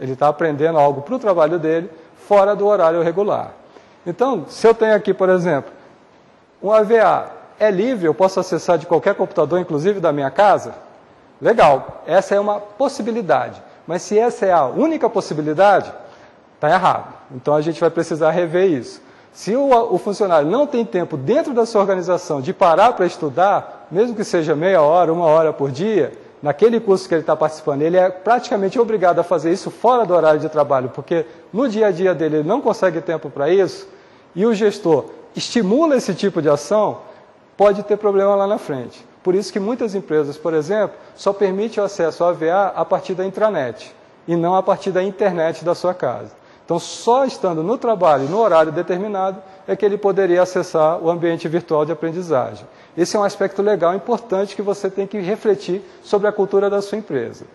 ele está aprendendo algo para o trabalho dele, fora do horário regular. Então, se eu tenho aqui, por exemplo, um AVA é livre, eu posso acessar de qualquer computador, inclusive da minha casa? Legal, essa é uma possibilidade. Mas se essa é a única possibilidade, está errado. Então a gente vai precisar rever isso. Se o, o, funcionário não tem tempo dentro da sua organização de parar para estudar, mesmo que seja meia hora, uma hora por dia, naquele curso que ele está participando, ele é praticamente obrigado a fazer isso fora do horário de trabalho, porque no dia a dia dele ele não consegue tempo para isso, e o gestor estimula esse tipo de ação, pode ter problema lá na frente. Por isso que muitas empresas, por exemplo, só permitem o acesso ao AVA a partir da intranet e não a partir da internet da sua casa. Então, só estando no trabalho, no horário determinado, é que ele poderia acessar o ambiente virtual de aprendizagem. Esse é um aspecto legal importante que você tem que refletir sobre a cultura da sua empresa.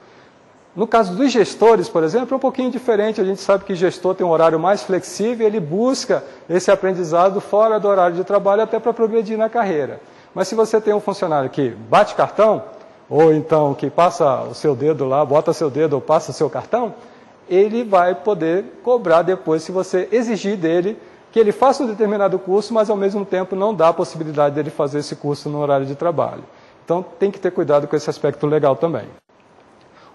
No caso dos gestores, por exemplo, é um pouquinho diferente. A gente sabe que gestor tem um horário mais flexível, ele busca esse aprendizado fora do horário de trabalho até para progredir na carreira. Mas se você tem um funcionário que bate cartão, ou então que passa o seu dedo lá, bota seu dedo ou passa o seu cartão, ele vai poder cobrar depois se você exigir dele que ele faça um determinado curso, mas ao mesmo tempo não dá a possibilidade dele fazer esse curso no horário de trabalho. Então tem que ter cuidado com esse aspecto legal também.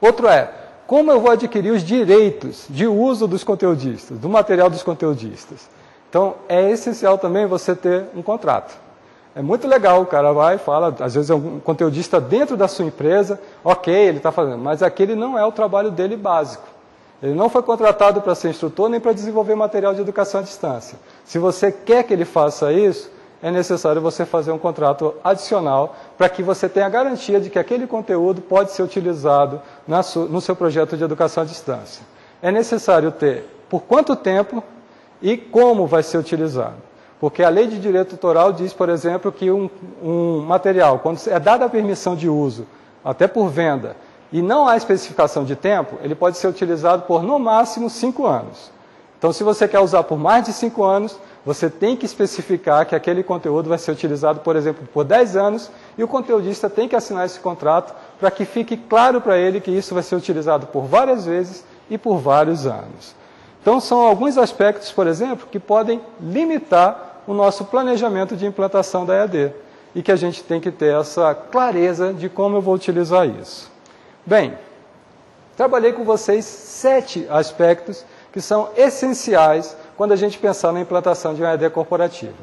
Outro é, como eu vou adquirir os direitos de uso dos conteudistas, do material dos conteudistas? Então é essencial também você ter um contrato. É muito legal, o cara vai e fala, às vezes é um conteudista dentro da sua empresa, ok, ele está fazendo, mas aquele não é o trabalho dele básico. Ele não foi contratado para ser instrutor nem para desenvolver material de educação à distância. Se você quer que ele faça isso, é necessário você fazer um contrato adicional para que você tenha a garantia de que aquele conteúdo pode ser utilizado no seu projeto de educação à distância. É necessário ter por quanto tempo e como vai ser utilizado. Porque a lei de direito autoral diz, por exemplo, que um, um material, quando é dada a permissão de uso, até por venda, e não há especificação de tempo, ele pode ser utilizado por no máximo cinco anos. Então, se você quer usar por mais de cinco anos, você tem que especificar que aquele conteúdo vai ser utilizado, por exemplo, por 10 anos, e o conteudista tem que assinar esse contrato para que fique claro para ele que isso vai ser utilizado por várias vezes e por vários anos. Então, são alguns aspectos, por exemplo, que podem limitar o nosso planejamento de implantação da EAD e que a gente tem que ter essa clareza de como eu vou utilizar isso. Bem, trabalhei com vocês sete aspectos que são essenciais quando a gente pensar na implantação de uma EAD corporativa.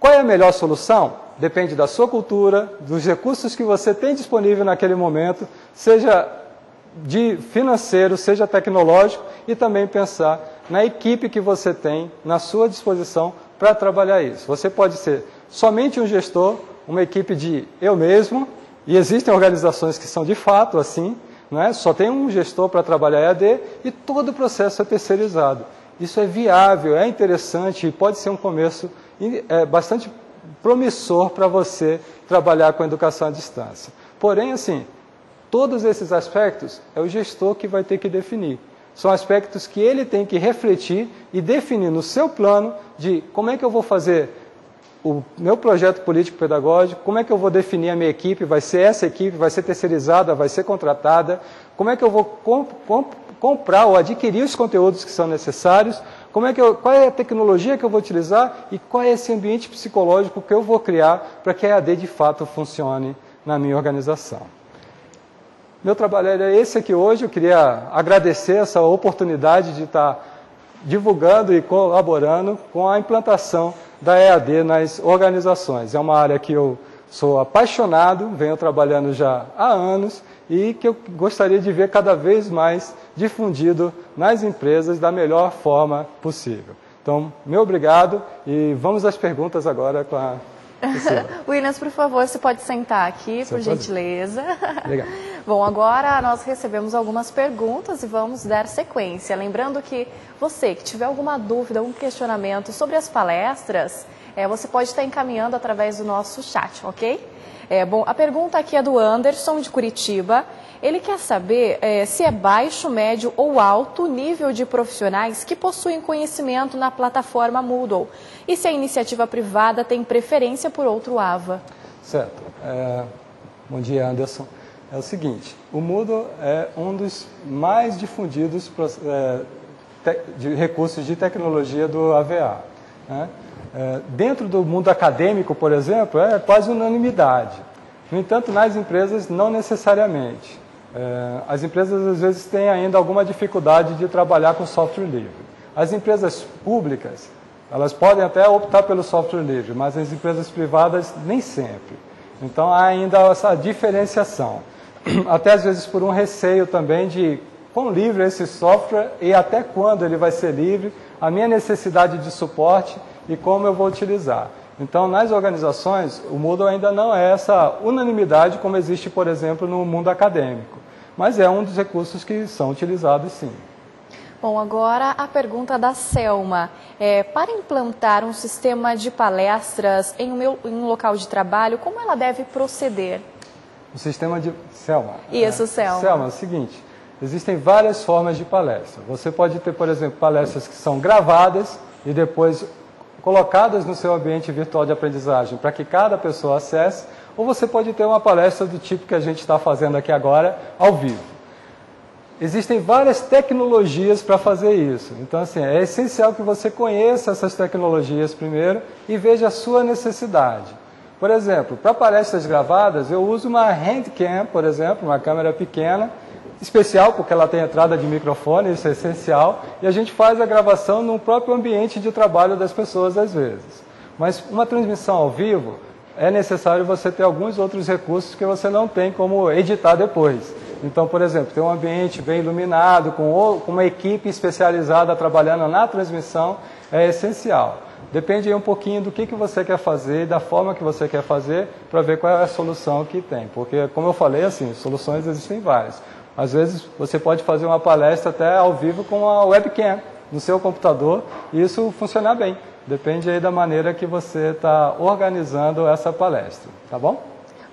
Qual é a melhor solução? Depende da sua cultura, dos recursos que você tem disponível naquele momento, seja de financeiro, seja tecnológico, e também pensar na equipe que você tem na sua disposição para trabalhar isso. Você pode ser somente um gestor, uma equipe de eu mesmo, e existem organizações que são de fato assim, é? só tem um gestor para trabalhar EAD e todo o processo é terceirizado. Isso é viável, é interessante e pode ser um começo é, bastante promissor para você trabalhar com educação à distância. Porém, assim, todos esses aspectos é o gestor que vai ter que definir. São aspectos que ele tem que refletir e definir no seu plano de como é que eu vou fazer o meu projeto político-pedagógico, como é que eu vou definir a minha equipe, vai ser essa equipe, vai ser terceirizada, vai ser contratada, como é que eu vou comp comp comprar ou adquirir os conteúdos que são necessários, como é que eu, qual é a tecnologia que eu vou utilizar e qual é esse ambiente psicológico que eu vou criar para que a EAD de fato funcione na minha organização. Meu trabalho é esse aqui hoje, eu queria agradecer essa oportunidade de estar divulgando e colaborando com a implantação da EAD nas organizações. É uma área que eu sou apaixonado, venho trabalhando já há anos e que eu gostaria de ver cada vez mais difundido nas empresas da melhor forma possível. Então, meu obrigado e vamos às perguntas agora com a Williams, por favor, você pode sentar aqui, Você por pode. gentileza. Obrigado. Bom, agora nós recebemos algumas perguntas e vamos dar sequência. Lembrando que você que tiver alguma dúvida, algum questionamento sobre as palestras, é, você pode estar encaminhando através do nosso chat, ok? É, bom, a pergunta aqui é do Anderson, de Curitiba. Ele quer saber é, se é baixo, médio ou alto o nível de profissionais que possuem conhecimento na plataforma Moodle e se a iniciativa privada tem preferência por outro AVA. Certo. É, bom dia, Anderson. É o seguinte, o Moodle é um dos mais difundidos é, de recursos de tecnologia do AVA. Né? É, dentro do mundo acadêmico, por exemplo, é quase unanimidade. No entanto, nas empresas, não necessariamente. É, as empresas às vezes têm ainda alguma dificuldade de trabalhar com software livre. As empresas públicas, elas podem até optar pelo software livre, mas as empresas privadas nem sempre. Então há ainda essa diferenciação. Até às vezes por um receio também de quão livre é esse software e até quando ele vai ser livre, a minha necessidade de suporte e como eu vou utilizar. Então, nas organizações, o Moodle ainda não é essa unanimidade como existe, por exemplo, no mundo acadêmico. Mas é um dos recursos que são utilizados sim. Bom, agora a pergunta da Selma. É, para implantar um sistema de palestras em um, meu, em um local de trabalho, como ela deve proceder? O sistema de. Selma. Isso, é, Selma. Selma, é o seguinte: existem várias formas de palestra. Você pode ter, por exemplo, palestras que são gravadas e depois colocadas no seu ambiente virtual de aprendizagem para que cada pessoa acesse, ou você pode ter uma palestra do tipo que a gente está fazendo aqui agora, ao vivo. Existem várias tecnologias para fazer isso. Então, assim, é essencial que você conheça essas tecnologias primeiro e veja a sua necessidade. Por exemplo, para palestras gravadas, eu uso uma handcam, por exemplo, uma câmera pequena, especial porque ela tem entrada de microfone, isso é essencial, e a gente faz a gravação no próprio ambiente de trabalho das pessoas às vezes. Mas uma transmissão ao vivo é necessário você ter alguns outros recursos que você não tem como editar depois. Então, por exemplo, ter um ambiente bem iluminado, com uma equipe especializada trabalhando na transmissão é essencial. Depende um pouquinho do que, que você quer fazer, da forma que você quer fazer, para ver qual é a solução que tem. Porque, como eu falei, assim, soluções existem várias. Às vezes você pode fazer uma palestra até ao vivo com a webcam no seu computador e isso funcionar bem. Depende aí da maneira que você está organizando essa palestra, tá bom?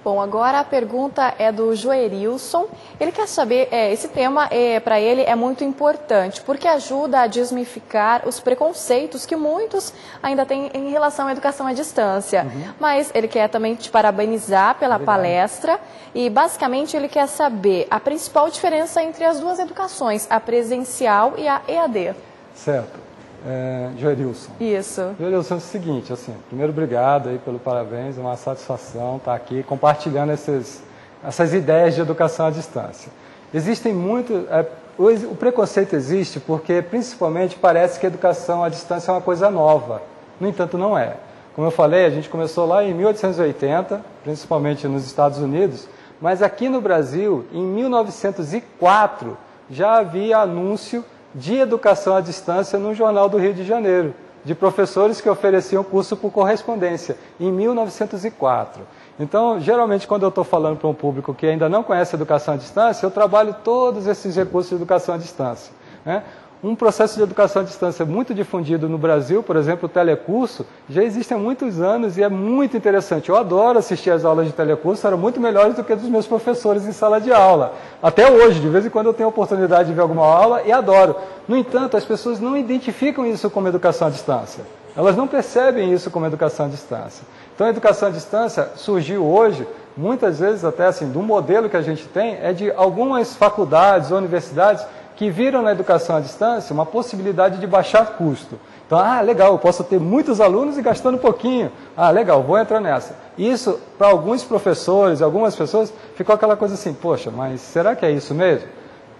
Bom, agora a pergunta é do Joerilson. Ele quer saber, é, esse tema é, para ele é muito importante, porque ajuda a desmificar os preconceitos que muitos ainda têm em relação à educação à distância. Uhum. Mas ele quer também te parabenizar pela Obrigado. palestra e basicamente ele quer saber a principal diferença entre as duas educações, a presencial e a EAD. Certo é, Joerilson. Isso. Joerilson, é o seguinte, assim, primeiro obrigado aí pelo parabéns, é uma satisfação estar aqui compartilhando esses, essas ideias de educação à distância. Existem muito, é, o, o preconceito existe porque principalmente parece que a educação à distância é uma coisa nova, no entanto não é. Como eu falei, a gente começou lá em 1880, principalmente nos Estados Unidos, mas aqui no Brasil, em 1904, já havia anúncio de educação à distância no Jornal do Rio de Janeiro, de professores que ofereciam curso por correspondência, em 1904. Então, geralmente, quando eu estou falando para um público que ainda não conhece educação à distância, eu trabalho todos esses recursos de educação à distância. Né? Um processo de educação à distância muito difundido no Brasil, por exemplo, o telecurso, já existe há muitos anos e é muito interessante. Eu adoro assistir às aulas de telecurso, eram muito melhores do que dos meus professores em sala de aula. Até hoje, de vez em quando eu tenho a oportunidade de ver alguma aula e adoro. No entanto, as pessoas não identificam isso como educação à distância. Elas não percebem isso como educação à distância. Então, a educação à distância surgiu hoje, muitas vezes até assim, do modelo que a gente tem, é de algumas faculdades ou universidades que viram na educação à distância uma possibilidade de baixar custo. Então, ah, legal, eu posso ter muitos alunos e gastando pouquinho. Ah, legal, vou entrar nessa. Isso, para alguns professores, algumas pessoas, ficou aquela coisa assim, poxa, mas será que é isso mesmo?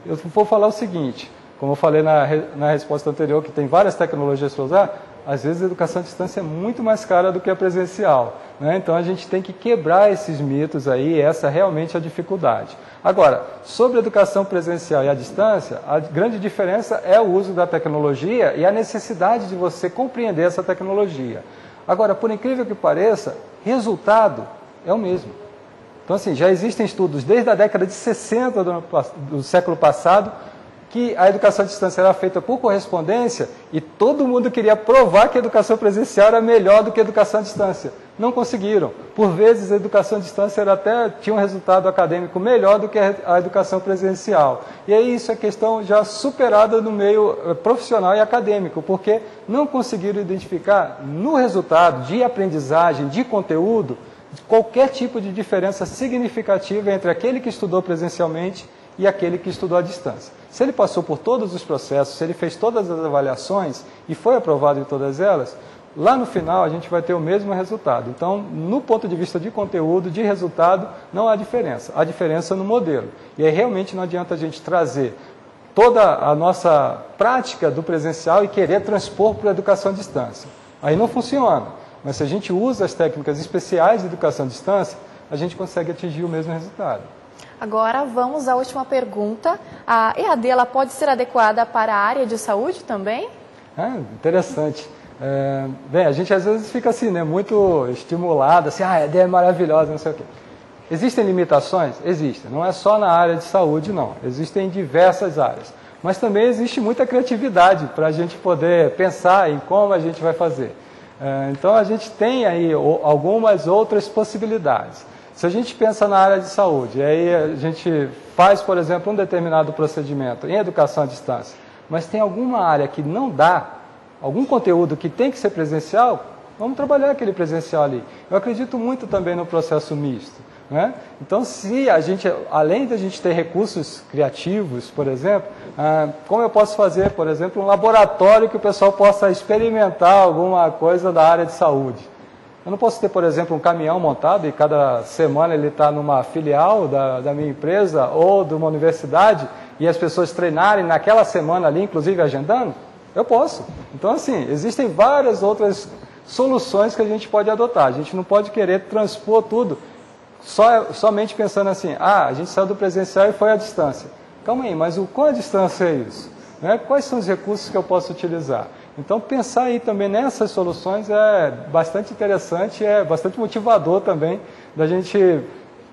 Eu vou falar o seguinte, como eu falei na, na resposta anterior, que tem várias tecnologias para usar, às vezes a educação à distância é muito mais cara do que a presencial. Né? Então a gente tem que quebrar esses mitos aí, essa realmente é a dificuldade. Agora, sobre a educação presencial e à distância, a grande diferença é o uso da tecnologia e a necessidade de você compreender essa tecnologia. Agora, por incrível que pareça, resultado é o mesmo. Então, assim, já existem estudos desde a década de 60 do, do século passado que a educação à distância era feita por correspondência e todo mundo queria provar que a educação presencial era melhor do que a educação à distância. Não conseguiram. Por vezes a educação à distância era até tinha um resultado acadêmico melhor do que a educação presencial. E aí isso é questão já superada no meio eh, profissional e acadêmico, porque não conseguiram identificar no resultado de aprendizagem, de conteúdo, qualquer tipo de diferença significativa entre aquele que estudou presencialmente e aquele que estudou à distância. Se ele passou por todos os processos, se ele fez todas as avaliações e foi aprovado em todas elas, lá no final a gente vai ter o mesmo resultado. Então, no ponto de vista de conteúdo, de resultado, não há diferença. Há diferença no modelo. E aí realmente não adianta a gente trazer toda a nossa prática do presencial e querer transpor para a educação à distância. Aí não funciona. Mas se a gente usa as técnicas especiais de educação à distância, a gente consegue atingir o mesmo resultado. Agora vamos à última pergunta. A EAD ela pode ser adequada para a área de saúde também? Ah, interessante. É, bem, a gente às vezes fica assim, né, muito estimulado, assim, ah, a EAD é maravilhosa, não sei o quê. Existem limitações? Existem. Não é só na área de saúde, não. Existem em diversas áreas. Mas também existe muita criatividade para a gente poder pensar em como a gente vai fazer. É, então a gente tem aí algumas outras possibilidades. Se a gente pensa na área de saúde, aí a gente faz, por exemplo, um determinado procedimento em educação à distância, mas tem alguma área que não dá, algum conteúdo que tem que ser presencial, vamos trabalhar aquele presencial ali. Eu acredito muito também no processo misto. Né? Então, se a gente, além de a gente ter recursos criativos, por exemplo, ah, como eu posso fazer, por exemplo, um laboratório que o pessoal possa experimentar alguma coisa da área de saúde? Eu não posso ter, por exemplo, um caminhão montado e cada semana ele está numa filial da, da minha empresa ou de uma universidade e as pessoas treinarem naquela semana ali, inclusive agendando? Eu posso. Então, assim, existem várias outras soluções que a gente pode adotar. A gente não pode querer transpor tudo só, somente pensando assim, ah, a gente saiu do presencial e foi à distância. Calma aí, mas o qual a distância é isso? Né? Quais são os recursos que eu posso utilizar? Então, pensar aí também nessas soluções é bastante interessante, é bastante motivador também da gente.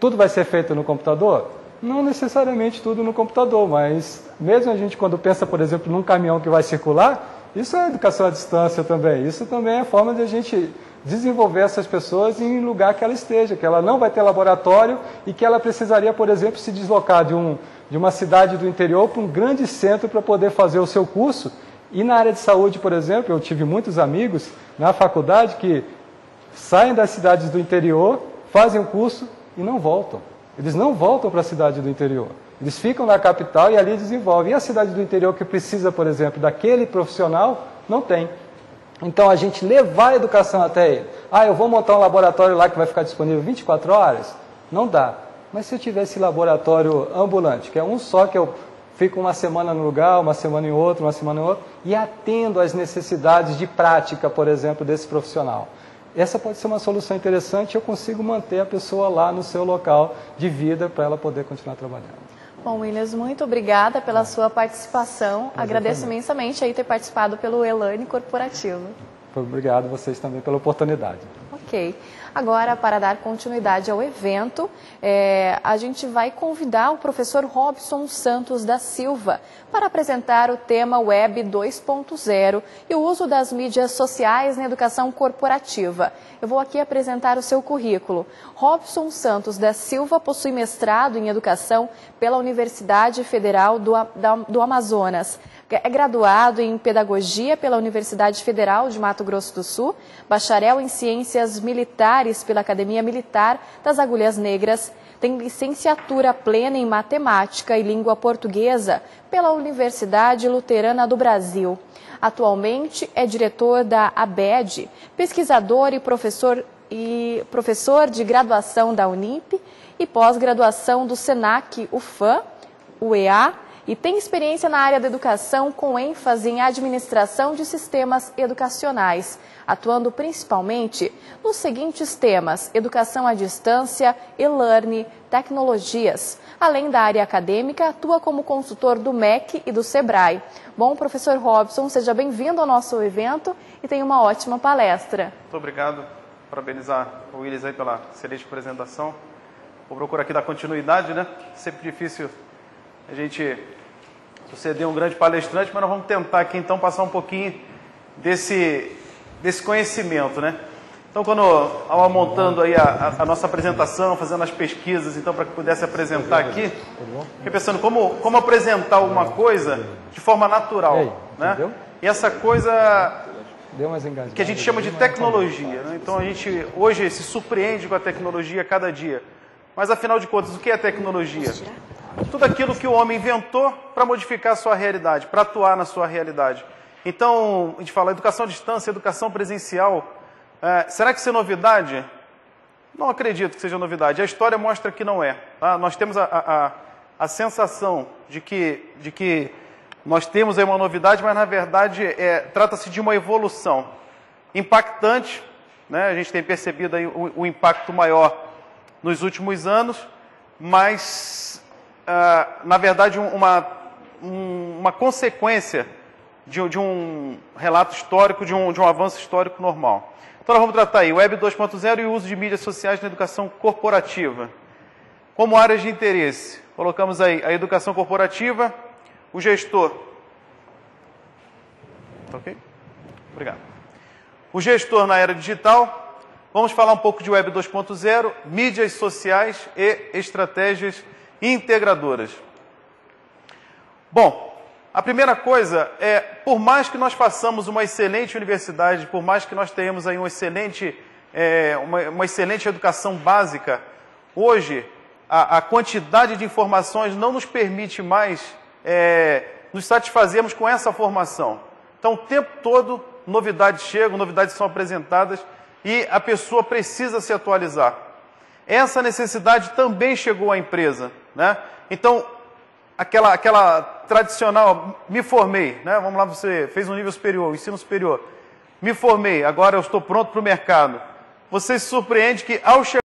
Tudo vai ser feito no computador? Não necessariamente tudo no computador, mas mesmo a gente quando pensa, por exemplo, num caminhão que vai circular, isso é educação à distância também. Isso também é forma de a gente desenvolver essas pessoas em lugar que ela esteja, que ela não vai ter laboratório e que ela precisaria, por exemplo, se deslocar de, um, de uma cidade do interior para um grande centro para poder fazer o seu curso e na área de saúde, por exemplo, eu tive muitos amigos na faculdade que saem das cidades do interior, fazem o curso e não voltam. Eles não voltam para a cidade do interior. Eles ficam na capital e ali desenvolvem. E a cidade do interior que precisa, por exemplo, daquele profissional, não tem. Então a gente levar a educação até ele. Ah, eu vou montar um laboratório lá que vai ficar disponível 24 horas? Não dá. Mas se eu tivesse laboratório ambulante, que é um só que eu fico uma semana no lugar, uma semana em outro, uma semana em outro, e atendo às necessidades de prática, por exemplo, desse profissional. Essa pode ser uma solução interessante, eu consigo manter a pessoa lá no seu local de vida para ela poder continuar trabalhando. Bom, Williams, muito obrigada pela sua participação. Mas Agradeço imensamente aí ter participado pelo Elane Corporativo. Obrigado vocês também pela oportunidade. Ok. Agora, para dar continuidade ao evento, é, a gente vai convidar o professor Robson Santos da Silva para apresentar o tema Web 2.0 e o uso das mídias sociais na educação corporativa. Eu vou aqui apresentar o seu currículo. Robson Santos da Silva possui mestrado em Educação pela Universidade Federal do, do Amazonas. É graduado em Pedagogia pela Universidade Federal de Mato Grosso do Sul, bacharel em Ciências Militares pela Academia Militar das Agulhas Negras, tem licenciatura plena em Matemática e Língua Portuguesa pela Universidade Luterana do Brasil. Atualmente é diretor da ABED, pesquisador e professor, e professor de graduação da Unip e pós-graduação do SENAC UFAM, UEA e tem experiência na área da educação com ênfase em administração de sistemas educacionais, atuando principalmente nos seguintes temas: educação à distância, e-learning, tecnologias. Além da área acadêmica, atua como consultor do MEC e do SEBRAE. Bom, professor Robson, seja bem-vindo ao nosso evento e tenha uma ótima palestra. Muito obrigado. Parabenizar o Willis aí pela excelente apresentação. Vou procurar aqui dar continuidade, né? Sempre difícil a gente suceder um grande palestrante, mas nós vamos tentar aqui então passar um pouquinho desse, desse conhecimento, né? Então, quando estava montando aí a, a, nossa apresentação, fazendo as pesquisas, então, para que pudesse apresentar aqui, fiquei pensando como, como apresentar alguma coisa de forma natural, né? E essa coisa que a gente chama de tecnologia, né? Então, a gente hoje se surpreende com a tecnologia cada dia. Mas, afinal de contas, o que é tecnologia? Tudo aquilo que o homem inventou para modificar a sua realidade, para atuar na sua realidade. Então, a gente fala educação à distância, educação presencial. É, será que isso é novidade? Não acredito que seja novidade. A história mostra que não é. Tá? Nós temos a, a, a, sensação de que, de que nós temos aí uma novidade, mas na verdade é, trata-se de uma evolução impactante. Né? A gente tem percebido aí o, o impacto maior nos últimos anos, mas ah, na verdade, uma, uma consequência de, de, um relato histórico, de um, de um avanço histórico normal. Então, nós vamos tratar aí Web 2.0 e o uso de mídias sociais na educação corporativa. Como áreas de interesse, colocamos aí a educação corporativa, o gestor. Tá ok? Obrigado. O gestor na era digital. Vamos falar um pouco de Web 2.0, mídias sociais e estratégias integradoras. Bom, a primeira coisa é, por mais que nós façamos uma excelente universidade, por mais que nós tenhamos aí um excelente, é, uma, uma, excelente educação básica, hoje a, a, quantidade de informações não nos permite mais é, nos satisfazermos com essa formação. Então, o tempo todo, novidades chegam, novidades são apresentadas e a pessoa precisa se atualizar. Essa necessidade também chegou à empresa. Né? Então, aquela, aquela tradicional, me formei, né? vamos lá, você fez um nível superior, ensino superior, me formei, agora eu estou pronto para o mercado. Você se surpreende que ao chegar